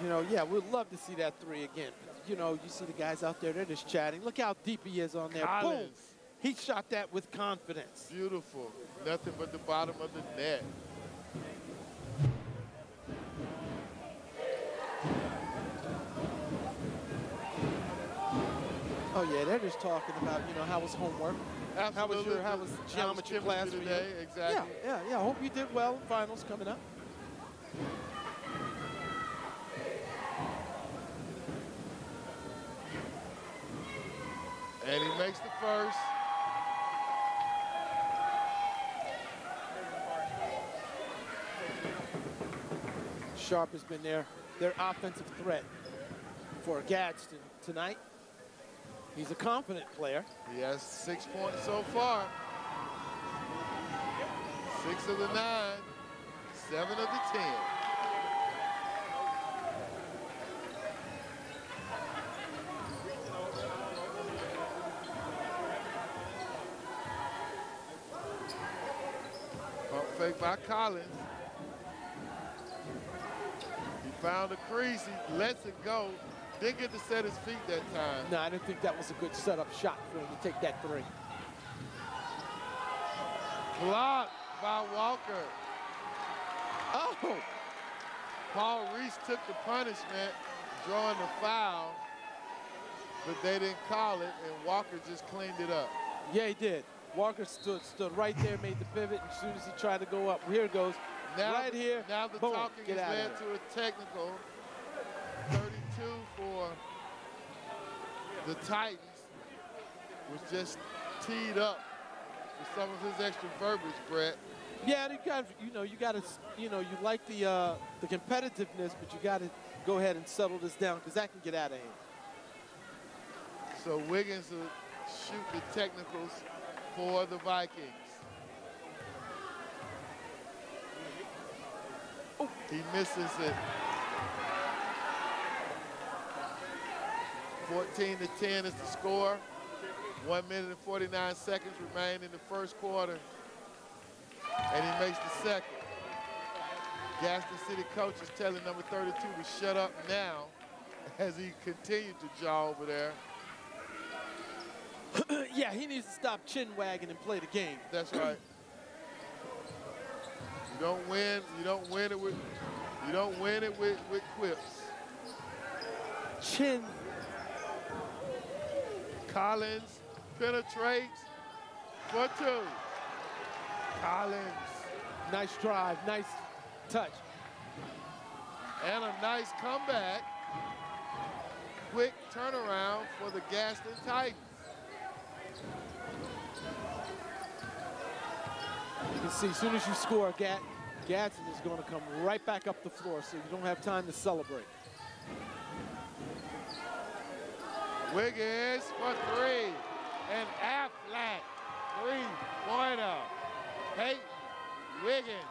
you know, yeah, we'd love to see that three again. You know, you see the guys out there, they're just chatting. Look how deep he is on there. Boom. He shot that with confidence. Beautiful. Nothing but the bottom of the net. They're just talking about, you know, how was homework? How was your, how was geometry class today? Exactly. Yeah, yeah, yeah. I hope you did well finals coming up. And he makes the first. Sharp has been their, their offensive threat for Gadsden tonight. He's a confident player. He has six points so far. Six of the nine, seven of the ten. Pump fake by Collins. He found a crease, he lets it go. Didn't get to set his feet that time. No, I didn't think that was a good setup shot for him to take that three. Blocked by Walker. Oh! Paul Reese took the punishment, drawing the foul, but they didn't call it, and Walker just cleaned it up. Yeah, he did. Walker stood stood right there, made the pivot, and as soon as he tried to go up, here it goes. Now, right here. Now the boom, talking has led to a technical. The Titans was just teed up with some of his extra verbiage, Brett. Yeah, you got you know you got to you know you like the uh, the competitiveness, but you got to go ahead and settle this down because that can get out of hand. So Wiggins will shoot the technicals for the Vikings. He misses it. 14 to 10 is the score. One minute and 49 seconds remain in the first quarter. And he makes the second. Gadsden City coach is telling number 32 to shut up now as he continued to jaw over there. yeah, he needs to stop chin wagging and play the game. That's right. You don't win. You don't win it with. You don't win it with with quips. Chin. Collins penetrates for two. Collins. Nice drive. Nice touch. And a nice comeback. Quick turnaround for the Gadsden Titans. You can see as soon as you score, Gat Gadsden is going to come right back up the floor, so you don't have time to celebrate. Wiggins for three. And Aflac, three-pointer. Peyton Wiggins.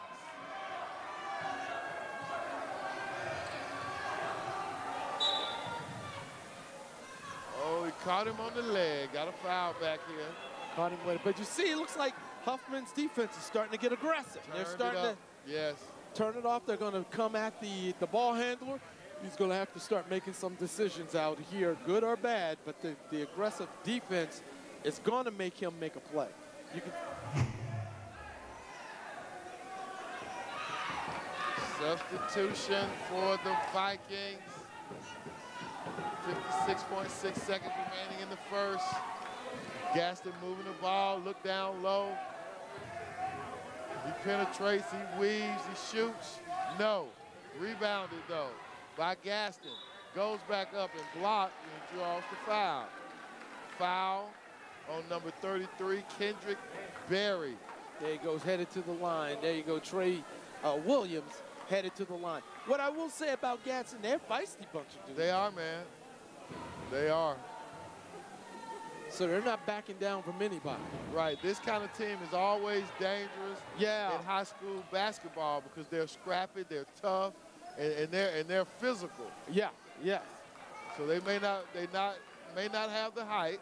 Oh, he caught him on the leg. Got a foul back here. Caught him with it. But you see, it looks like Huffman's defense is starting to get aggressive. They're Turned it starting to. Yes. turn it off. They're going to come at the, the ball handler. He's going to have to start making some decisions out here, good or bad. But the, the aggressive defense is going to make him make a play. You can Substitution for the Vikings. 56.6 seconds remaining in the first. Gadsden moving the ball, look down low. He penetrates, he weaves, he shoots. No. Rebounded though by Gadsden. Goes back up and blocked and draws the foul. Foul on number 33, Kendrick Berry. There he goes, headed to the line. There you go, Trey uh, Williams headed to the line. What I will say about Gadsden, they're feisty bunch of dudes. They are, man. They are. So they're not backing down from anybody. Right. This kind of team is always dangerous Yeah. in high school basketball because they're scrappy, they're tough, and, and they're and they're physical. Yeah, yeah. So they may not they not may not have the height,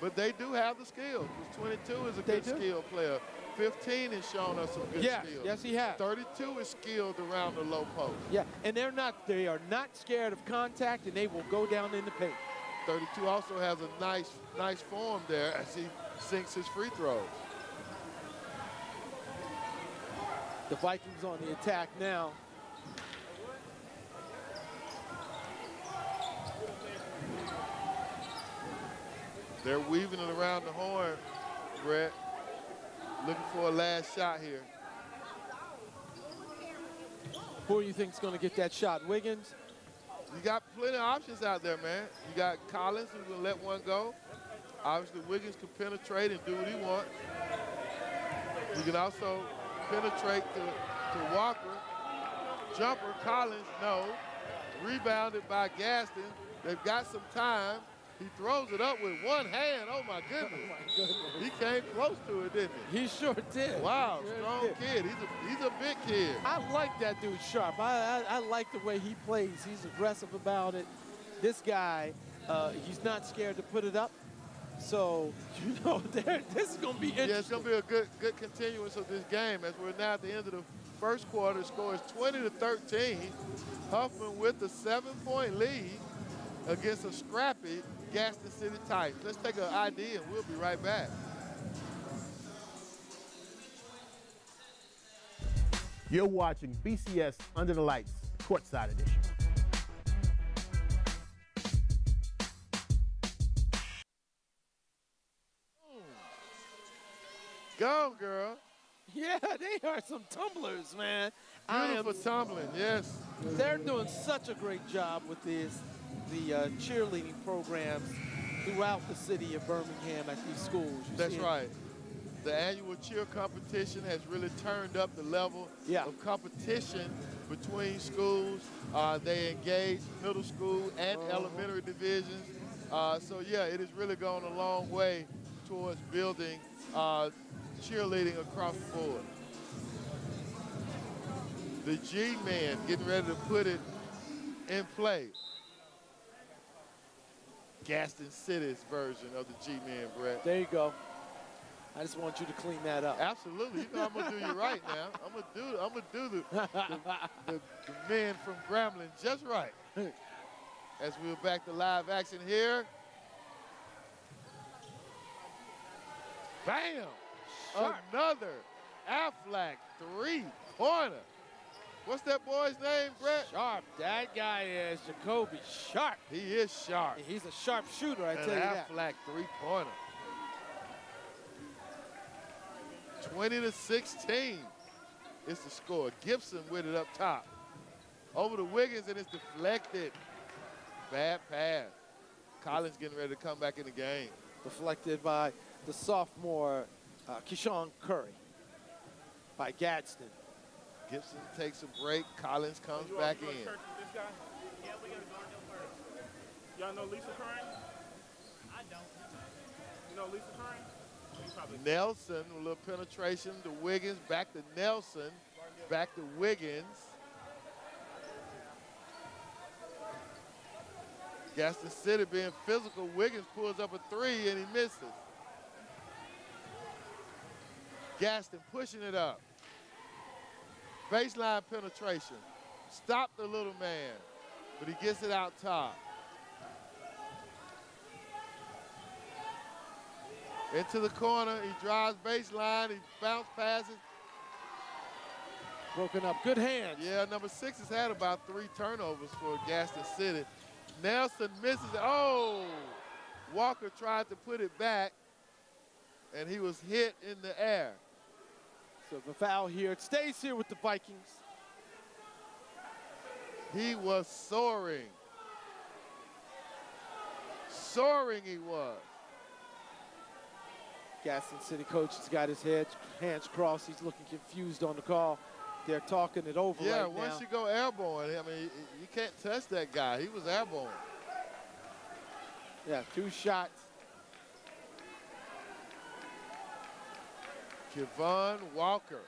but they do have the skill. 'Cause 22 is a They good do. skill player. 15 has shown us some good Yes, skills. yes, he has. 32 is skilled around the low post. Yeah, and they're not, they are not scared of contact and they will go down in the paint. 32 also has a nice nice form there as he sinks his free throws. The Vikings on the attack now. They're weaving it around the horn, Brett. Looking for a last shot here. Who do you think is going to get that shot? Wiggins? You got plenty of options out there, man. You got Collins who's gonna let one go. Obviously, Wiggins can penetrate and do what he wants. You can also penetrate to, to Walker. Jumper, Collins, no. Rebounded by Gadsden. They've got some time. He throws it up with one hand. Oh my goodness. He came close to it, didn't he? He sure did. Wow, sure strong did. kid. He's a he's a big kid. I like that dude sharp. I, I, I like the way he plays. He's aggressive about it. This guy, uh, he's not scared to put it up. So, you know, there, this is going to be interesting. Yeah, it's going to be a good good continuance of this game as we're now at the end of the first quarter. The score is 20 to 13. Huffman with a seven-point lead against a scrappy Gadsden City Titans. Let's take an ID and we'll be right back. You're watching BCS Under the Lights, Courtside Edition. Mm. Go, girl. Yeah, they are some tumblers, man. I Beautiful am- tumbling, yes. They're doing such a great job with this, the uh, cheerleading programs throughout the city of Birmingham at these schools. You That's right. the annual cheer competition has really turned up the level of competition between schools. Uh, they engage middle school and Uh-huh. elementary divisions. Uh, so yeah, it has really gone a long way towards building uh, cheerleading across the board. The G-Man getting ready to put it in play. Gadsden City's version of the G-Man, Brett. There you go. I just want you to clean that up. Absolutely. You know I'm gonna do you right now. I'm gonna do I'm gonna do the, the, the, the men from Grambling just right. As we're back to live action here. Bam! Sharp. Another Aflac three-pointer. What's that boy's name, Brett? Sharp. That guy is Jacoby Sharp. He is sharp. He's a sharp shooter, I An tell you that. Aflac three-pointer. 20 to 16 is the score. Gibson with it up top. Over to Wiggins and it's deflected. Bad pass. Collins getting ready to come back in the game. Deflected by the sophomore uh, Keyshawn Curry. By Gadsden. Gibson takes a break. Collins comes You back in. want to church with this guy? Yeah, we gotta go in first. Y'all know Lisa Curran? I don't. You know Lisa Curran? Nelson, a little penetration to Wiggins, back to Nelson, back to Wiggins. Gadsden City being physical. Wiggins pulls up a three and he misses. Gadsden pushing it up. Baseline penetration. Stop the little man, but he gets it out top. Into the corner, he drives baseline, he bounce passes. Broken up, good hands. Yeah, number six has had about three turnovers for Gadsden City. Nelson misses it. Oh! Walker tried to put it back, and he was hit in the air. So the foul here. It stays here with the Vikings. He was soaring. Soaring he was. Gadsden City coach has got his head, hands crossed. He's looking confused on the call. They're talking it over Yeah, right once now. you go airborne, I mean, you can't touch that guy. He was airborne. Yeah, two shots. Kevon Walker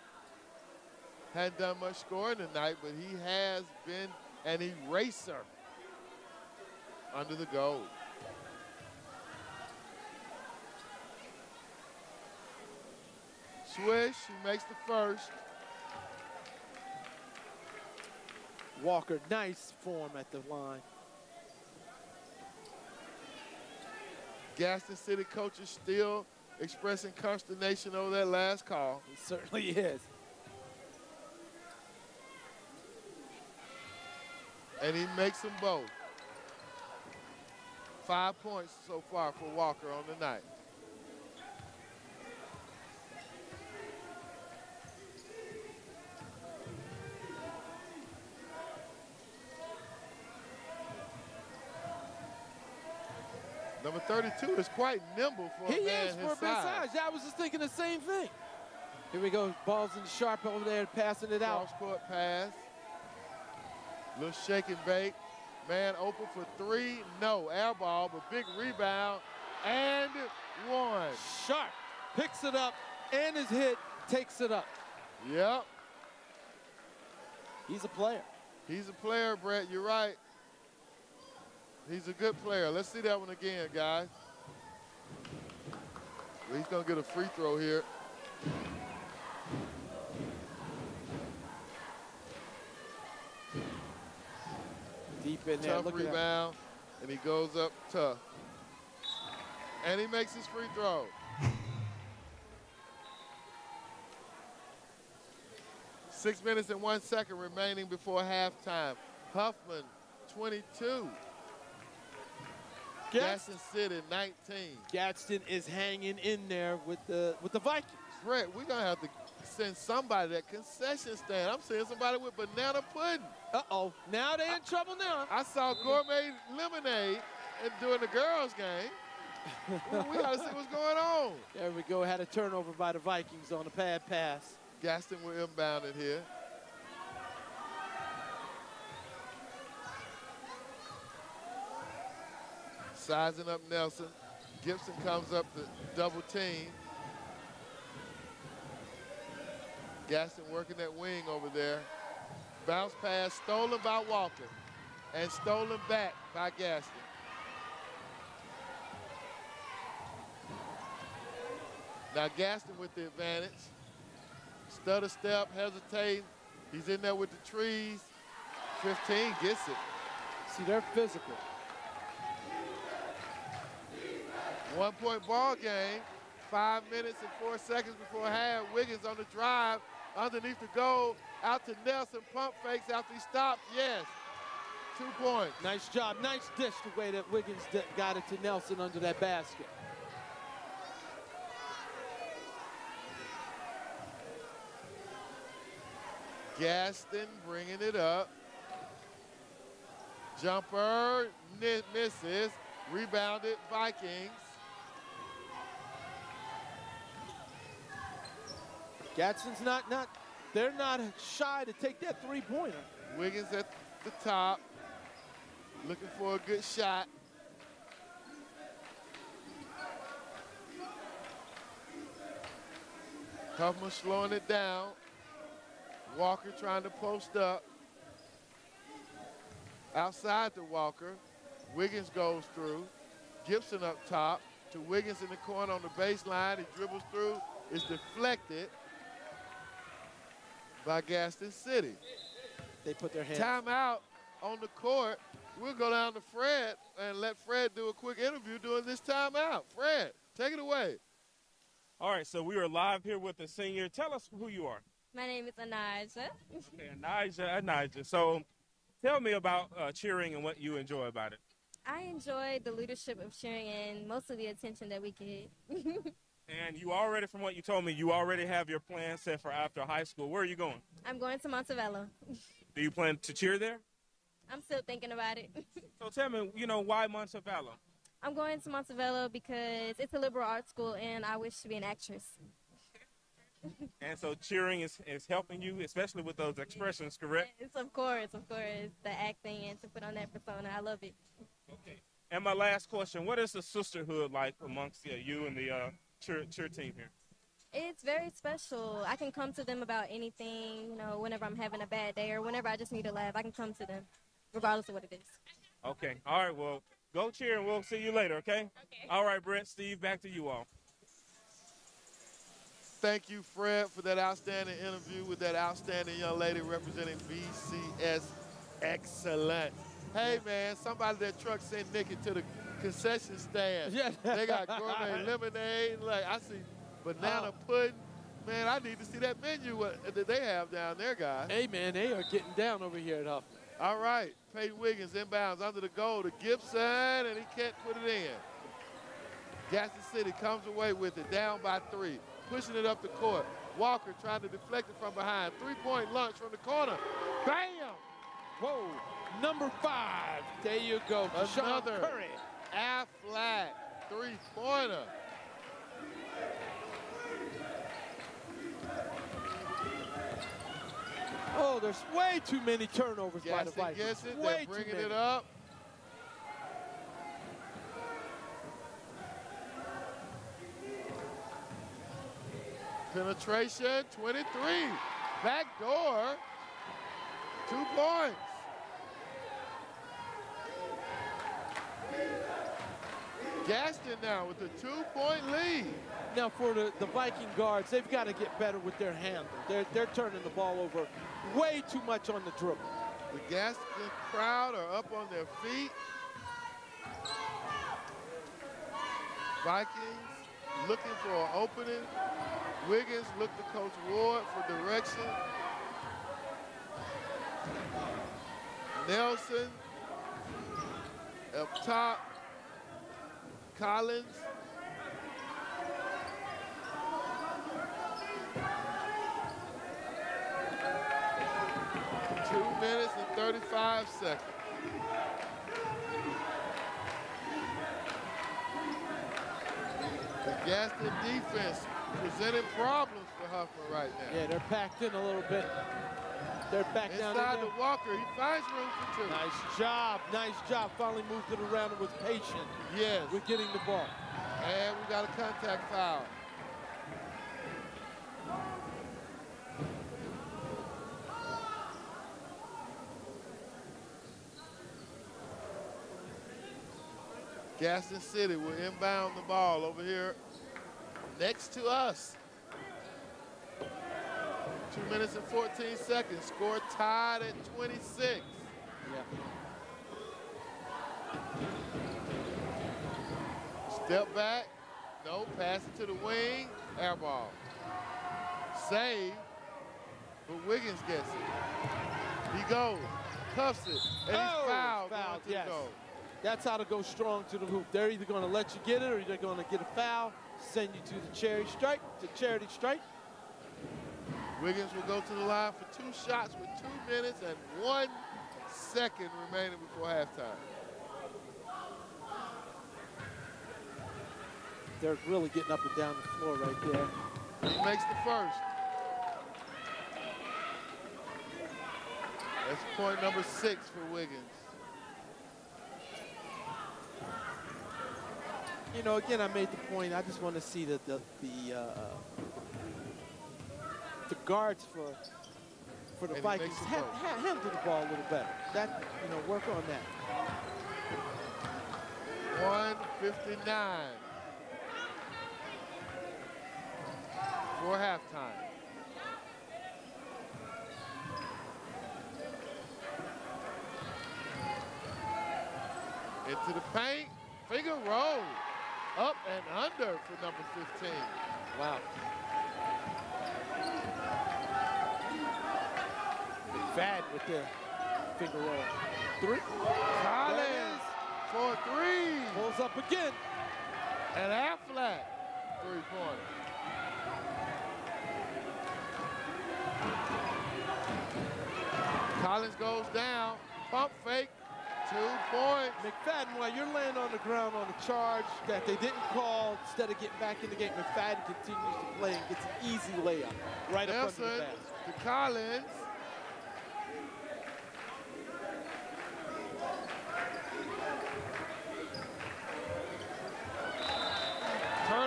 hadn't done much scoring tonight, but he has been an eraser under the goal. Swish, he makes the first. Walker, nice form at the line. Gadsden City coaches still expressing consternation over that last call. He certainly is. And he makes them both. Five points so far for Walker on the night. Number 32 is quite nimble for He a man is his for a big size. size. Yeah, I was just thinking the same thing. Here we go. Ball's in sharp over there, passing it out. Cross court pass. Little shake and bake. Man open for three. No. Air ball, but big rebound. And one. Sharp picks it up and his hit takes it up. Yep. He's a player. He's a player, Brett. You're right. He's a good player. Let's see that one again, guys. He's going to get a free throw here. Deep in there. Tough Look rebound, and he goes up tough. And he makes his free throw. Six minutes and one second remaining before halftime. Huffman, 22. Gadsden City, 19. Gadsden is hanging in there with the with the Vikings. Brett, we're going to have to send somebody that concession stand. I'm seeing somebody with banana pudding. Uh-oh. Now they're in trouble now. I saw gourmet lemonade and during the girls' game. we got to see what's going on. There we go. Had a turnover by the Vikings on a pad pass. Gadsden will inbound it here. Sizing up Nelson. Gibson comes up the double team. Gadsden working that wing over there. Bounce pass stolen by Walker and stolen back by Gadsden. Now Gadsden with the advantage. Stutter step, hesitate. He's in there with the trees. 15 gets it. See, they're physical. One point ball game. Five minutes and four seconds before half. Wiggins on the drive underneath the goal. Out to Nelson. Pump fakes after he stopped. Yes. Two points. Nice job. Nice dish the way that Wiggins got it to Nelson under that basket. Gaston bringing it up. Jumper misses. Rebounded Vikings. Gadsden's not not they're not shy to take that three-pointer. Wiggins at the top. Looking for a good shot. Huffman slowing it down. Walker trying to post up. Outside to Walker. Wiggins goes through. Gibson up top to Wiggins in the corner on the baseline. He dribbles through. It's deflected by Gadsden City. They put their hands. Timeout on the court. We'll go down to Fred and let Fred do a quick interview during this timeout. Fred, take it away. All right, so we are live here with the senior. Tell us who you are. My name is Anija. Okay, Anija, Anija. So tell me about uh, cheering and what you enjoy about it. I enjoy the leadership of cheering and most of the attention that we get. and you already, from what you told me, you already have your plan set for after high school. Where are you going? I'm going to Montevallo. Do you plan to cheer there? I'm still thinking about it. so tell me, you know, why Montevallo? I'm going to Montevallo because it's a liberal arts school and I wish to be an actress. and so cheering is, is helping you, especially with those expressions, correct? Yes, of course, of course. The acting and to put on that persona. I love it. Okay. And my last question, what is the sisterhood like amongst uh, you and the uh, cheer, cheer team here? It's very special. I can come to them about anything, you know, whenever I'm having a bad day or whenever I just need a laugh, I can come to them, regardless of what it is. Okay. All right. Well, go cheer and we'll see you later, okay? Okay. All right, Brett, Steve, back to you all. Thank you, Fred, for that outstanding interview with that outstanding young lady representing BCS Excellent. Hey, man, somebody that truck sent Nikki to the concession stand. Yeah. they got gourmet lemonade. Like, I see banana Oh. pudding. Man, I need to see that menu uh, that they have down there, guys. Hey, man, they are getting down over here at Huffman. All right, Peyton Wiggins inbounds under the goal to Gibson, and he can't put it in. Gadsden City comes away with it, down by three, pushing it up the court. Walker trying to deflect it from behind. Three-point lunge from the corner. Bam! Whoa, number five. There you go, Sean Another Curry. Aflac three-pointer. Oh, there's way too many turnovers by the Gaston Vikings. gets it. way They're bringing it up. Penetration, 23. Back door, two points. Gadsden now with a two-point lead. Now for the, the Viking guards, they've got to get better with their handle. They're, they're turning the ball over way too much on the dribble. The Gadsden crowd are up on their feet. Vikings looking for an opening. Wiggins looked to Coach Ward for direction. Nelson up top. Collins. Two minutes and 35 seconds. The Gadsden defense presenting problems for Huffman right now. Yeah, they're packed in a little bit. They're back down in Inside the Walker, he finds room for two. Nice job, nice job. Finally moved it around and was patient. Yes. With getting the ball. And we got a contact foul. Gadsden City will inbound the ball over here next to us. Two minutes and 14 seconds. Score tied at 26. Step back. No, pass it to the wing. Air ball. Save. But Wiggins gets it. He goes. Cuffs it. And Oh, he's fouled. fouled, yes. goal. That's how to go strong to the hoop. They're either going to let you get it or they're going to get a foul, send you to the charity stripe, to charity stripe. Wiggins will go to the line for two shots with two minutes and one second remaining before halftime. They're really getting up and down the floor right there. He makes the first. That's point number six for Wiggins. You know, again, I made the point. I just want to see the the the, uh, the guards for for the And Vikings ha- ha- handle the ball a little better. That you know, work on that. 159 for halftime. Into the paint, finger roll, up and under for number 15. Wow. McFadden with the finger roll. Three. Collins for three. Pulls up again. And Aflac, three-pointer. Collins goes down, pump fake, two points. McFadden, while you're laying on the ground on a charge that they didn't call, instead of getting back in the game, McFadden continues to play and gets an easy layup right up under the Nelson basket. to Collins.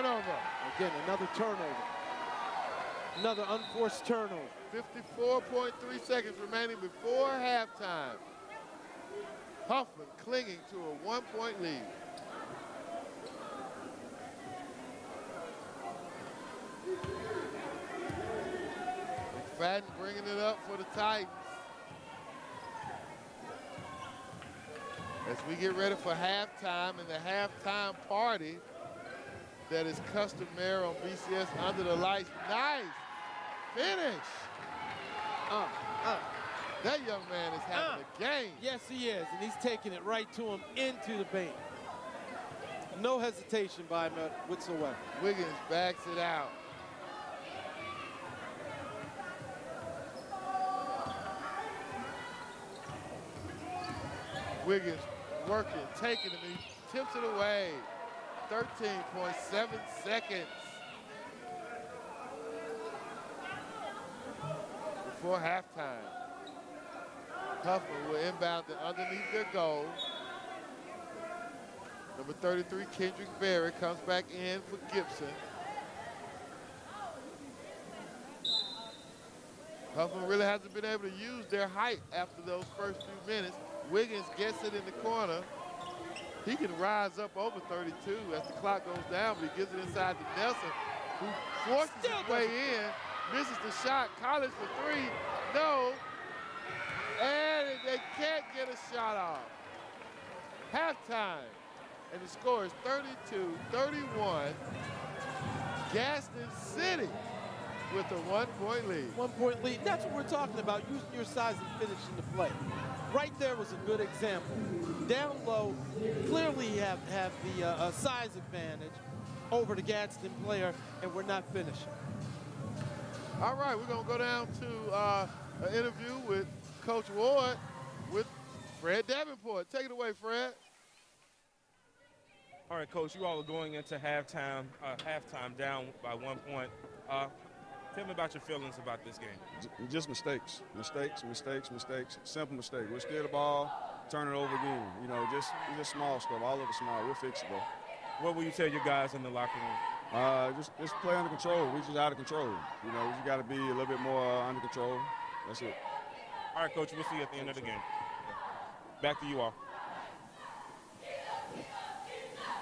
Turnover. Again, another turnover. Another unforced turnover. 54.3 seconds remaining before halftime. Huffman clinging to a one-point lead. McFadden bringing it up for the Titans. As we get ready for halftime and the halftime party that is customary on BCS Under the Lights. Nice finish. Uh, uh. That young man is having a game. Yes, he is, and he's taking it right to him into the paint. No hesitation by him whatsoever. Wiggins backs it out. Wiggins working, taking it, he tips it away. 13.7 seconds. Before halftime. Huffman will inbound it underneath their goal. Number 33, Kendrick Berry, comes back in for Gibson. Huffman really hasn't been able to use their height after those first few minutes. Wiggins gets it in the corner. He can rise up over 32 as the clock goes down, but he gives it inside to Nelson, who forces his way in, misses the shot. Collins for three, no. And they can't get a shot off. Halftime. And the score is 32-31. Gadsden City with a one-point lead. One point lead. That's what we're talking about, using your size and finishing the play. Right there was a good example. Down low, clearly have, have the uh, uh, size advantage over the Gadsden player, and we're not finishing. All right, we're going to go down to uh, an interview with Coach Ward with Fred Davenport. Take it away, Fred. All right, Coach, you all are going into halftime, uh, halftime down by one point. Uh, tell me about your feelings about this game. Just mistakes, mistakes, mistakes, mistakes. Simple mistake. We'll steal the ball, turn it over again. You know, just just small stuff. All of it small. We're fixable. What will you tell your guys in the locker room? Uh, just just play under control. We just out of control. You know, we just got to be a little bit more uh, under control. That's it. All right, Coach, we'll see you at the end of the game. Back to you all.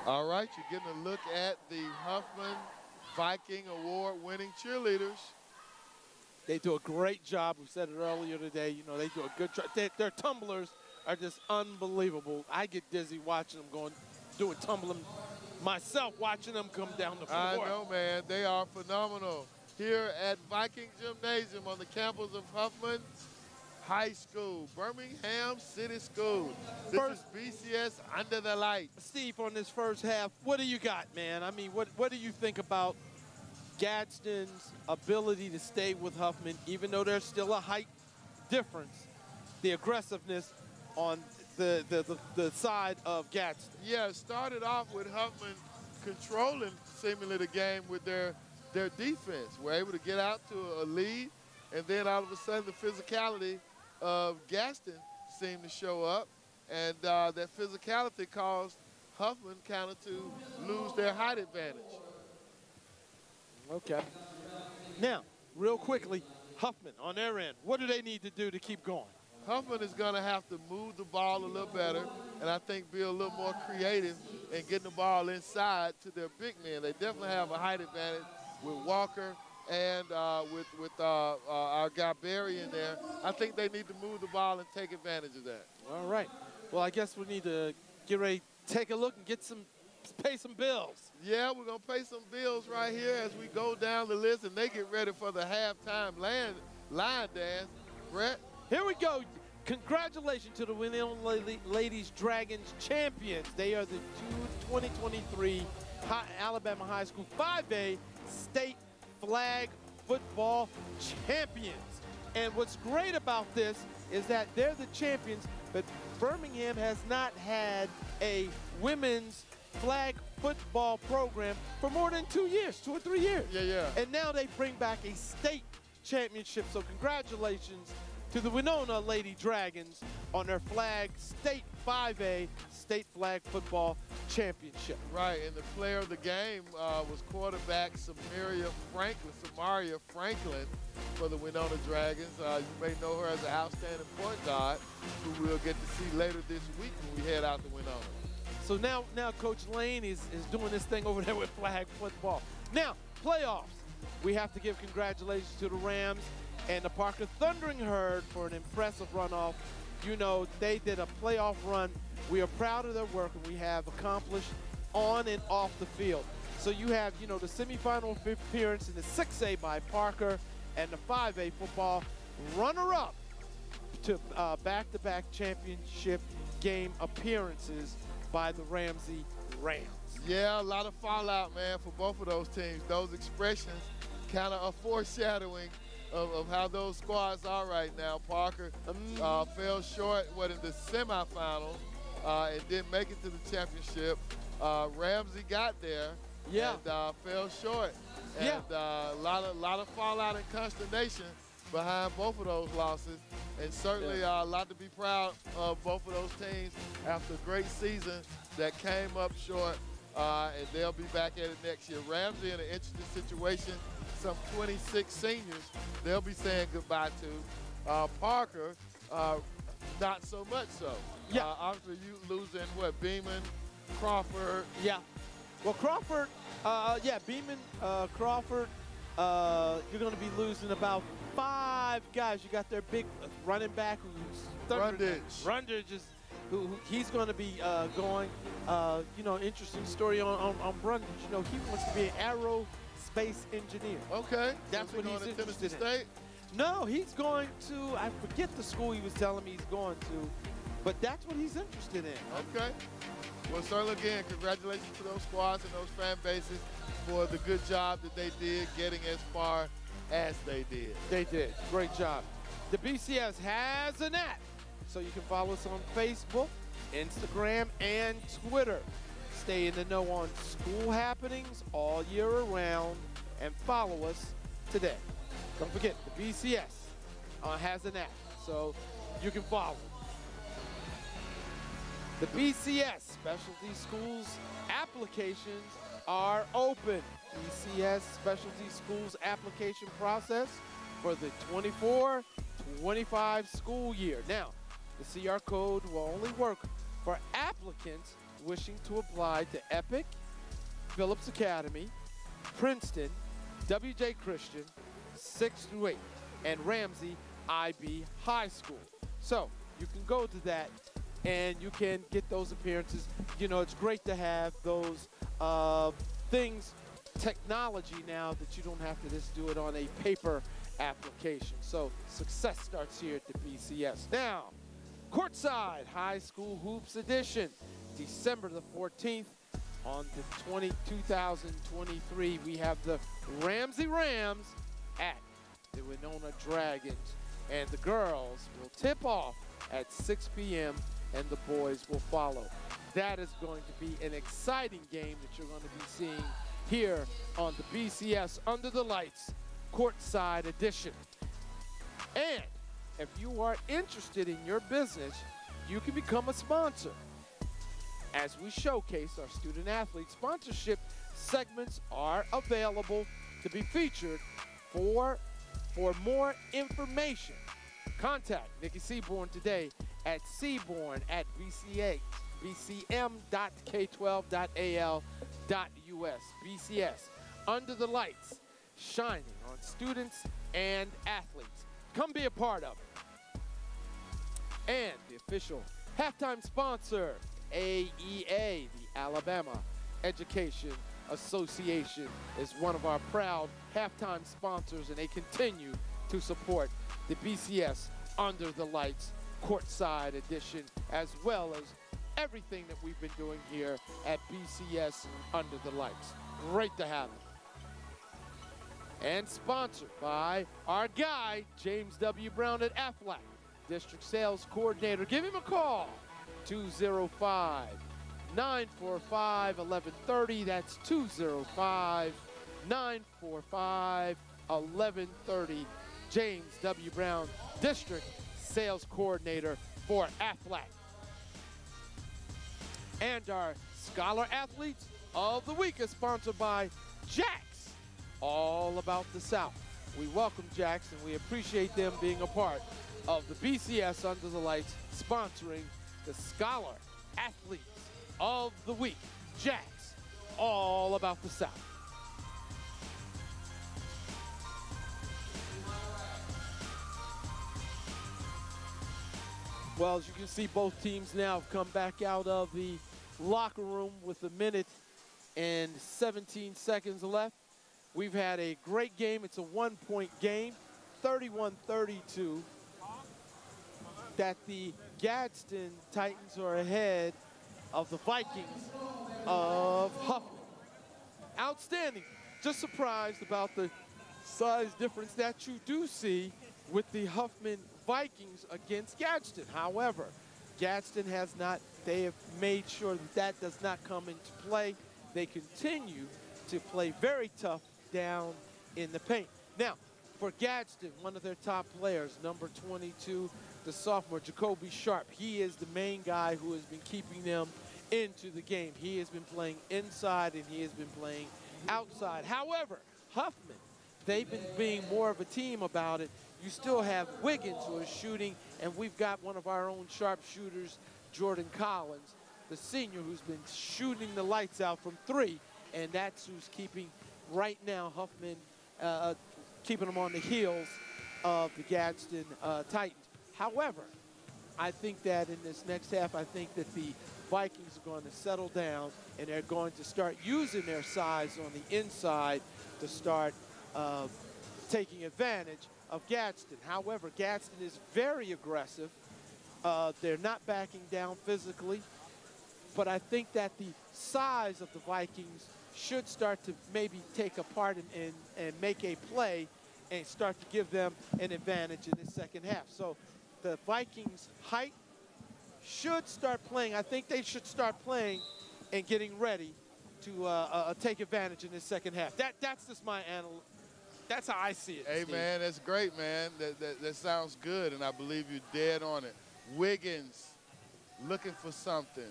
All right, you're getting a look at the Huffman Viking Award winning cheerleaders. They do a great job. We said it earlier today. You know, they do a good job. Their, their tumblers are just unbelievable. I get dizzy watching them going, doing tumbling myself, watching them come down the floor. I know, man. They are phenomenal. Here at Viking Gymnasium on the campus of Huffman High School, Birmingham City School. This First- is BCS Under the Lights. Steve, on this first half, what do you got, man? I mean, what, what do you think about Gadsden's ability to stay with Huffman, even though there's still a height difference, the aggressiveness on the, the, the, the side of Gadsden? Yeah, it started off with Huffman controlling seemingly the game with their their defense. We're able to get out to a lead, and then all of a sudden the physicality of Gadsden seemed to show up, and uh, that physicality caused Huffman kind of to lose their height advantage. Okay. Now, real quickly, Huffman on their end, what do they need to do to keep going? Huffman is going to have to move the ball a little better, and I think be a little more creative in getting the ball inside to their big men. They definitely have a height advantage with Walker and uh, with with uh, uh, our guy Berry in there. I think they need to move the ball and take advantage of that. All right. Well, I guess we need to get ready, take a look, and get some, pay some bills. Yeah, we're gonna pay some bills right here as we go down the list, and they get ready for the halftime line line dance. Brett. Here we go. Congratulations to the Wenonah Ladies Dragons champions. They are the June 2023 Alabama High School 5A state flag football champions. And what's great about this is that they're the champions, but Birmingham has not had a women's flag football program for more than two years, two or three years. Yeah, yeah. And now they bring back a state championship. So congratulations to the Wenonah Lady Dragons on their flag state 5A state flag football championship. Right, and the player of the game uh, was quarterback Samaria Franklin, Samaria Franklin for the Wenonah Dragons. Uh, you may know her as an outstanding point guard, who we'll get to see later this week when we head out to Wenonah. So now, now Coach Lane is, is doing this thing over there with flag football. Now, playoffs. We have to give congratulations to the Rams and the Parker Thundering Herd for an impressive runoff. You know, they did a playoff run. We are proud of their work and we have accomplished on and off the field. So you have, you know, the semifinal appearance in the 6A by Parker and the 5A football runner-up to uh, back-to-back championship game appearances by the Ramsey Rams. Yeah, a lot of fallout, man, for both of those teams. Those expressions kind of a foreshadowing of, of how those squads are right now. Parker uh, fell short, what, in the semifinals uh, and didn't make it to the championship. Uh, Ramsey got there Yeah. and uh, fell short. And Yeah. uh, a lot of, lot of fallout and consternation behind both of those losses. And certainly uh, a lot to be proud of both of those teams after a great season that came up short. Uh, and they'll be back at it next year. Ramsey in an interesting situation. Some 26 seniors they'll be saying goodbye to. Uh, Parker, uh, not so much so. Yeah. Uh, obviously, you losing what? Beeman, Crawford. Yeah. Well, Crawford, uh, yeah, Beeman, uh, Crawford, uh, you're going to be losing about five guys. You got their big running back who's Brundage. Brundage is who, who he's going to be uh, going. Uh, you know, interesting story on, on, on Brundage. You know, he wants to be an aerospace engineer. Okay. That's So what he's going to interested Tennessee in. State? No, he's going to, I forget the school he was telling me he's going to, but that's what he's interested in. Okay. Well, certainly again, congratulations to those squads and those fan bases for the good job that they did getting as far as they did. They did. Great job. The BCS has an app, so you can follow us on Facebook, Instagram, and Twitter. Stay in the know on school happenings all year around and follow us today. Don't forget, the BCS uh, has an app, so you can follow. The BCS Specialty Schools applications are open. BCS Specialty Schools application process for the 24-25 school year. Now, the QR code will only work for applicants wishing to apply to Epic, Phillips Academy, Princeton, WJ Christian, 6 through 8, and Ramsey IB High School. So you can go to that and you can get those appearances. You know, it's great to have those uh, things, technology now that you don't have to just do it on a paper application. So success starts here at the BCS. Now, Courtside High School Hoops Edition, December the 14th on the 20, 2023. We have the Ramsey Rams at the Wenonah Dragons. And the girls will tip off at 6 p.m. and the boys will follow. That is going to be an exciting game that you're going to be seeing here on the BCS Under the Lights Courtside Edition. And if you are interested in your business, you can become a sponsor. As we showcase our student athlete sponsorship segments are available to be featured for for more information. Contact Nikki Seaborn today at seaborn at bca, bcm.k12.al.us. BCS, under the lights, shining on students and athletes. Come be a part of it. And the official halftime sponsor, AEA, the Alabama Education Association, is one of our proud halftime sponsors, and they continue to support the BCS Under the Lights Courtside Edition, as well as everything that we've been doing here at BCS Under the Lights. Great to have it and sponsored by our guy, James W. Brown at AFLAC, District Sales Coordinator. Give him a call, 205 945 1130. That's 205 945 1130. James W. Brown, District Sales Coordinator for AFLAC. And our Scholar Athletes of the Week is sponsored by Jack's all about the South. We welcome Jackson. We appreciate them being a part of the BCS Under the Lights, sponsoring the Scholar Athletes of the Week. Jack's, all about the South. Well, as you can see, both teams now have come back out of the locker room with a minute and 17 seconds left. We've had a great game. It's a one-point game, 31-32. That the Gadsden Titans are ahead of the Vikings of Huffman. Outstanding. Just surprised about the size difference that you do see with the Huffman Vikings against Gadsden. However, Gadsden has not, they have made sure that that does not come into play. They continue to play very tough down in the paint. Now, for Gadsden, one of their top players, number 22, the sophomore, Jacoby Sharp, he is the main guy who has been keeping them into the game. He has been playing inside and he has been playing outside. However, Huffman, they've been being more of a team about it. You still have Wiggins who is shooting, and we've got one of our own sharpshooters, Jordan Collins, the senior who's been shooting the lights out from three, and that's who's keeping right now Huffman uh, keeping them on the heels of the Gadsden uh, Titans. However, I think that in this next half, I think that the Vikings are going to settle down and they're going to start using their size on the inside to start uh, taking advantage of Gadsden. However, Gadsden is very aggressive. Uh, they're not backing down physically, but I think that the size of the Vikings should start to maybe take a part and, and, and make a play and start to give them an advantage in the second half. So the Vikings' height should start playing. I think they should start playing and getting ready to uh, uh, take advantage in this second half. That that's just my anal. That's how I see it. Hey, Steve. man, that's great, man. That, that, that sounds good, and I believe you're dead on it. Wiggins looking for something,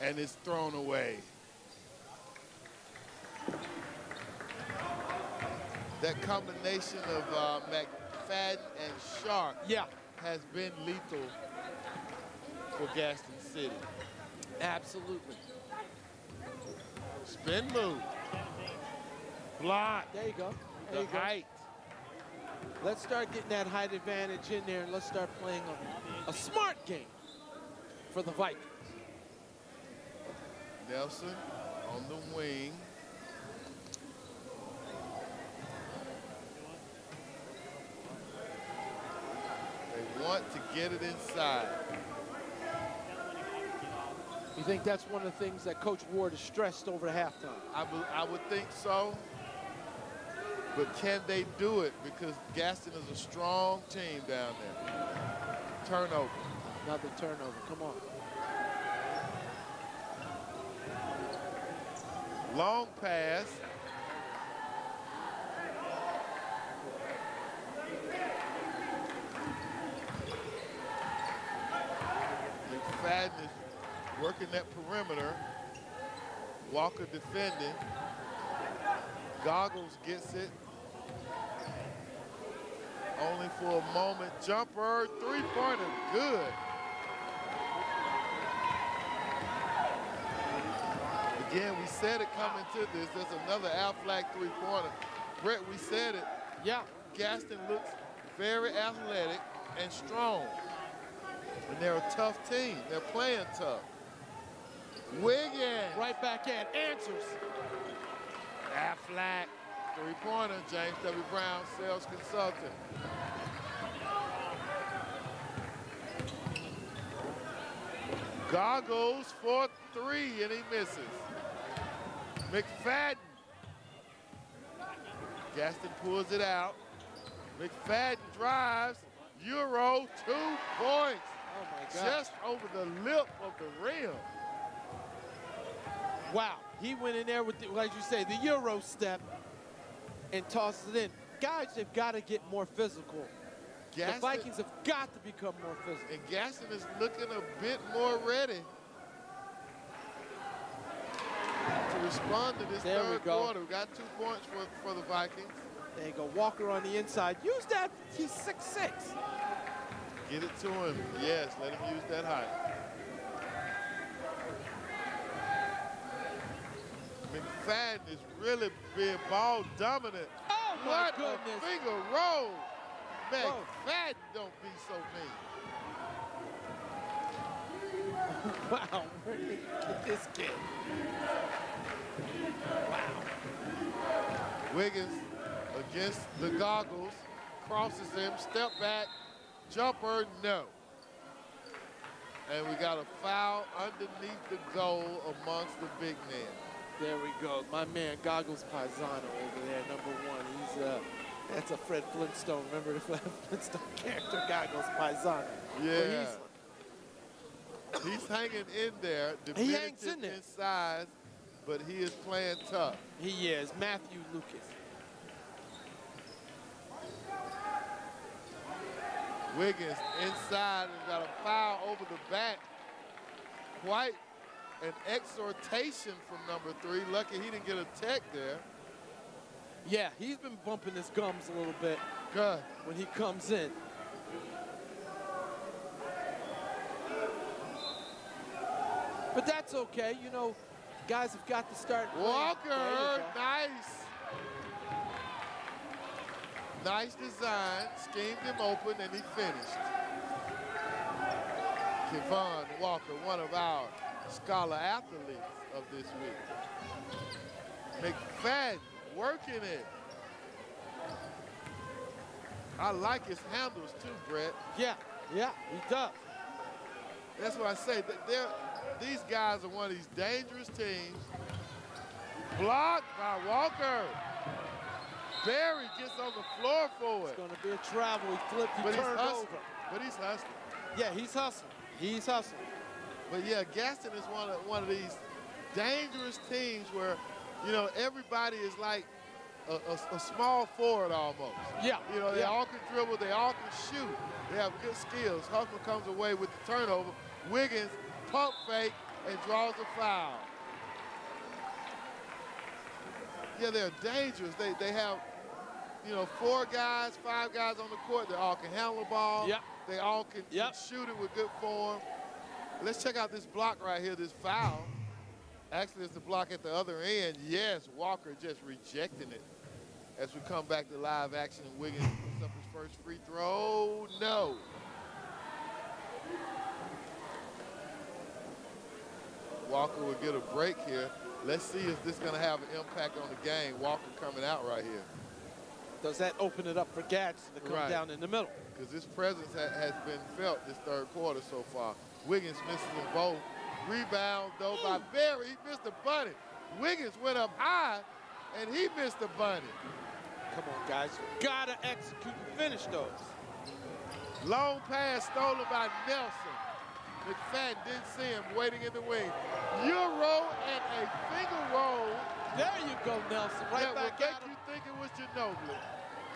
and it's thrown away. That combination of uh, McFadden and Sharp yeah. has been lethal for Gadsden City. Absolutely. Spin move. Block. There you go. There The height. Let's start getting that height advantage in there, and let's start playing a, a smart game for the Vikings. Nelson on the wing. They want to get it inside. You think that's one of the things that Coach Ward has stressed over the halftime? I, I would think so. But can they do it? Because Gadsden is a strong team down there. Turnover. Another turnover. Come on. Long pass. McFadden is working that perimeter. Walker defending. Goggles gets it. Only for a moment. Jumper, three-pointer, good. Again, we said it coming to this. There's another Aflac three-pointer. Brett, we said it. Yeah. Gadsden looks very athletic and strong. And they're a tough team. They're playing tough. Wiggins. Right back in. Answers. Aflac. Three-pointer. James W. Brown, sales consultant. Goggles for three, and he misses. McFadden. Gadsden pulls it out. McFadden drives. Euro, two points. Oh, my God. Just over the lip of the rim. Wow. He went in there with, the, like you say, the Euro step and tosses it in. Guys have got to get more physical. Gadsden- the Vikings have got to become more physical. And Gadsden is looking a bit more ready to respond to this There we third go. quarter. We got two points for, for the Vikings. There you go. Walker on the inside. Use that. He's 6'6". Get it to him. Yes, let him use that height. McFadden is really being ball dominant. Oh, my what goodness. a finger roll. McFadden don't be so mean. wow. Where did this kid? Wow. Wiggins against the goggles, crosses him, step back, jumper, no. And we got a foul underneath the goal amongst the big men. There we go. My man Goggles Paisano over there, number one. He's uh, that's a Fred Flintstone. Remember the Fred Flintstone character, Goggles Paisano. Yeah. But He's hanging in there, He hangs in there. in size, but he is playing tough. he is Matthew Lucas. Wiggins inside and got a foul over the back. Quite an exhortation from number three. Lucky he didn't get a tech there. Yeah, he's been bumping his gums a little bit Good. when he comes in. But that's okay. You know, guys have got to start. playing. There you Walker, nice. Nice design, schemed him open, and he finished. Kevon Walker, one of our scholar athletes of this week. McFadden working it. I like his handles too, Brett. Yeah, yeah, he does. That's what I say. they're- These guys are one of these dangerous teams. Blocked by Walker. Berry gets on the floor for it. It's going to be a travel. He flipped, he But turned over. But he's hustling. Yeah, he's hustling. He's hustling. But yeah, Gadsden is one of one of these dangerous teams where, you know, everybody is like a, a, a small forward almost. Yeah. You know, they yeah. all can dribble, they all can shoot. They have good skills. Huffman comes away with the turnover. Wiggins pump fake and draws a foul. Yeah, they're dangerous. They they have, you know, four guys, five guys on the court. They all can handle the ball. Yep. They all can, Yep. can shoot it with good form. Let's check out this block right here, this foul. Actually, it's the block at the other end. Yes, Walker just rejecting it. As we come back to live action, Wiggins puts up his first free throw. No. Walker will get a break here. Let's see if this is going to have an impact on the game. Walker coming out right here. Does that open it up for Gadsden to come Right. down in the middle? Because his presence ha has been felt this third quarter so far. Wiggins misses them both. Rebound, though, by Berry. He missed the bunny. Wiggins went up high, and he missed the bunny. Come on, guys. You gotta execute and finish those. Long pass stolen by Nelson. McFadden didn't see him waiting in the wing. Euro and a finger roll. There you go, Nelson. Right that back at you think it was Ginobili.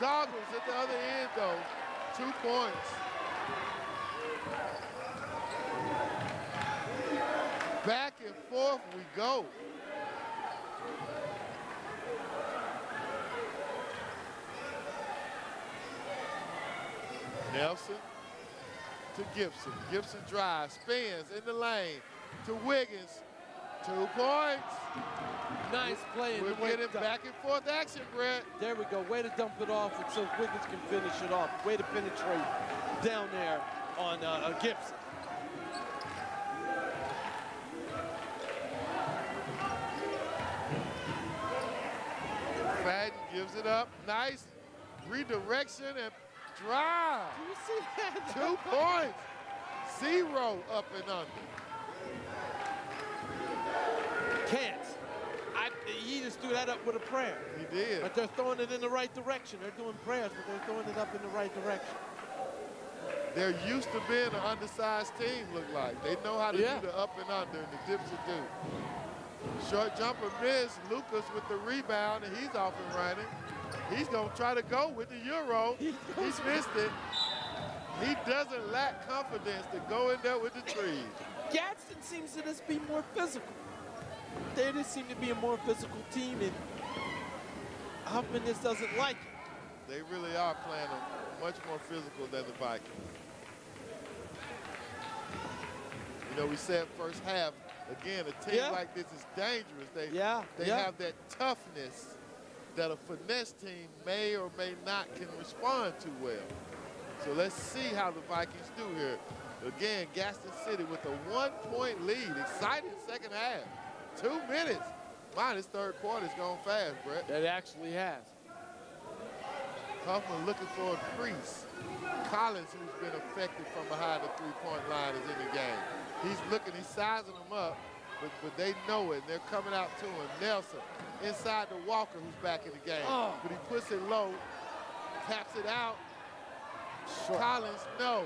Goggles at the other end, though. Two points. Back and forth we go. Nelson to Gibson. Gibson drives, spins in the lane to Wiggins. Two points. Nice play. We're the getting back and forth action, Brett. There we go. Way to dump it off so Wiggins can finish it off. Way to penetrate down there on uh, uh, Gibson. Gives it up. Nice redirection and drive. Do you see that? Two points. Zero up and under. Can't. I, he just threw that up with a prayer. He did. But they're throwing it in the right direction. They're doing prayers, but they're throwing it up in the right direction. They're used to being an undersized team, look like. They know how to Yeah. do the up and under, and the dips will do. Short jumper missed. Lucas with the rebound, and he's off and running. He's going to try to go with the Euro. He's missed it. He doesn't lack confidence to go in there with the trees. Gadsden seems to just be more physical. They just seem to be a more physical team, and Huffman just doesn't like it. They really are playing much more physical than the Vikings. You know, we said first half, again, a team Yeah. like this is dangerous. They, Yeah, they yeah. have that toughness that a finesse team may or may not can respond to well. So let's see how the Vikings do here. Again, Gadsden City with a one-point lead. Exciting second half. Two minutes. This third quarter's gone fast, Brett. That actually has. Huffman looking for a crease. Collins, who's been affected from behind the three-point line, is in the game. He's looking, he's sizing them up, but, but they know it, and they're coming out to him. Nelson inside to Walker, who's back in the game. Oh. But he puts it low, taps it out. Collins, no.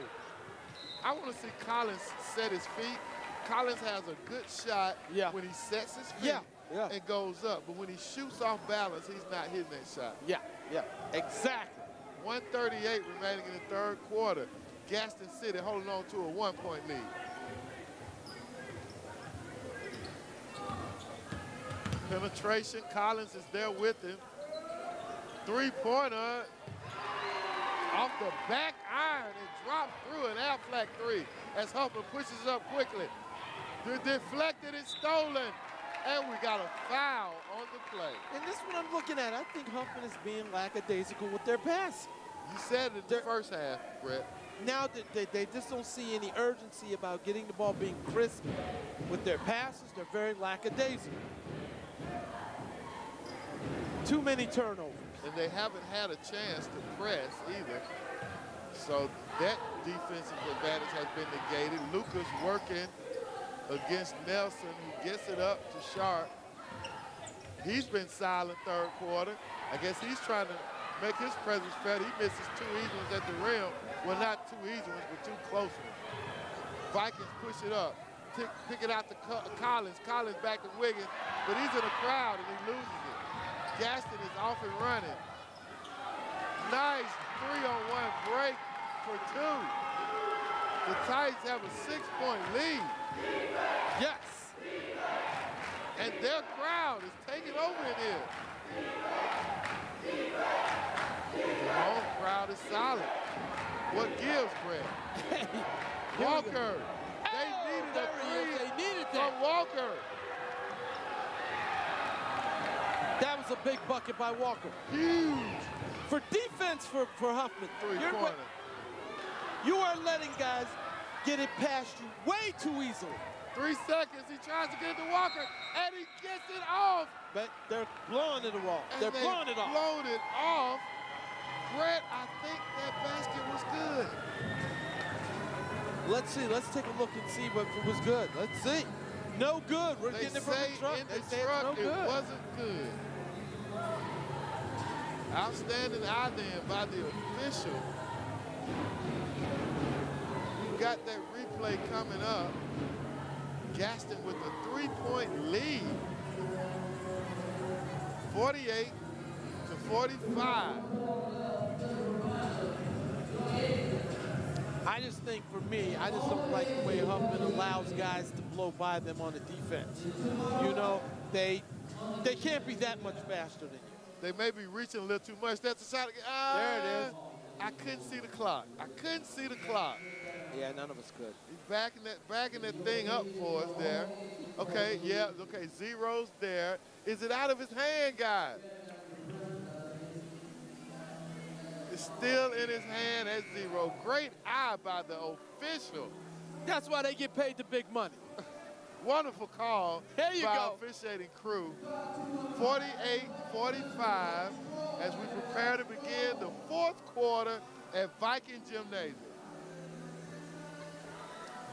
I want to see Collins set his feet. Collins has a good shot Yeah. when he sets his feet Yeah, yeah. and goes up. But when he shoots off balance, he's not hitting that shot. Yeah, yeah, exactly. 138 remaining in the third quarter. Gadsden City holding on to a one-point lead. Penetration, Collins is there with him. Three-pointer off the back iron and dropped through an Aflac three as Huffman pushes up quickly. De- deflected and stolen. And we got a foul on the play. And this is what I'm looking at. I think Huffman is being lackadaisical with their pass. You said it in the first half, Brett. Now that they, they just don't see any urgency about getting the ball being crisp with their passes. They're very lackadaisical. Too many turnovers. and they haven't had a chance to press either. So that defensive advantage has been negated. Lucas working against Nelson, who gets it up to Sharp. He's been silent third quarter. I guess he's trying to make his presence felt. He misses two easy ones at the rim. Well, not two easy ones, but two close ones. Vikings push it up. pick, it out to Collins. Collins back to Wiggins, but he's in the crowd and he loses it. Gadsden is off and running. Nice three-on-one break for two. The Titans have a six-point lead. Yes. And their crowd is taking over in here. The home crowd is solid. What gives, Brad? Walker. They needed a three They needed from that. Walker. That was a big bucket by Walker. Huge. For defense for, for Huffman. You're, you are letting guys get it past you way too easily. Three seconds. He tries to get it to Walker, and he gets it off. But they're blowing it off. And They're they blowing it off. Blown it off. Brett, I think that basket was good. Let's see. Let's take a look and see what it was good. Let's see. No good. We're They getting it from the truck. in the truck it's no it good. wasn't good. Outstanding eye then by the official. You got that replay coming up. Gadsden with a three-point lead. 48 to 45. I just think for me, I just don't like the way Huffman allows guys to blow by them on the defense. You know, they they can't be that much faster than you. They may be reaching a little too much. That's a shot. Ah, There it is. I couldn't see the clock. I couldn't see the clock. Yeah, none of us could. He's backing that backing that thing up for us there. Okay, yeah, okay, zero's there. Is it out of his hand, guys? It's still in his hand at zero. Great eye by the official. That's why they get paid the big money. Wonderful call There you by go. officiating crew. 48-45 as we prepare to begin the fourth quarter at Viking Gymnasium.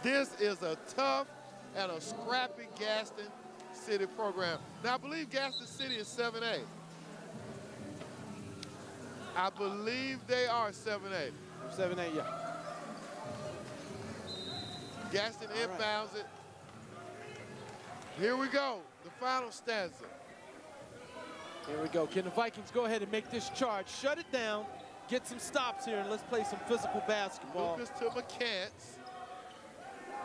This is a tough and a scrappy Gadsden City program. Now, I believe Gadsden City is 7A. I believe they are 7A. 7A, yeah. Gadsden All right. inbounds it. Here we go, the final stanza. Here we go. Can the Vikings go ahead and make this charge? Shut it down. Get some stops here and let's play some physical basketball. Lucas to McCants.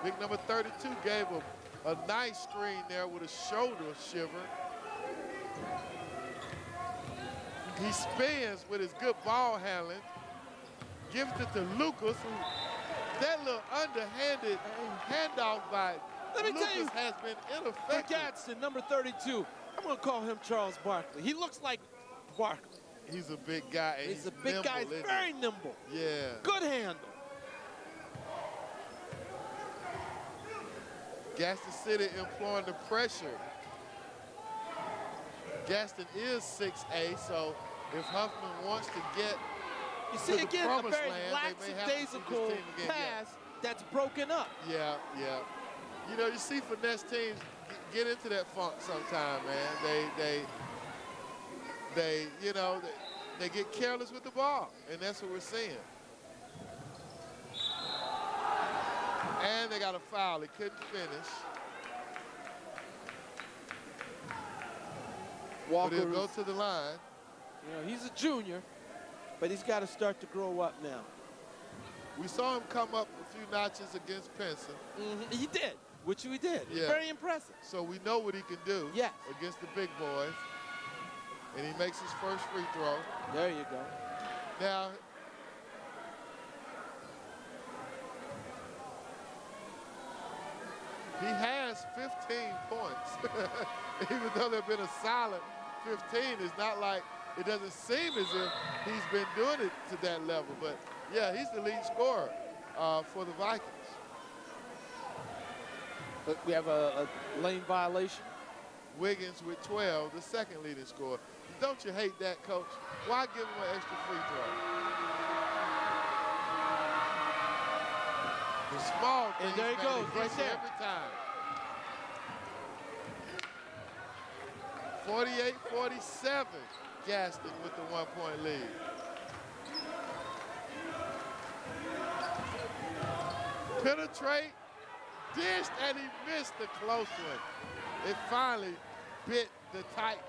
Big number 32 gave a, a nice screen there with a shoulder shiver. He spins with his good ball handling. Gives it to Lucas, who that little underhanded handoff by Let me Lucas tell you, has been For ineffective. Gadsden, number 32, I'm going to call him Charles Barkley. He looks like Barkley. He's a big guy. He's he's, a big nimble, guy. He's very he? nimble. Yeah. Good handle. Gadsden City employing the pressure. Gadsden is 6A, so if Huffman wants to get You see, again, a very land, they may have to see this lackadaisical pass that's broken up. Yeah, yeah. You know, you see finesse teams get into that funk sometime, man. They, they, they, you know, they, they get careless with the ball, and that's what we're seeing. And they got a foul. They couldn't finish. Walker but he'll go to the line. You know, he's a junior, but he's got to start to grow up now. We saw him come up a few notches against Pinson. Mhm, He did, which he did. Yeah. Very impressive. So we know what he can do Yes. against the big boys. And he makes his first free throw. There you go. Now, he has 15 points. Even though there have been a solid 15, it's not like it doesn't seem as if he's been doing it to that level. But yeah, he's the lead scorer uh, for the Vikings. But we have a, a lane violation. Wiggins with 12, the second leading scorer. Don't you hate that, coach? Why give him an extra free throw? The small And there he goes, right there. Every time. 48-47, Gadsden with the one-point lead. Penetrate, dished and he missed the close one. It finally bit the Titans.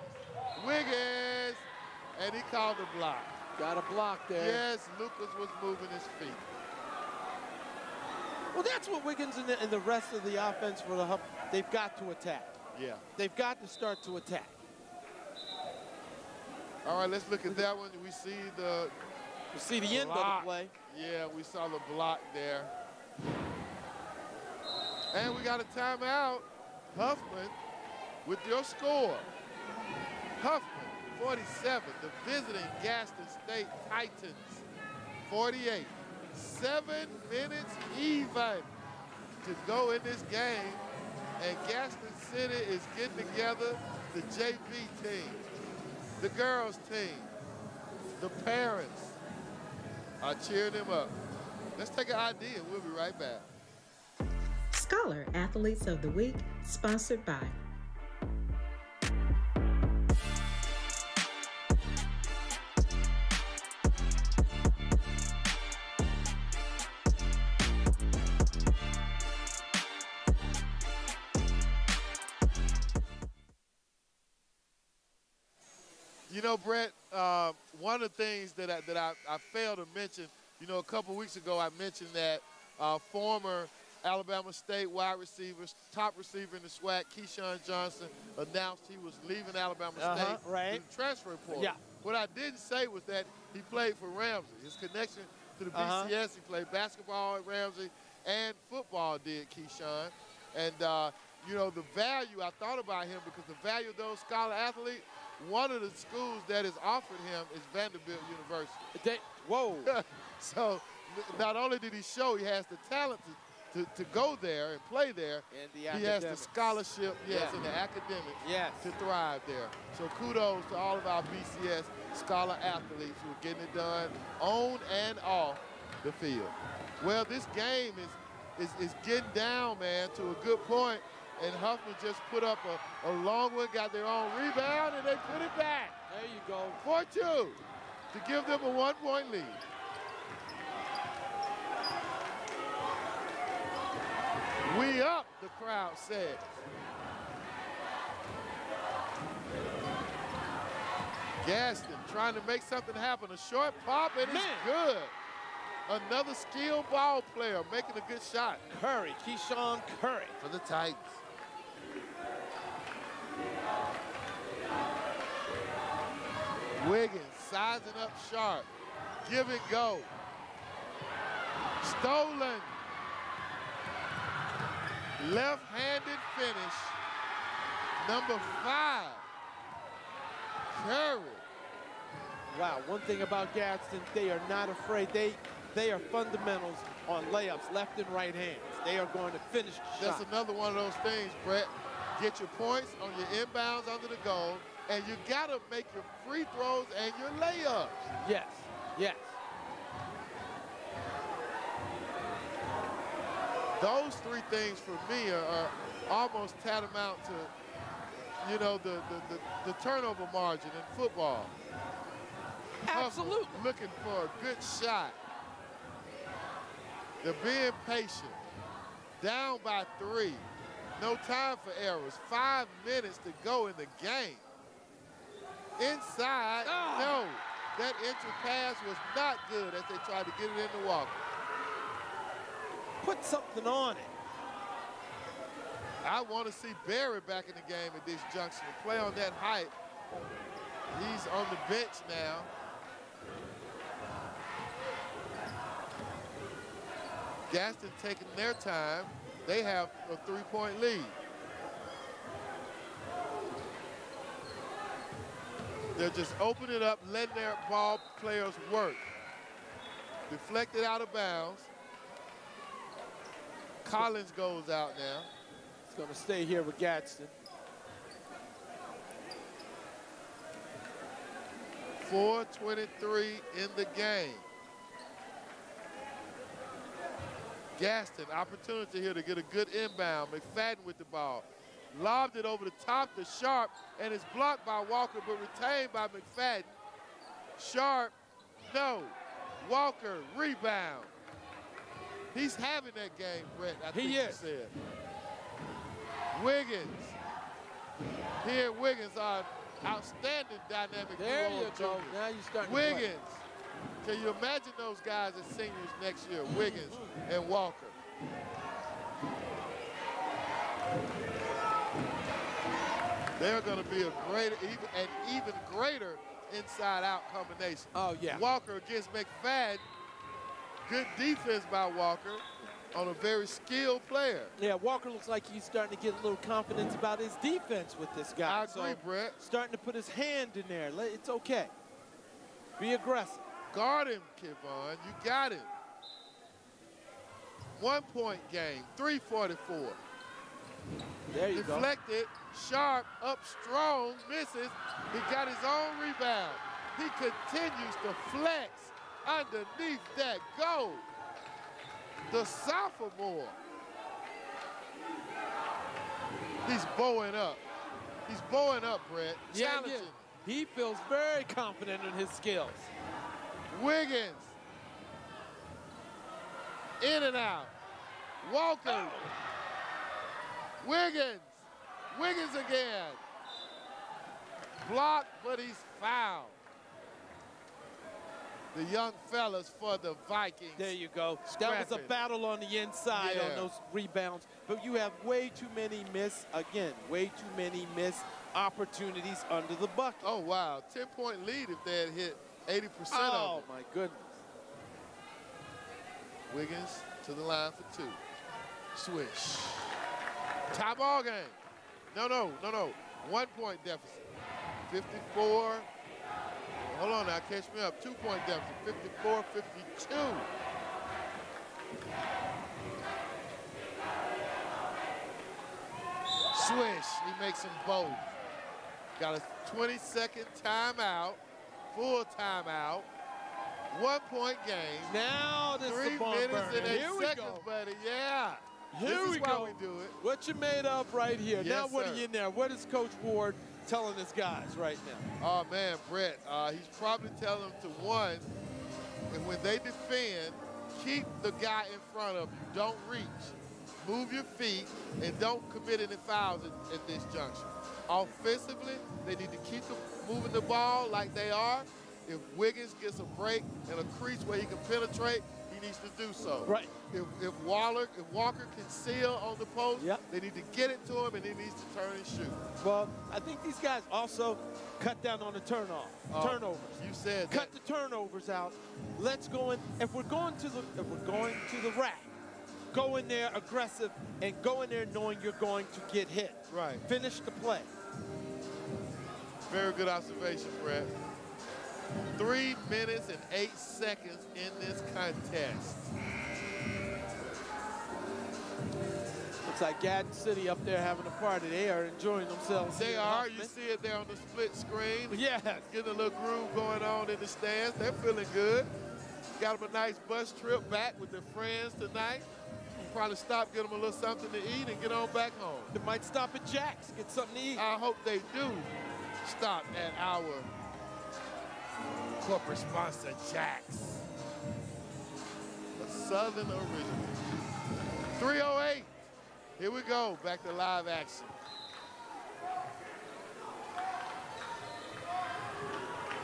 Wiggins, and he called the block. Got a block there. Yes, Lucas was moving his feet. Well, that's what Wiggins and the, and the rest of the offense for the Hub, they've got to attack. Yeah. They've got to start to attack. All right, let's look at that one. We see the we see the end of the play. Yeah, we saw the block there. And we got a timeout. Huffman with your score. Huffman, 47. The visiting Gadsden State Titans, 48. Seven minutes even to go in this game. And Gadsden City is getting together the JV team, the girls team, the parents are cheering them up. Let's take an ID and we'll be right back. Scholar Athletes of the Week, sponsored by You know, Brett, uh, one of the things that I, that I, I failed to mention, you know, a couple weeks ago I mentioned that uh, former Alabama State wide receivers, top receiver in the SWAC, Keyshawn Johnson, announced he was leaving Alabama Uh-huh, State right. transfer portal. Yeah. What I didn't say was that he played for Ramsey. His connection to the. BCS, he played basketball at Ramsey and football did Keyshawn. And, uh, you know, the value, I thought about him because the value of those scholar athletes, one of the schools that has offered him is Vanderbilt University. They, whoa. so not only did he show he has the talent to, to, to go there and play there, And the he has the scholarship, yes, Yeah. and the academics Yes. to thrive there. So kudos to all of our BCS scholar athletes who are getting it done on and off the field. Well, this game is, is, is getting down, man, to a good point, and Huffman just put up a, a long one, got their own rebound, and they put it back. There you go. 4-2 to give them a one-point lead. We up, the crowd said. Gadsden trying to make something happen. A short pop, and it's good. Another skilled ball player making a good shot. Curry, Keyshawn Curry. For the Titans. Wiggins sizing up sharp. Give it go. Stolen. Left-handed finish. Number five. Curry. Wow, one thing about Gadsden, they are not afraid. They they are fundamentals on layups, left and right hands. They are going to finish the That's shot. another one of those things, Brett. Get your points on your inbounds under the goal, and you got to make your free throws and your layups. Yes, yes. Those three things for me are, are almost tantamount to, you know, the, the, the, the turnover margin in football. Absolutely. Looking for a good shot. They're being patient. Down by three. No time for errors. Five minutes to go in the game. Inside, ah. no. That entry pass was not good as they tried to get it into Walker. Put something on it. I want to see Berry back in the game at this junction play on that height. He's on the bench now. Gadsden taking their time. They have a three-point lead. They're just opening up, letting their ball players work. Deflected out of bounds. Collins goes out now. He's going to stay here with Gadsden. Four twenty-three in the game. Gadsden, opportunity here to get a good inbound. McFadden with the ball. Lobbed it over the top to Sharp, and it's blocked by Walker, but retained by McFadden. Sharp, no. Walker, rebound. He's having that game, Brett. I He think is. you said. Wiggins. Here, Wiggins are outstanding dynamic There you go. Now you're starting to. Wiggins. Can you imagine those guys as seniors next year? Wiggins and Walker. They're going to be a greater, even, an even greater inside-out combination. Oh, yeah. Walker against McFadden. Good defense by Walker on a very skilled player. Yeah, Walker looks like he's starting to get a little confidence about his defense with this guy. I agree, So, Brett. Starting to put his hand in there. It's okay. Be aggressive. Guard him, Kevon. You got him. One point game, 344. There you go. Deflected, sharp, up strong, misses. He got his own rebound. He continues to flex underneath that goal. The sophomore. He's bowing up. He's bowing up, Brett. Yeah, yeah. He feels very confident in his skills. Wiggins. In and out. Walker. Wiggins. Wiggins again. Blocked, but he's fouled. The young fellas for the Vikings. There you go. That was a battle on the inside Yeah. on those rebounds. But you have way too many miss, again, way too many miss opportunities under the bucket. Oh, wow. 10-point lead if they had hit 80% Oh, of it. Oh, my goodness. Wiggins to the line for two. Swish. Tie ball game. No, no, no, no. One point deficit. 54. Hold on now, catch me up. Two point deficit. 54 52. Swish. He makes them both. Got a 20 second timeout. Full timeout. One point game. Now this Three is the minutes burner. and eight Here we seconds, go. buddy. Yeah. Here this we is why go. we do it. What you made up right here. Yes, now what sir. are you in there? What is Coach Ward telling his guys right now? Oh man, Brett, uh, he's probably telling them to one, and when they defend, keep the guy in front of you. Don't reach. Move your feet and don't commit any fouls at, at this junction. Offensively, they need to keep the, moving the ball like they are. If Wiggins gets a break and a crease where he can penetrate, he needs to do so. Right. If, if Waller, if Walker can seal on the post, they need to get it to him and he needs to turn and shoot. Well, I think these guys also cut down on the turnoff, Oh, turnovers. You said cut the turnovers out. Let's go in. If we're going to the if we're going to the rack, go in there aggressive and go in there knowing you're going to get hit. Right. Finish the play. Very good observation, Brett. Three minutes and eight seconds in this contest. Like Gadsden City up there having a party. They are enjoying themselves. They are. You see it there on the split screen. Yes. Getting a little groove going on in the stands. They're feeling good. Got them a nice bus trip back with their friends tonight. Probably stop, get them a little something to eat, and get on back home. They might stop at Jack's, get something to eat. I hope they do stop at our corporate sponsor, Jack's. A Southern original. 308. Here we go. Back to live action.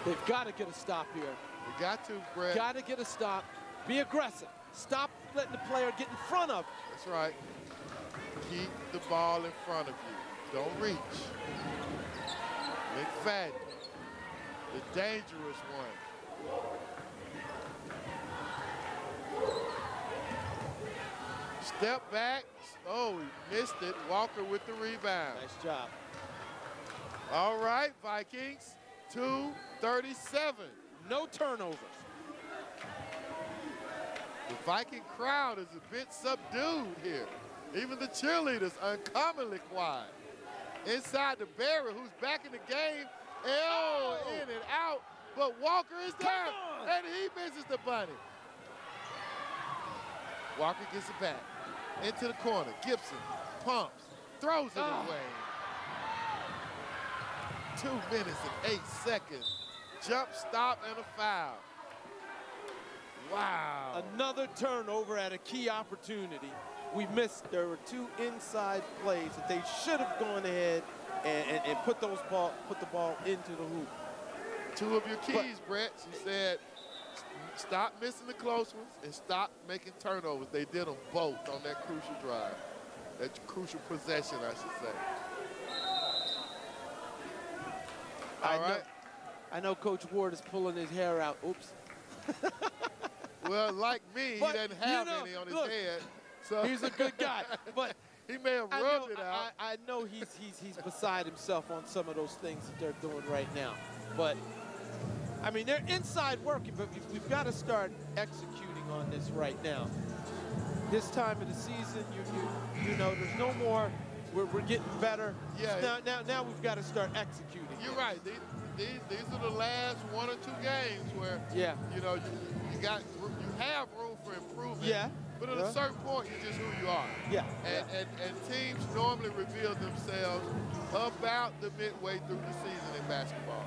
They've got to get a stop here. We got to, Brett. Got to get a stop. Be aggressive. Stop letting the player get in front of. you. That's right. Keep the ball in front of you. Don't reach. McFadden, the dangerous one. Step back. Oh, he missed it. Walker with the rebound. Nice job. All right, Vikings. 237. No turnovers. The Viking crowd is a bit subdued here. Even the cheerleaders uncommonly quiet. Inside the barrier, who's back in the game. Oh, in and out. But Walker is there. And he misses the bunny. Walker gets it back. Into the corner. Gibson pumps. Throws it Ah. away. Two minutes and eight seconds. Jump stop and a foul. Wow. another turnover at a key opportunity. We missed. There were two inside plays that they should have gone ahead and, and, and put those ball, put the ball into the hoop. Two of your keys, Brett. She said, stop missing the close ones and stop making turnovers. They did them both on that crucial drive, that crucial possession, I should say. I All know. I know Coach Ward is pulling his hair out. Oops. Well, like me, But, he doesn't you have know, any on his look, head. So He's a good guy, but he may have I rubbed know, it out. I, I know he's, he's, he's beside himself on some of those things that they're doing right now. But, I mean, they're inside working, but we've, we've got to start executing on this right now. This time of the season, you, you, you know, there's no more, we're, we're getting better. Yeah. Now, now, now we've got to start executing. You're right. These, these, these are the last one or two games where, Yeah. you know, you, you got you have room for improvement. Yeah. But at Yeah. a certain point, you're just who you are. Yeah. And, and, and teams normally reveal themselves about the midway through the season in basketball.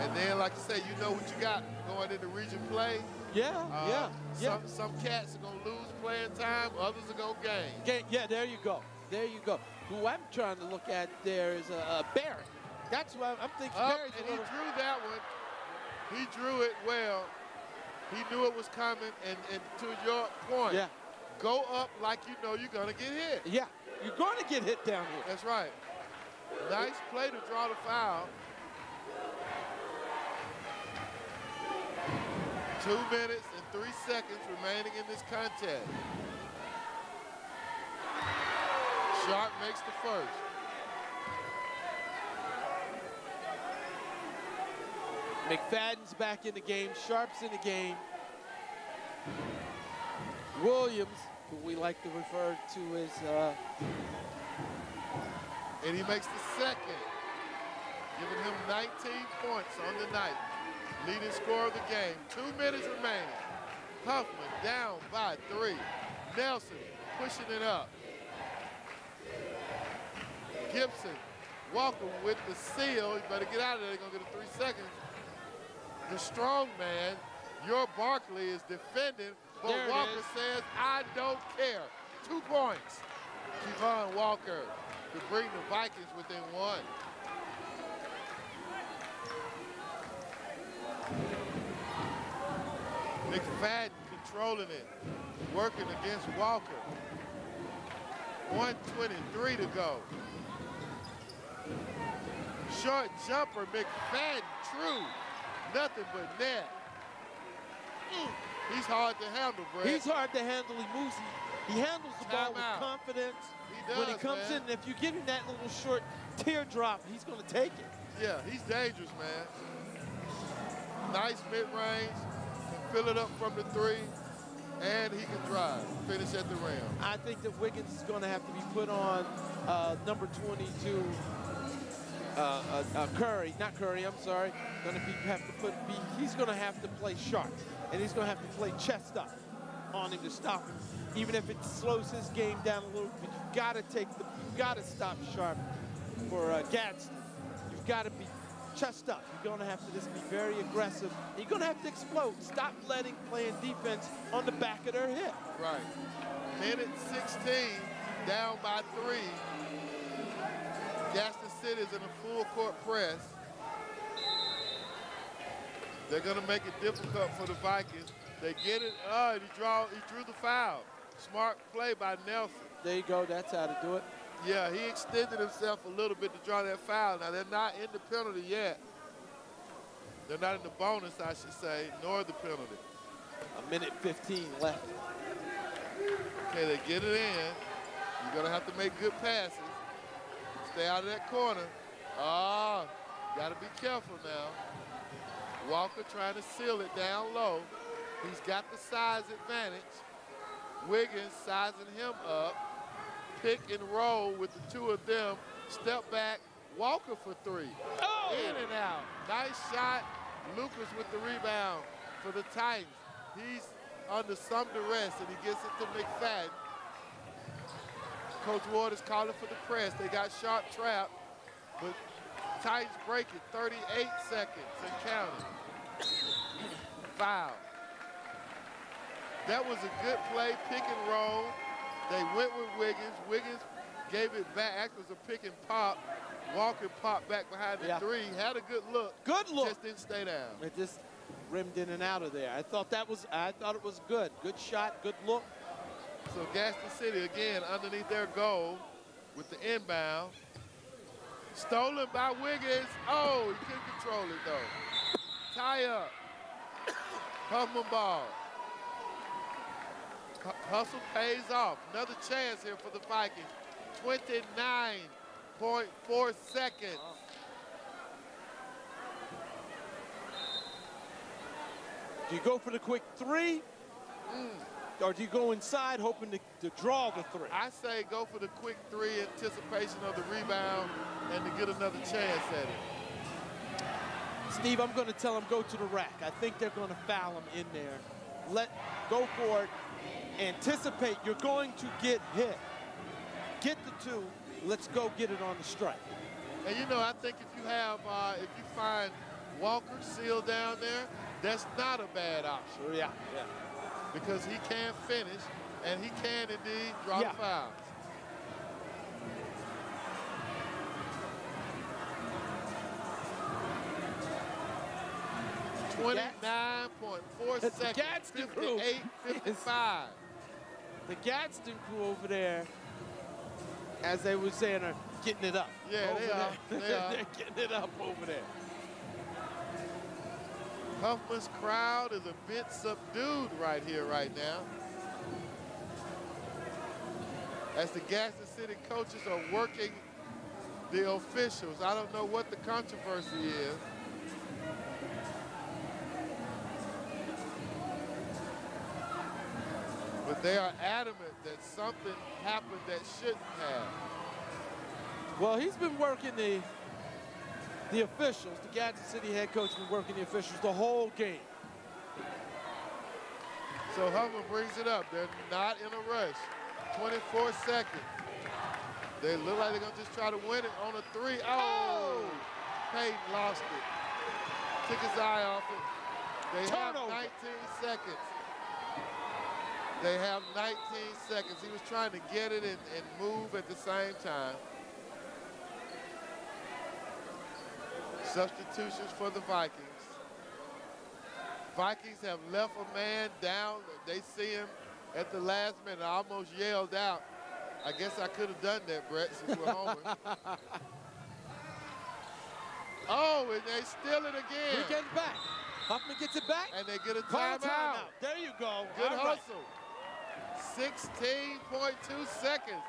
And then, like I say, you know what you got going into region play. Yeah, Uh, yeah, yeah. Some, some cats are going to lose playing time, others are going to gain. Okay, yeah, there you go. There you go. Who I'm trying to look at there is a, uh, Barrett. That's what I'm, I'm thinking. Up, Barrett's and he drew that one. He drew it well. He knew it was coming, and, and to your point, Yeah. go up like you know you're gonna get hit. Yeah, you're going to get hit down here. That's right. Nice play to draw the foul. Two minutes and three seconds remaining in this contest. Sharp makes the first. McFadden's back in the game. Sharp's in the game. Williams, who we like to refer to as uh, And he makes the second, giving him 19 points on the night. Leading scorer of the game. Two minutes remaining. Huffman down by three. Nelson pushing it up. Gibson, Walker with the seal. You better get out of there. They're going to get a three seconds. The strong man, your Barkley, is defending, but Walker is. says, I don't care. Two points. Kevon Walker to bring the Vikings within one. McFadden controlling it, working against Walker. 123 to go. Short jumper, McFadden, true. Nothing but net. Mm, He's hard to handle, Brett. he's hard to handle. He moves. He, he handles the ball with confidence. He when he comes man. in, if you give him that little short teardrop, he's going to take it. Yeah, he's dangerous, man. Nice mid-range, fill it up from the three, and he can drive, finish at the rim. I think that Wiggins is going to have to be put on uh, number 22, uh, uh, uh, Curry, not Curry, I'm sorry. Going to be have to put be, he's going to have to play sharp, and he's going to have to play chest up on him to stop him. Even if it slows his game down a little bit, you've got to take the, you've got to stop sharp for uh, Gadsden. You've got to be chest up. You're going to have to just be very aggressive. You're going to have to explode. Stop letting playing defense on the back of their hip. Right. Minute 16, down by three. Gadsden City is in a full court press. They're gonna make it difficult for the Vikings. They get it, uh, he draw, he drew the foul. Smart play by Nelson. There you go, that's how to do it. Yeah, he extended himself a little bit to draw that foul. Now they're not in the penalty yet. They're not in the bonus, I should say, nor the penalty. A minute 15 left. Okay, they get it in. You're gonna have to make good passes. Stay out of that corner. Ah, gotta be careful now. Walker trying to seal it down low. He's got the size advantage. Wiggins sizing him up. Pick and roll with the two of them. Step back. Walker for three. Oh! In and out. Nice shot. Lucas with the rebound for the Titans. He's under some duress and he gets it to McFadden. Coach Ward is calling for the press. They got sharp trap, but Titans break it. 38 seconds and counting. Foul. That was a good play, pick and roll. They went with Wiggins. Wiggins gave it back. Actually, it was a pick and pop. Walker popped back behind the Yeah. three. Had a good look. Good look. Just didn't stay down. It just rimmed in and out of there. I thought that was, I thought it was good. Good shot, good look. So Gadsden City again underneath their goal with the inbound. Stolen by Wiggins. Oh, he couldn't control it though. Tie up. Come Huffman ball. Hu- Hustle pays off. Another chance here for the Vikings. 29.4 seconds. Do you go for the quick three? Mm. Or do you go inside hoping to, to draw the three? I say go for the quick three, anticipation of the rebound, and to get another chance at it. Steve, I'm going to tell him go to the rack. I think they're going to foul him in there. Let go for it. Anticipate you're going to get hit. Get the two. Let's go get it on the strike. And you know, I think if you have, uh, if you find Walker Seal down there, that's not a bad option. Yeah, yeah. Because he can finish, and he can indeed draw Yeah. fouls. Twenty-nine point four seconds. Crew 55. The Gadsden crew over there, as they were saying, are getting it up. Yeah, they there. are. They are. They're getting it up over there. Huffman's crowd is a bit subdued right here, right now. As the Gadsden City coaches are working the officials. I don't know what the controversy is. But they are adamant that something happened that shouldn't have. Well, he's been working the the officials. The Gadsden City head coach has been working the officials the whole game. So Huffman brings it up. They're not in a rush. 24 seconds. They look like they're going to just try to win it on a three. Oh! oh! Payton lost it. Took his eye off it. They have Turnover. 19 seconds. They have 19 seconds. He was trying to get it and, and move at the same time. Substitutions for the Vikings. Vikings have left a man down. They see him at the last minute. I almost yelled out. I guess I could have done that, Brett, since we're homer. oh, and they steal it again. He gets back. Huffman gets it back. And they get a timeout. timeout. There you go. Good All right. Hustle. 16.2 seconds.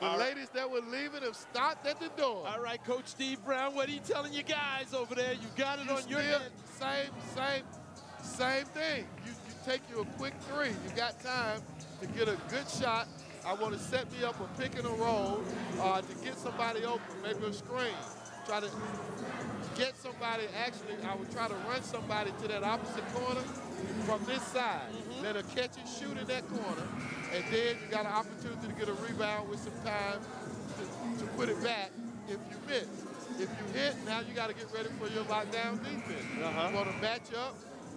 The All right. ladies that were leaving have stopped at the door. All right, Coach Steve Brown, what are you telling you guys over there? You got it You on your head. Same, same, same thing. You, you take you a quick three. You got time to get a good shot. I want to set me up a pick and a roll uh, to get somebody open, maybe a screen. Try to get somebody, actually, I would try to run somebody to that opposite corner from this side. Let her catch and shoot in that corner. And then you got an opportunity to get a rebound with some time to, to put it back if you miss. If you hit, now you got to get ready for your lockdown defense. Uh-huh. You want to match up,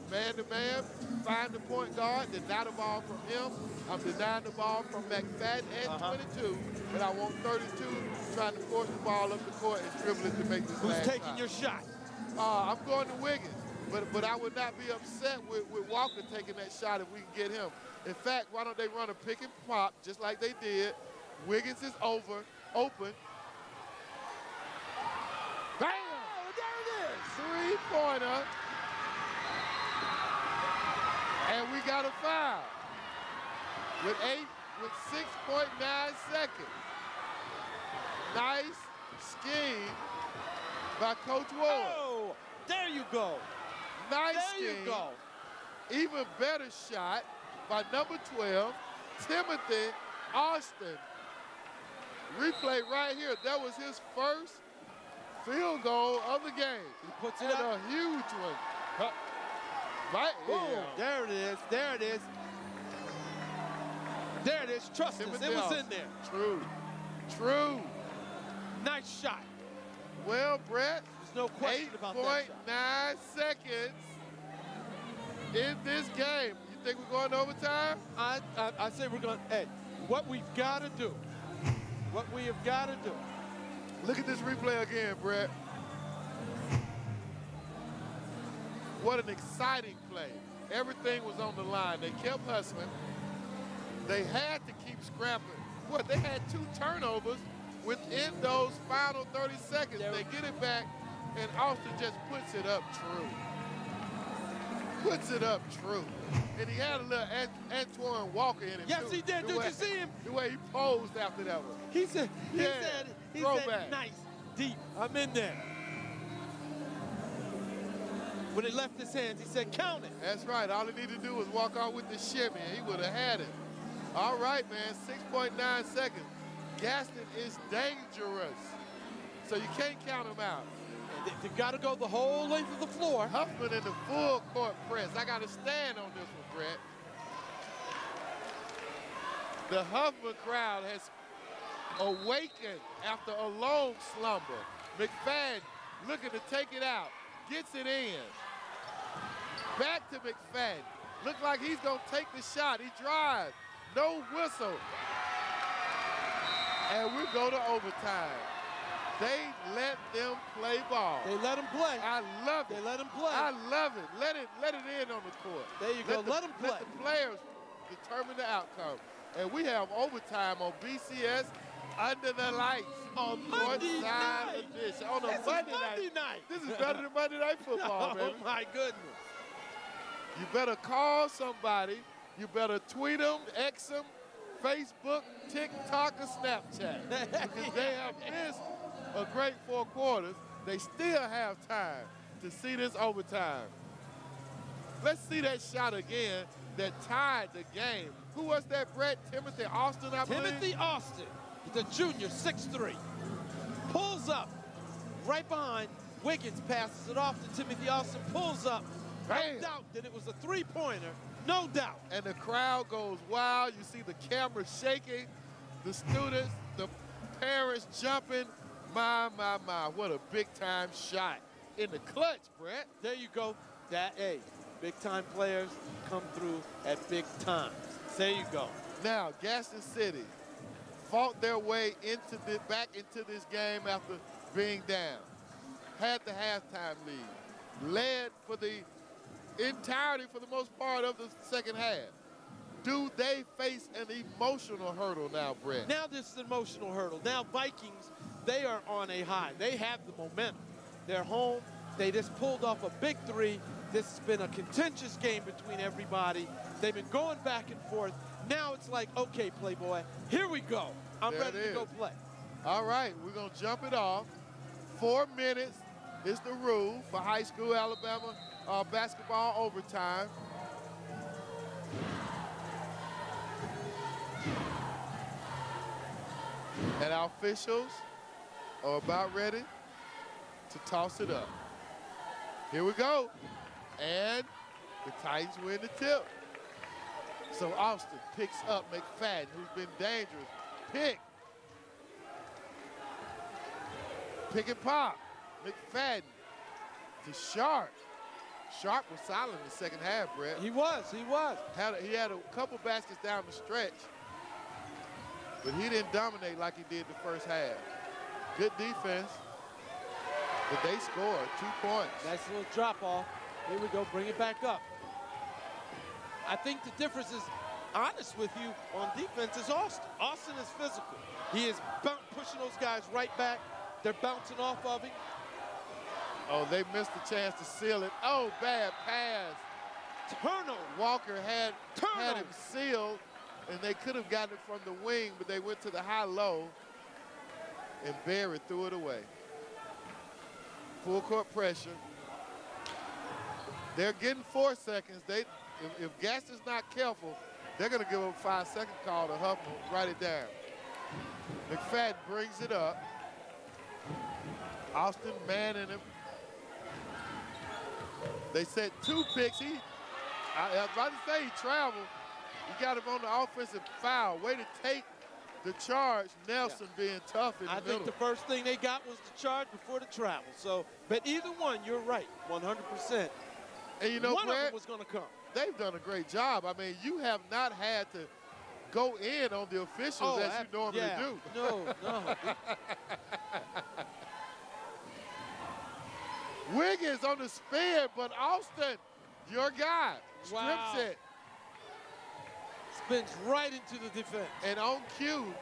man to man, find the point guard, deny the ball from him. I'm denying the ball from McFadden at Uh-huh. 22, but I want 32 trying to force the ball up the court and dribble it to make this Who's last taking shot. your shot? Uh, I'm going to Wiggins, but but I would not be upset with, with Walker taking that shot if we can get him. In fact, why don't they run a pick and pop just like they did? Wiggins is over, open. Bam! Oh, there it is. Three-pointer. And we got a foul with eight, with 6.9 seconds. Nice scheme by Coach Ward. Oh, there you go. Nice There you go. Even better shot by number 12, Timothy Austin. Replay right here. That was his first field goal of the game. He puts it and up. a huge one. Right Boom. here. There it is. There it is. There it is. Trust us. It was in there. True. True. Nice shot. Well, Brett, There's no question about that shot. 8.9 seconds in this game. You think we're going to overtime? I, I, I say we're going. Hey, what we've got to do, what we have got to do. Look at this replay again, Brett. What an exciting play. Everything was on the line. They kept hustling. They had to keep scrapping. What, they had two turnovers within those final 30 seconds. They get it back, and Austin just puts it up true. Puts it up true. And he had a little Ant- Antoine Walker in him. Yes, too. he did. The Did you see him? The way he posed after that one. He said, he Yeah, said, he throwback. said, nice, deep. I'm in there. When it left his hands, he said, count it. That's right. All he needed to do was walk out with the shimmy, and he would have had it. All right, man. 6.9 seconds. Gadsden is dangerous. So you can't count him out. They, have got to go the whole length of the floor. Huffman in the full court press. I got to stand on this one, Brett. The Huffman crowd has awakened after a long slumber. McFadden looking to take it out. Gets it in. Back to McFadden. Look like he's going to take the shot. He drives. No whistle. And we go to overtime. They let them play ball. They let them play. I love it. They let them play. I love it. Let it let it in on the court. There you go. the- Let 'em play. Let the players determine the outcome. And we have overtime on BCS under the lights on Monday night. Edition. On a This is Monday, Monday night. night. This is better than Monday Night Football, oh, baby. my goodness. You better call somebody. You better tweet them, X them, Facebook, TikTok, or Snapchat. because they have missed a great four quarters. They still have time to see this overtime. Let's see that shot again that tied the game. Who was that, Brett? Timothy Austin, I believe? Timothy Austin, the junior, 6'3", pulls up right behind. Wiggins passes it off to Timothy Austin, pulls up. Bam. No doubt that it was a three-pointer. No doubt. and the crowd goes wild. You see the camera shaking, the students, the parents jumping. My, my, my, what a big time shot in the clutch, Brett. There you go. That, hey, big-time players come through at big times. There you go. Now, Gadsden City fought their way into the, back into this game after being down. Had the halftime lead. Led for the entirety, for the most part, of the second half. Do they face an emotional hurdle now, Brett? Now this is an emotional hurdle. Now Vikings, they are on a high. They have the momentum. They're home. They just pulled off a big three. This has been a contentious game between everybody. They've been going back and forth. Now it's like, okay, Playboy, here we go. I'm There ready to go play. All right, we're going to jump it off. Four minutes is the rule for high school Alabama uh, basketball overtime. And our officials are about ready to toss it up. Here we go. And the Titans win the tip. So Austin picks up McFadden, who's been dangerous. Pick. Pick and pop. McFadden to Sharp. Sharp was solid in the second half, Brett. He was, he was. Had a, he had a couple baskets down the stretch, but he didn't dominate like he did the first half. Good defense, but they scored two points. Nice little drop off. Here we go, bring it back up. I think the difference is, honest with you, on defense is Austin. Austin is physical. He is pushing those guys right back. They're bouncing off of him. Oh, they missed the chance to seal it. Oh, bad pass. Turnover. Walker had, had him sealed, and they could have gotten it from the wing, but they went to the high-low, and Berry threw it away. Full court pressure. They're getting four seconds. They, if, if Gadsden's not careful, they're going to give him a five-second call to Huffman. Write it down. McFadden brings it up. Austin manning him. They said two picks. He, I, I was about to say he traveled. You got him on the offensive foul. Way to take the charge. Nelson being tough in the I middle. think the first thing they got was the charge before the travel. So, but either one, you're right, 100%. And you know, one of them was going to come. they've done a great job. I mean, you have not had to go in on the officials Oh, as ab- you normally yeah. do. No, no. Wiggins on the spin, but Austin, your guy, strips Wow. it. Spins right into the defense. And on cue,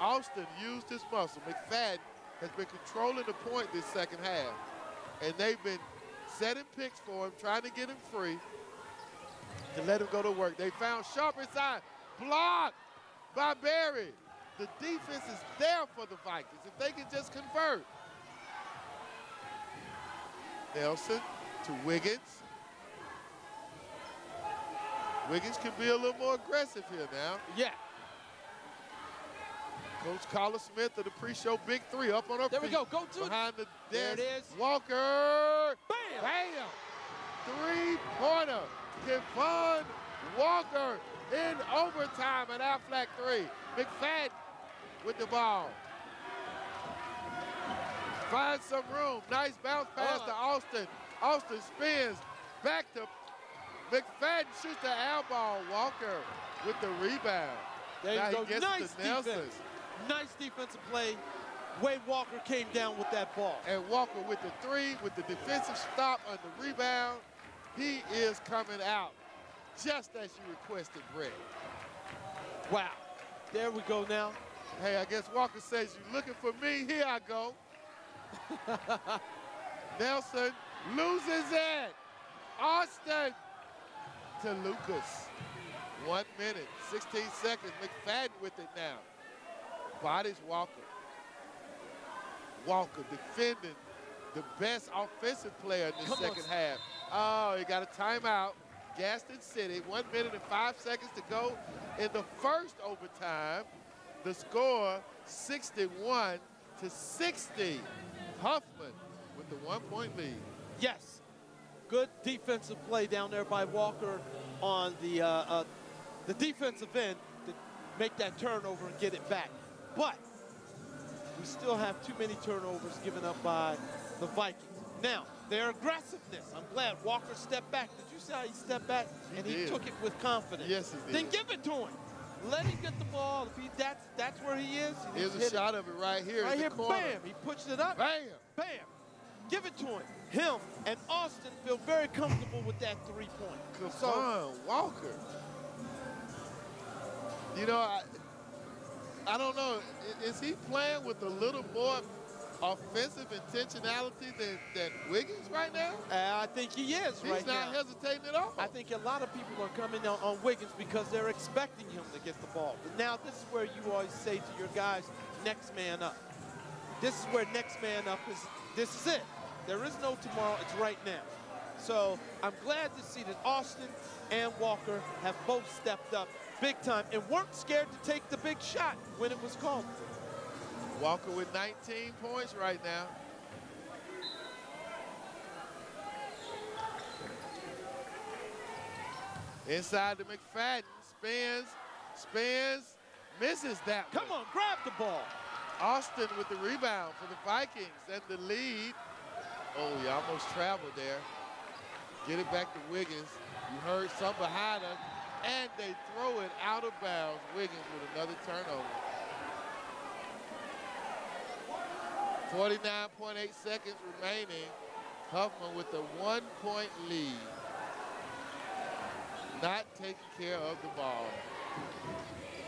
Austin used his muscle. McFadden has been controlling the point this second half. And they've been setting picks for him, trying to get him free to let him go to work. They found Sharp inside. Blocked by Berry. The defense is there for the Vikings. If they can just convert. Nelson to Wiggins. Wiggins can be a little more aggressive here now. Yeah. Coach Carla Smith of the pre-show Big Three up on her There we go. Go to behind the There it is. Walker. Bam. Bam. Three-pointer. Kevon Walker in overtime at Aflac three. McFadden with the ball. Finds some room. Nice bounce pass to Austin. Austin spins back to McFadden shoots the air ball. Walker with the rebound. There now you go. he gets nice to Nelson. defense. Nice defensive play. Wade Walker came down with that ball. And Walker with the three, with the defensive stop on the rebound. He is coming out just as you requested, Brett. Wow. There we go now. Hey, I guess Walker says, you're looking for me? Here I go. Nelson loses it. Austin to Lucas. One minute, 16 seconds. McFadden with it now. Bodies Walker. Walker defending the best offensive player in the Come on. second half. Oh, he got a timeout. Gadsden City, one minute and five seconds to go in the first overtime. The score 61 to 60. Huffman with the one point lead. Yes. Good defensive play down there by Walker on the uh, uh, the defensive end to make that turnover and get it back. But we still have too many turnovers given up by the Vikings. Now, their aggressiveness. I'm glad Walker stepped back. Did you see how he stepped back? He and he did. took it with confidence. Yes, he did. Then give it to him. Let him get the ball. If he that's that's where he is. he Here's a hit it. shot of it right here Right here, corner. bam. He pushed it up. Bam. Bam. Give it to him. Him and Austin feel very comfortable with that three point. Kavon Walker. You know, I, I don't know. Is he playing with a little more offensive intentionality than, than Wiggins right now? Uh, I think he is He's right not hesitating at all. I think a lot of people are coming on, on Wiggins because they're expecting him to get the ball. But now this is where you always say to your guys, next man up. This is where next man up is. This is it. There is no tomorrow. It's right now. So I'm glad to see that Austin and Walker have both stepped up big time and weren't scared to take the big shot when it was called. Walker with 19 points right now. Inside to McFadden, spins, spins, misses that Come one. on, grab the ball. Austin with the rebound for the Vikings and the lead. Oh, you almost traveled there. Get it back to Wiggins. You heard some behind us, and they throw it out of bounds. Wiggins with another turnover. 49.8 seconds remaining. Huffman with a one-point lead. Not taking care of the ball.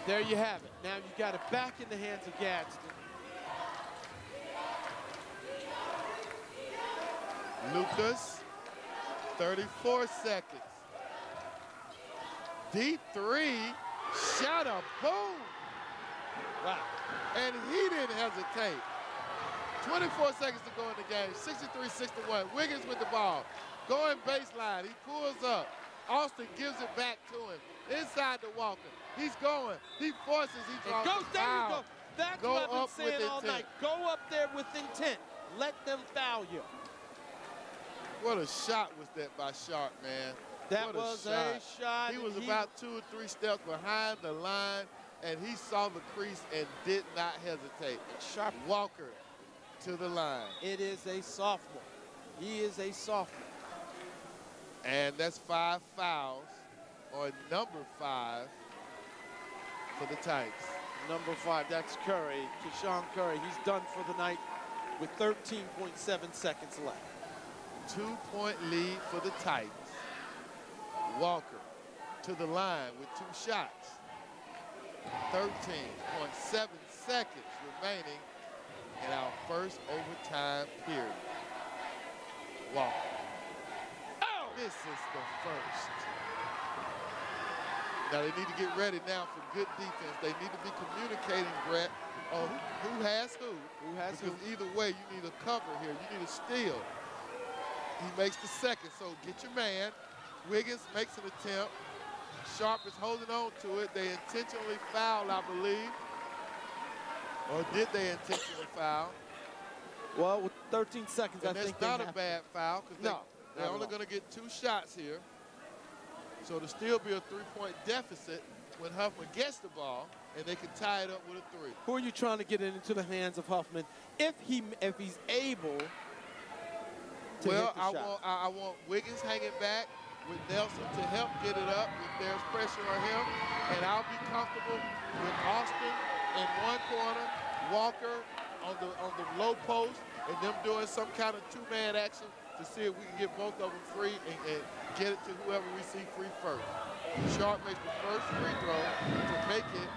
There you have it. Now you got it back in the hands of Gadsden. Lucas, 34 seconds. Deep three, shot a boom. Wow. And he didn't hesitate. 24 seconds to go in the game, 63-61. Wiggins with the ball, going baseline. He pulls up. Austin gives it back to him. Inside the Walker. He's going. He forces. He It draws goes, the there you go. That's Go what I've been saying all night. Go up there with intent. Let them foul you. What a shot was that by Sharp, man. That What was a shot, He was he- about two or three steps behind the line, and he saw the crease and did not hesitate. Sharp Walker to the line. It is a sophomore. He is a sophomore. And that's five fouls for number five for the Titans. Number five, that's Curry, Keshawn Curry. He's done for the night with 13.7 seconds left. Two-point lead for the Titans. Walker to the line with two shots. 13.7 seconds remaining in our first overtime period. Walker. Oh! This is the first. Now they need to get ready now for good defense. They need to be communicating, Brett, on mm-hmm. who has who. Who has because who. either way, you need a cover here. You need a steal. He makes the second, so get your man. Wiggins makes an attempt. Sharp is holding on to it. They intentionally fouled, I believe. Or did they intentionally foul? Well, with 13 seconds, And I that's think they not a bad foul because No, they, are only going to get two shots here. So it'll still be a three-point deficit when Huffman gets the ball, and they can tie it up with a three. Who are you trying to get it into the hands of Huffman if he if he's able to well, I shot? want I want Wiggins hanging back with Nelson to help get it up if there's pressure on him, and I'll be comfortable with Austin in one corner, Walker on the on the low post, and them doing some kind of two-man action to see if we can get both of them free and, and get it to whoever we see free first. Sharp makes the first free throw to make it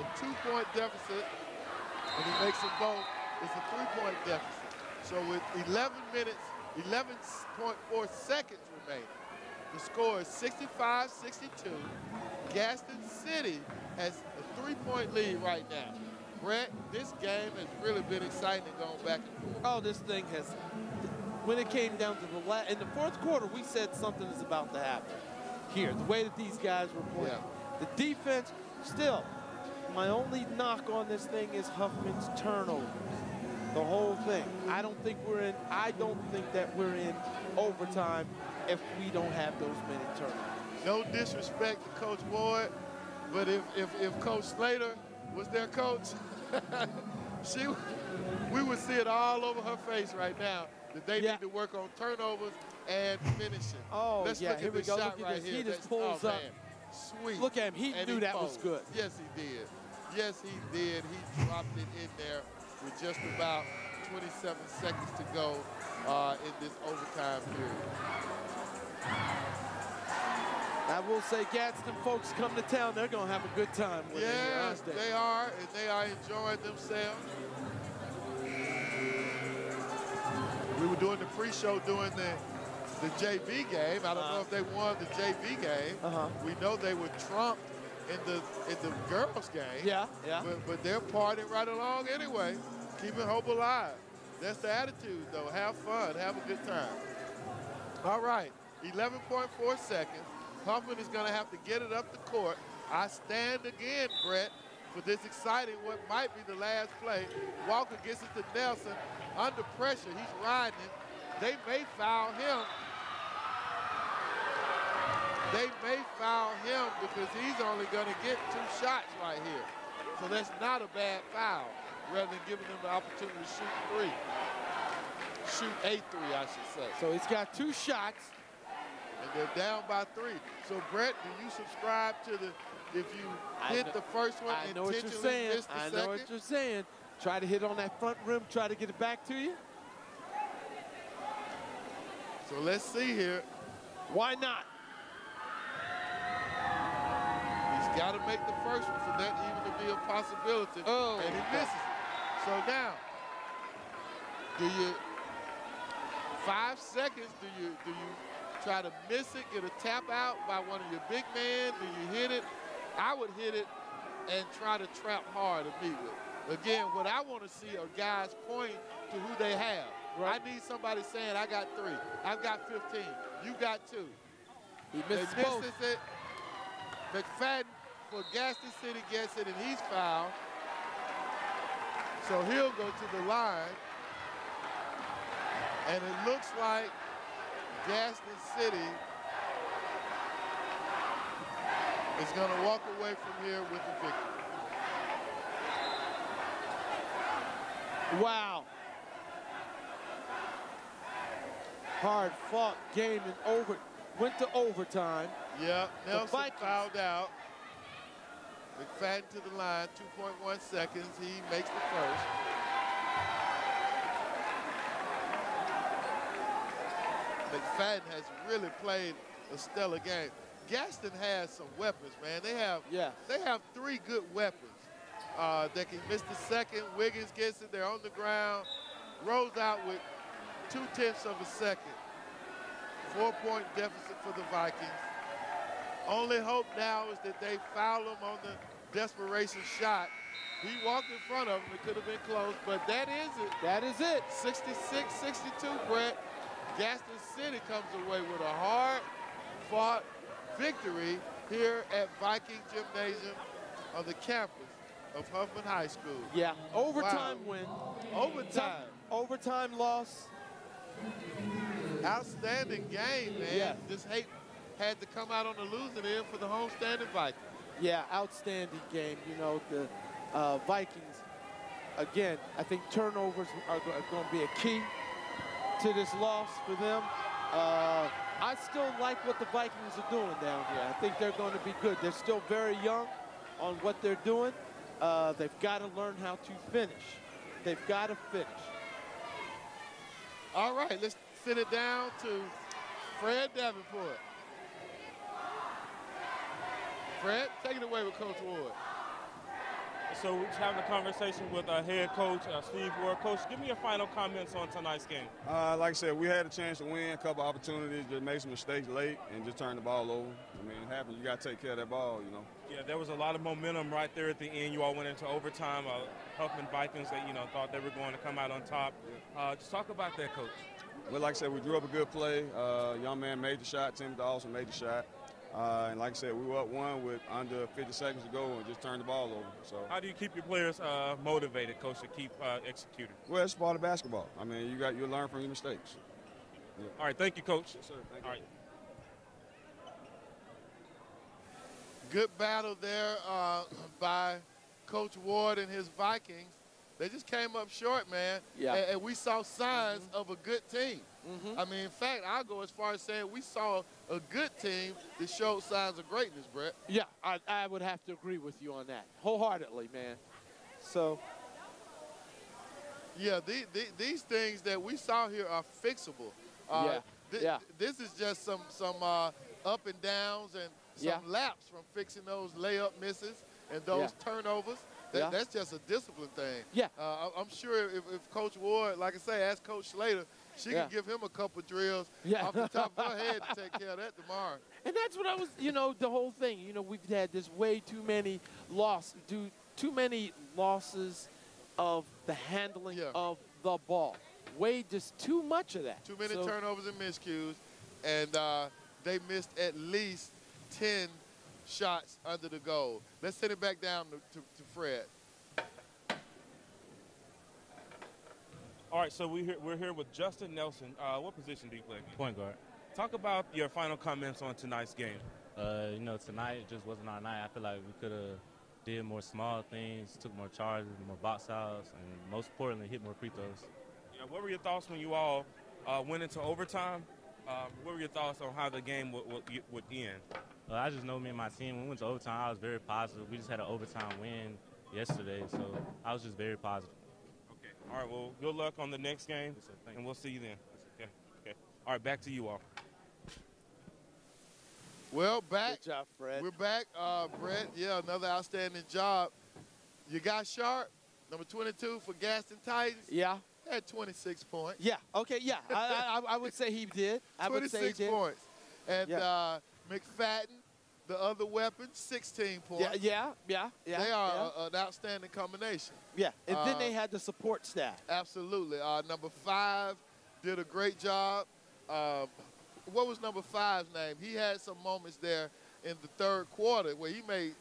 a two-point deficit, and he makes them both. It's a three-point deficit. So with 11 minutes, 11.4 seconds remaining, the score is 65-62. Gadsden City has a three-point lead right now. Brett, this game has really been exciting going back and forth. Oh, this thing has. When it came down to the la- in the fourth quarter, we said something is about to happen. Here, the way that these guys were playing, the defense. Still, my only knock on this thing is Huffman's turnovers. The whole thing. I don't think we're in. I don't think that we're in overtime if we don't have those many turnovers. No disrespect to Coach Ward, but if, if, if Coach Slater was their coach, she, we would see it all over her face right now that they need to work on turnovers and finishing. Oh, Let's yeah, look here at we go. shot Look at right this. here. He just That's- pulls oh, up. man. Sweet. Look at him. He And knew that was good. Yes, he did. Yes, he did. He dropped it in there with just about 27 seconds to go uh, in this overtime period. I will say, Gadsden folks come to town, they're going to have a good time when they're here, Yes, aren't they? they are, and they are enjoying themselves. We were doing the pre-show doing the the JV game. I don't know if they won the JV game. Uh-huh. We know they were trumped in the in the girls game. Yeah, yeah. But, but they're partying right along anyway, keeping hope alive. That's the attitude, though. Have fun, have a good time. All right, 11.4 seconds. Huffman is going to have to get it up the court. I stand again, Brett, for this exciting, what might be the last play. Walker gets it to Nelson under pressure. He's riding it. They may foul him. They may foul him because he's only going to get two shots right here. So that's not a bad foul, rather than giving them the opportunity to shoot three. Shoot a three, I should say. So he's got two shots. And they're down by three. So, Brett, do you subscribe to the, if you I hit know- the first one, I know what you're intentionally saying. miss the I second? know what you're saying. Try to hit on that front rim, try to get it back to you. So let's see here. Why not? He's got to make the first one for that even to be a possibility. Oh. And he misses it. So now, do you, five seconds, do you, do you try to miss it, get a tap out by one of your big men? Do you hit it? I would hit it and try to trap hard immediately. Again, what I want to see are guys pointing to who they have. I need somebody saying, I got three. I've got 15. You got two. He They misses both. misses it. McFadden for Gadsden City gets it, and he's fouled. So he'll go to the line. And it looks like Gadsden City is going to walk away from here with the victory. Wow. Hard fought game and over went to overtime. Yeah, The Nelson fouled out. McFadden to the line, 2.1 seconds. He makes the first. McFadden has really played a stellar game. Gadsden has some weapons, man. They have Yeah. they have three good weapons. Uh, they can miss the second. Wiggins gets it. They're on the ground. Rolls out with two tenths of a second. Four-point deficit for the Vikings. Only hope now is that they foul him on the desperation shot. He walked in front of him. It could have been close, but that is it. That is it. 66-62, Brett. Gadsden City comes away with a hard-fought victory here at Viking Gymnasium on the campus of Huffman High School. Yeah, overtime Wow. win. Overtime. Overtime loss. Outstanding game, man. Yeah. Just hate had to come out on the losing end for the homestanding Vikings. Yeah, outstanding game. You know, the uh, Vikings, again, I think turnovers are, going to be a key to this loss for them. Uh, I still like what the Vikings are doing down here. I think they're going to be good. They're still very young on what they're doing. Uh, they've got to learn how to finish. They've got to finish. All right, let's send it down to Fred Davenport. Fred, take it away with Coach Ward. So we're just having a conversation with our head coach uh, Steve Ward. Coach, give me your final comments on tonight's game. Uh, like I said, we had a chance to win, a couple opportunities, just made some mistakes late and just turned the ball over. I mean, it happens. You got to take care of that ball, you know. Yeah, there was a lot of momentum right there at the end. You all went into overtime. Uh, Huffman Vikings, that you know, thought they were going to come out on top. Uh, just talk about that, coach. Well, like I said, we drew up a good play. Uh, young man made the shot. Tim Dawson made the shot. Uh, and like I said, we were up one with under 50 seconds to go and just turned the ball over. So, How do you keep your players uh, motivated, coach, to keep uh, executing? well, it's part of basketball. I mean, you got you learn from your mistakes. Yeah. All right, thank you, coach. Yes, sir. Thank All right. Good battle there uh, by Coach Ward and his Vikings. They just came up short, man. Yeah. And, and we saw signs of a good team. I mean, in fact, I'll go as far as saying we saw a good team that showed signs of greatness, Brett. Yeah, I, I would have to agree with you on that wholeheartedly, man. So, Yeah, the, the, these things that we saw here are fixable. Uh, Yeah, thi- yeah. This is just some some uh, up and downs and some Yeah. laps from fixing those layup misses and those turnovers. That, Yeah. That's just a discipline thing. Yeah. Uh, I- I'm sure if, if Coach Ward, like I say, ask Coach Slater, she Yeah. can give him a couple drills Yeah. off the top of her head to take care of that tomorrow. and that's what I was, you know, the whole thing. You know, we've had this way too many loss, do too many losses of the handling of the ball. Way just too much of that. Too many So- turnovers and miscues, and uh, they missed at least 10 shots under the goal. Let's send it back down to, to, to Fred. All right, so we here, we're here with Justin Nelson. Uh, what position do you play? Point guard. Talk about your final comments on tonight's game. Uh, you know, tonight just wasn't our night. I feel like we could have did more small things, took more charges, more box outs, and most importantly, hit more free throws. Yeah, what were your thoughts when you all uh, went into overtime? Um, what were your thoughts on how the game would, would, would end? Uh, I just know me and my team. When we went to overtime, I was very positive. We just had an overtime win yesterday, so I was just very positive. Okay. All right. Well, good luck on the next game, and we'll see you then. Okay. Okay. All right. Back to you all. Well, back. Good job, Fred. We're back. Uh, Brett, yeah, another outstanding job. You got Sharp, number 22 for Gadsden Titans. Yeah. Had 26 points. Yeah. Okay. Yeah. I, I, I would say he did. I would say he 26 did. points. And Yeah. uh, McFadden, the other weapon, 16 points. Yeah. Yeah. Yeah. Yeah. They are yeah. a- an outstanding combination. Yeah, and then Uh, they had the support staff. Absolutely. Uh, number five did a great job. Uh, what was number five's name? He had some moments there in the third quarter where he made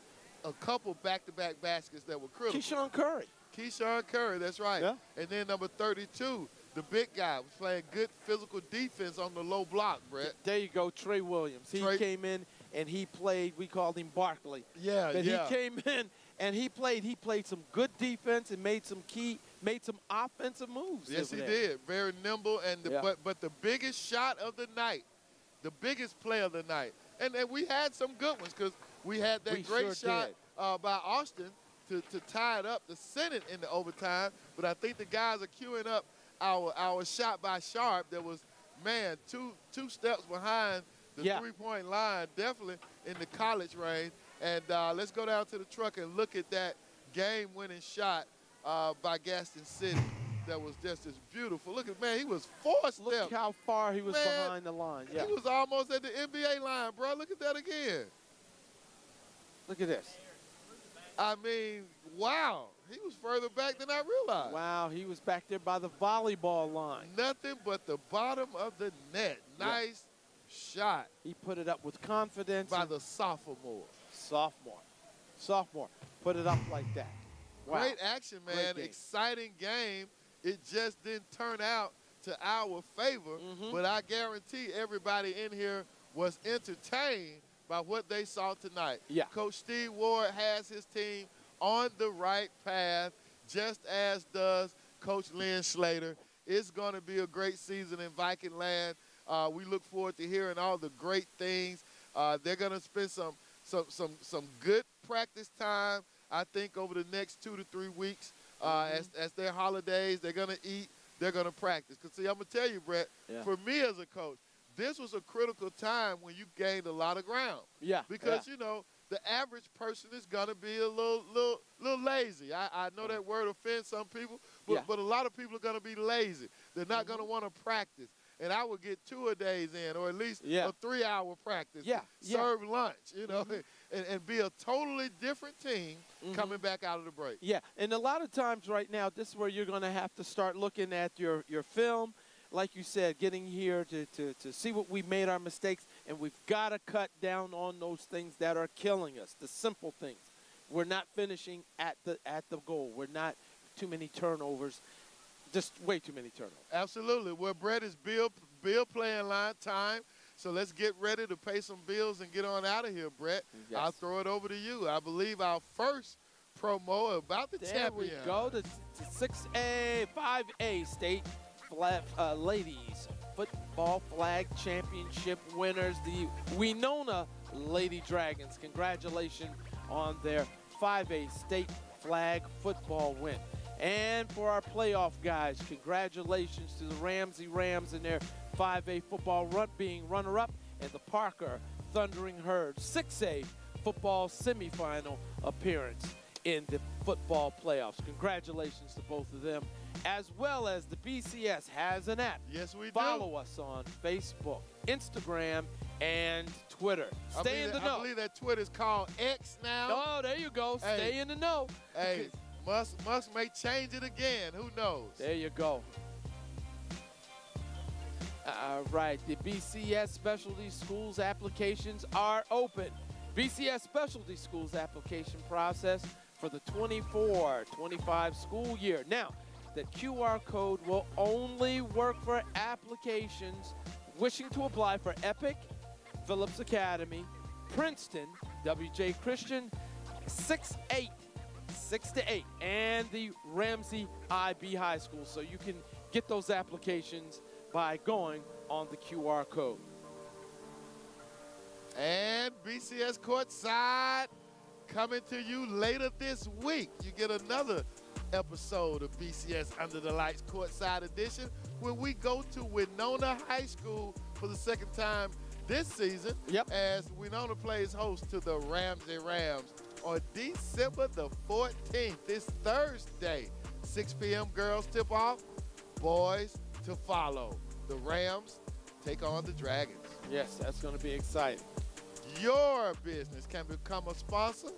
a couple back-to-back baskets that were critical. Keyshawn Curry. Keyshawn Curry, that's right. Yeah. And then number 32, the big guy, was playing good physical defense on the low block, Brett. There you go, Trey Williams. He Trey- came in and he played. We called him Barkley. Yeah, but yeah. he came in and he played. He played some good defense and made some key, made some offensive moves. Yes, he did. Very nimble, and the, Yeah. but but the biggest shot of the night, the biggest play of the night, And, and we had some good ones because we had that We great sure shot uh, by Austin to, to tie it up, to send it into overtime. But I think the guys are queuing up our our shot by Sharp that was, man, two two steps behind the Yeah. three-point line, definitely in the college range. And uh, let's go down to the truck and look at that game-winning shot uh, by Gadsden City. That was just as beautiful. Look at man, he was four steps. Look how far he was Man, behind the line. Yeah. He was almost at the NBA line, bro. Look at that again. Look at this. I mean, wow. He was further back than I realized. Wow, he was back there by the volleyball line. Nothing but the bottom of the net. Yeah. Shot. He put it up with confidence. By the sophomore. sophomore. Sophomore. Put it up like that. Wow. Great action, Great man. game. Exciting game. It just didn't turn out to our favor, Mm-hmm. but I guarantee everybody in here was entertained by what they saw tonight. Yeah. Coach Steve Ward has his team on the right path, just as does Coach Lynn Slater. It's going to be a great season in Viking land. Uh, we look forward to hearing all the great things. Uh, they're going to spend some some some some good practice time. I think over the next two to three weeks, uh, as as their holidays, they're going to eat. They're going to practice. Cause see, I'm gonna tell you, Brett. Yeah. For me as a coach, this was a critical time when you gained a lot of ground. Yeah. Because yeah. you know the average person is gonna be a little little little lazy. I, I know that word offends some people, but Yeah. But a lot of people are gonna be lazy. They're not gonna want to practice. And I would get two a days in, or at least Yeah. a three-hour practice. Yeah, yeah. Serve lunch, you know, Mhm. and, and be a totally different team Mhm. coming back out of the break. Yeah, and a lot of times right now, this is where you're going to have to start looking at your, your film. Like you said, getting here to, to, to see what we made our mistakes, and we've got to cut down on those things that are killing us, the simple things. We're not finishing at the at the goal. We're not too many turnovers, just way too many turnovers. Absolutely. Well, Brett is bill bill playing line time. So let's get ready to pay some bills and get on out of here, Brett. Yes. I'll throw it over to you. I believe our first promo about the There champion. we go. The, the 6A, 5A state flag, uh, ladies football flag championship winners, the Wenonah Lady Dragons. Congratulations on their 5A state flag football win. And for our playoff guys, congratulations to the Ramsey Rams and their 5A football run being runner-up and the Parker Thundering Herd 6A football semifinal appearance in the football playoffs. Congratulations to both of them, as well as the BCS has an app. Yes, we do. Follow us on Facebook, Instagram, and Twitter. Stay in the that- I know. believe that Twitter's called X now. Oh, there you go. Hey. Stay in the know. Hey, Musk, Musk may change it again. Who knows? There you go. All right, the BCS Specialty Schools applications are open. BCS Specialty Schools application process for the 24-25 school year. Now, the QR code will only work for applications wishing to apply for Epic, Phillips Academy, Princeton, WJ Christian, 6-8 six to eight, and the Ramsey IB High School. So you can get those applications by going on the QR code. And BCS Courtside coming to you later this week. You get another episode of BCS Under the Lights Courtside Edition where we go to Wenonah High School for the second time this season yep. as Wenonah plays host to the Ramsey Rams on December the 14th. This Thursday, 6 p.m. girls tip off, boys to follow. The Rams take on the Dragons. Yes, that's going to be exciting. Your business can become a sponsor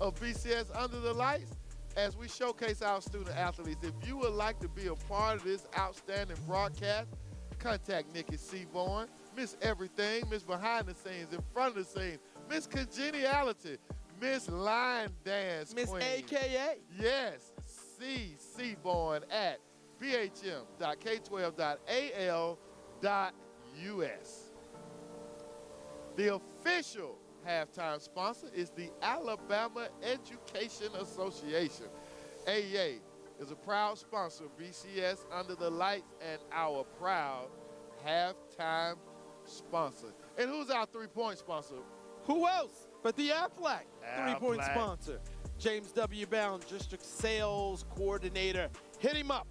of BCS Under the Lights as we showcase our student athletes. If you would like to be a part of this outstanding broadcast, contact Nikki Seaborn, Miss Everything, Miss Behind the Scenes, in front of the scenes, Miss Congeniality, Miss Line Dance Miss Queen. AKA. Yes, C. Seaborn at bhm.k12.al.us. The official halftime sponsor is the Alabama Education Association. AA is a proud sponsor of BCS Under the Lights and our proud halftime sponsor. And who's our three-point sponsor? Who else but the Aflac three-point sponsor? James W. Brown, District Sales Coordinator. Hit him up,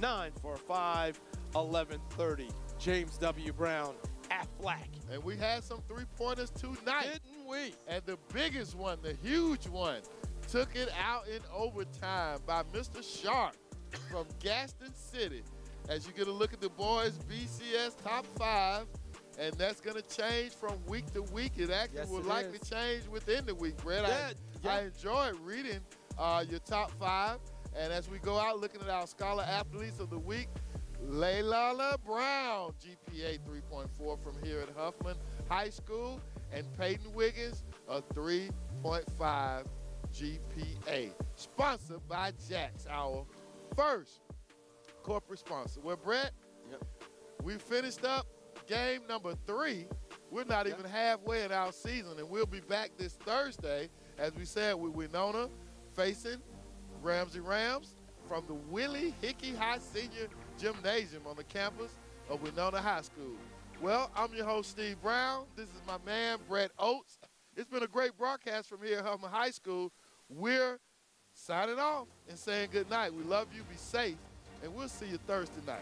205-945-1130. James W. Brown, Aflac. And we had some three-pointers tonight. Didn't we? And the biggest one, the huge one, took it out in overtime by Mr. Sharp from Gadsden City. As you get a look at the boys' BCS top five, and that's going to change from week to week. It actually Yes, will it likely is. change within the week, Brett. I, Yeah, yeah. I enjoyed reading uh, your top five. And as we go out looking at our scholar athletes of the week, Leilala Brown, GPA 3.4 from here at Huffman High School, and Peyton Wiggins, a 3.5 GPA. Sponsored by Jack's, our first corporate sponsor. Well, Brett, yep. we finished up game number three. We're not even halfway in our season, and we'll be back this Thursday, as we said, with Wenonah facing Ramsey Rams from the Willie Hickey High Senior Gymnasium on the campus of Wenonah High School. Well, I'm your host, Steve Brown. This is my man, Brett Oates. It's been a great broadcast from here at Huffman High School. We're signing off and saying good night. We love you, be safe, and we'll see you Thursday night.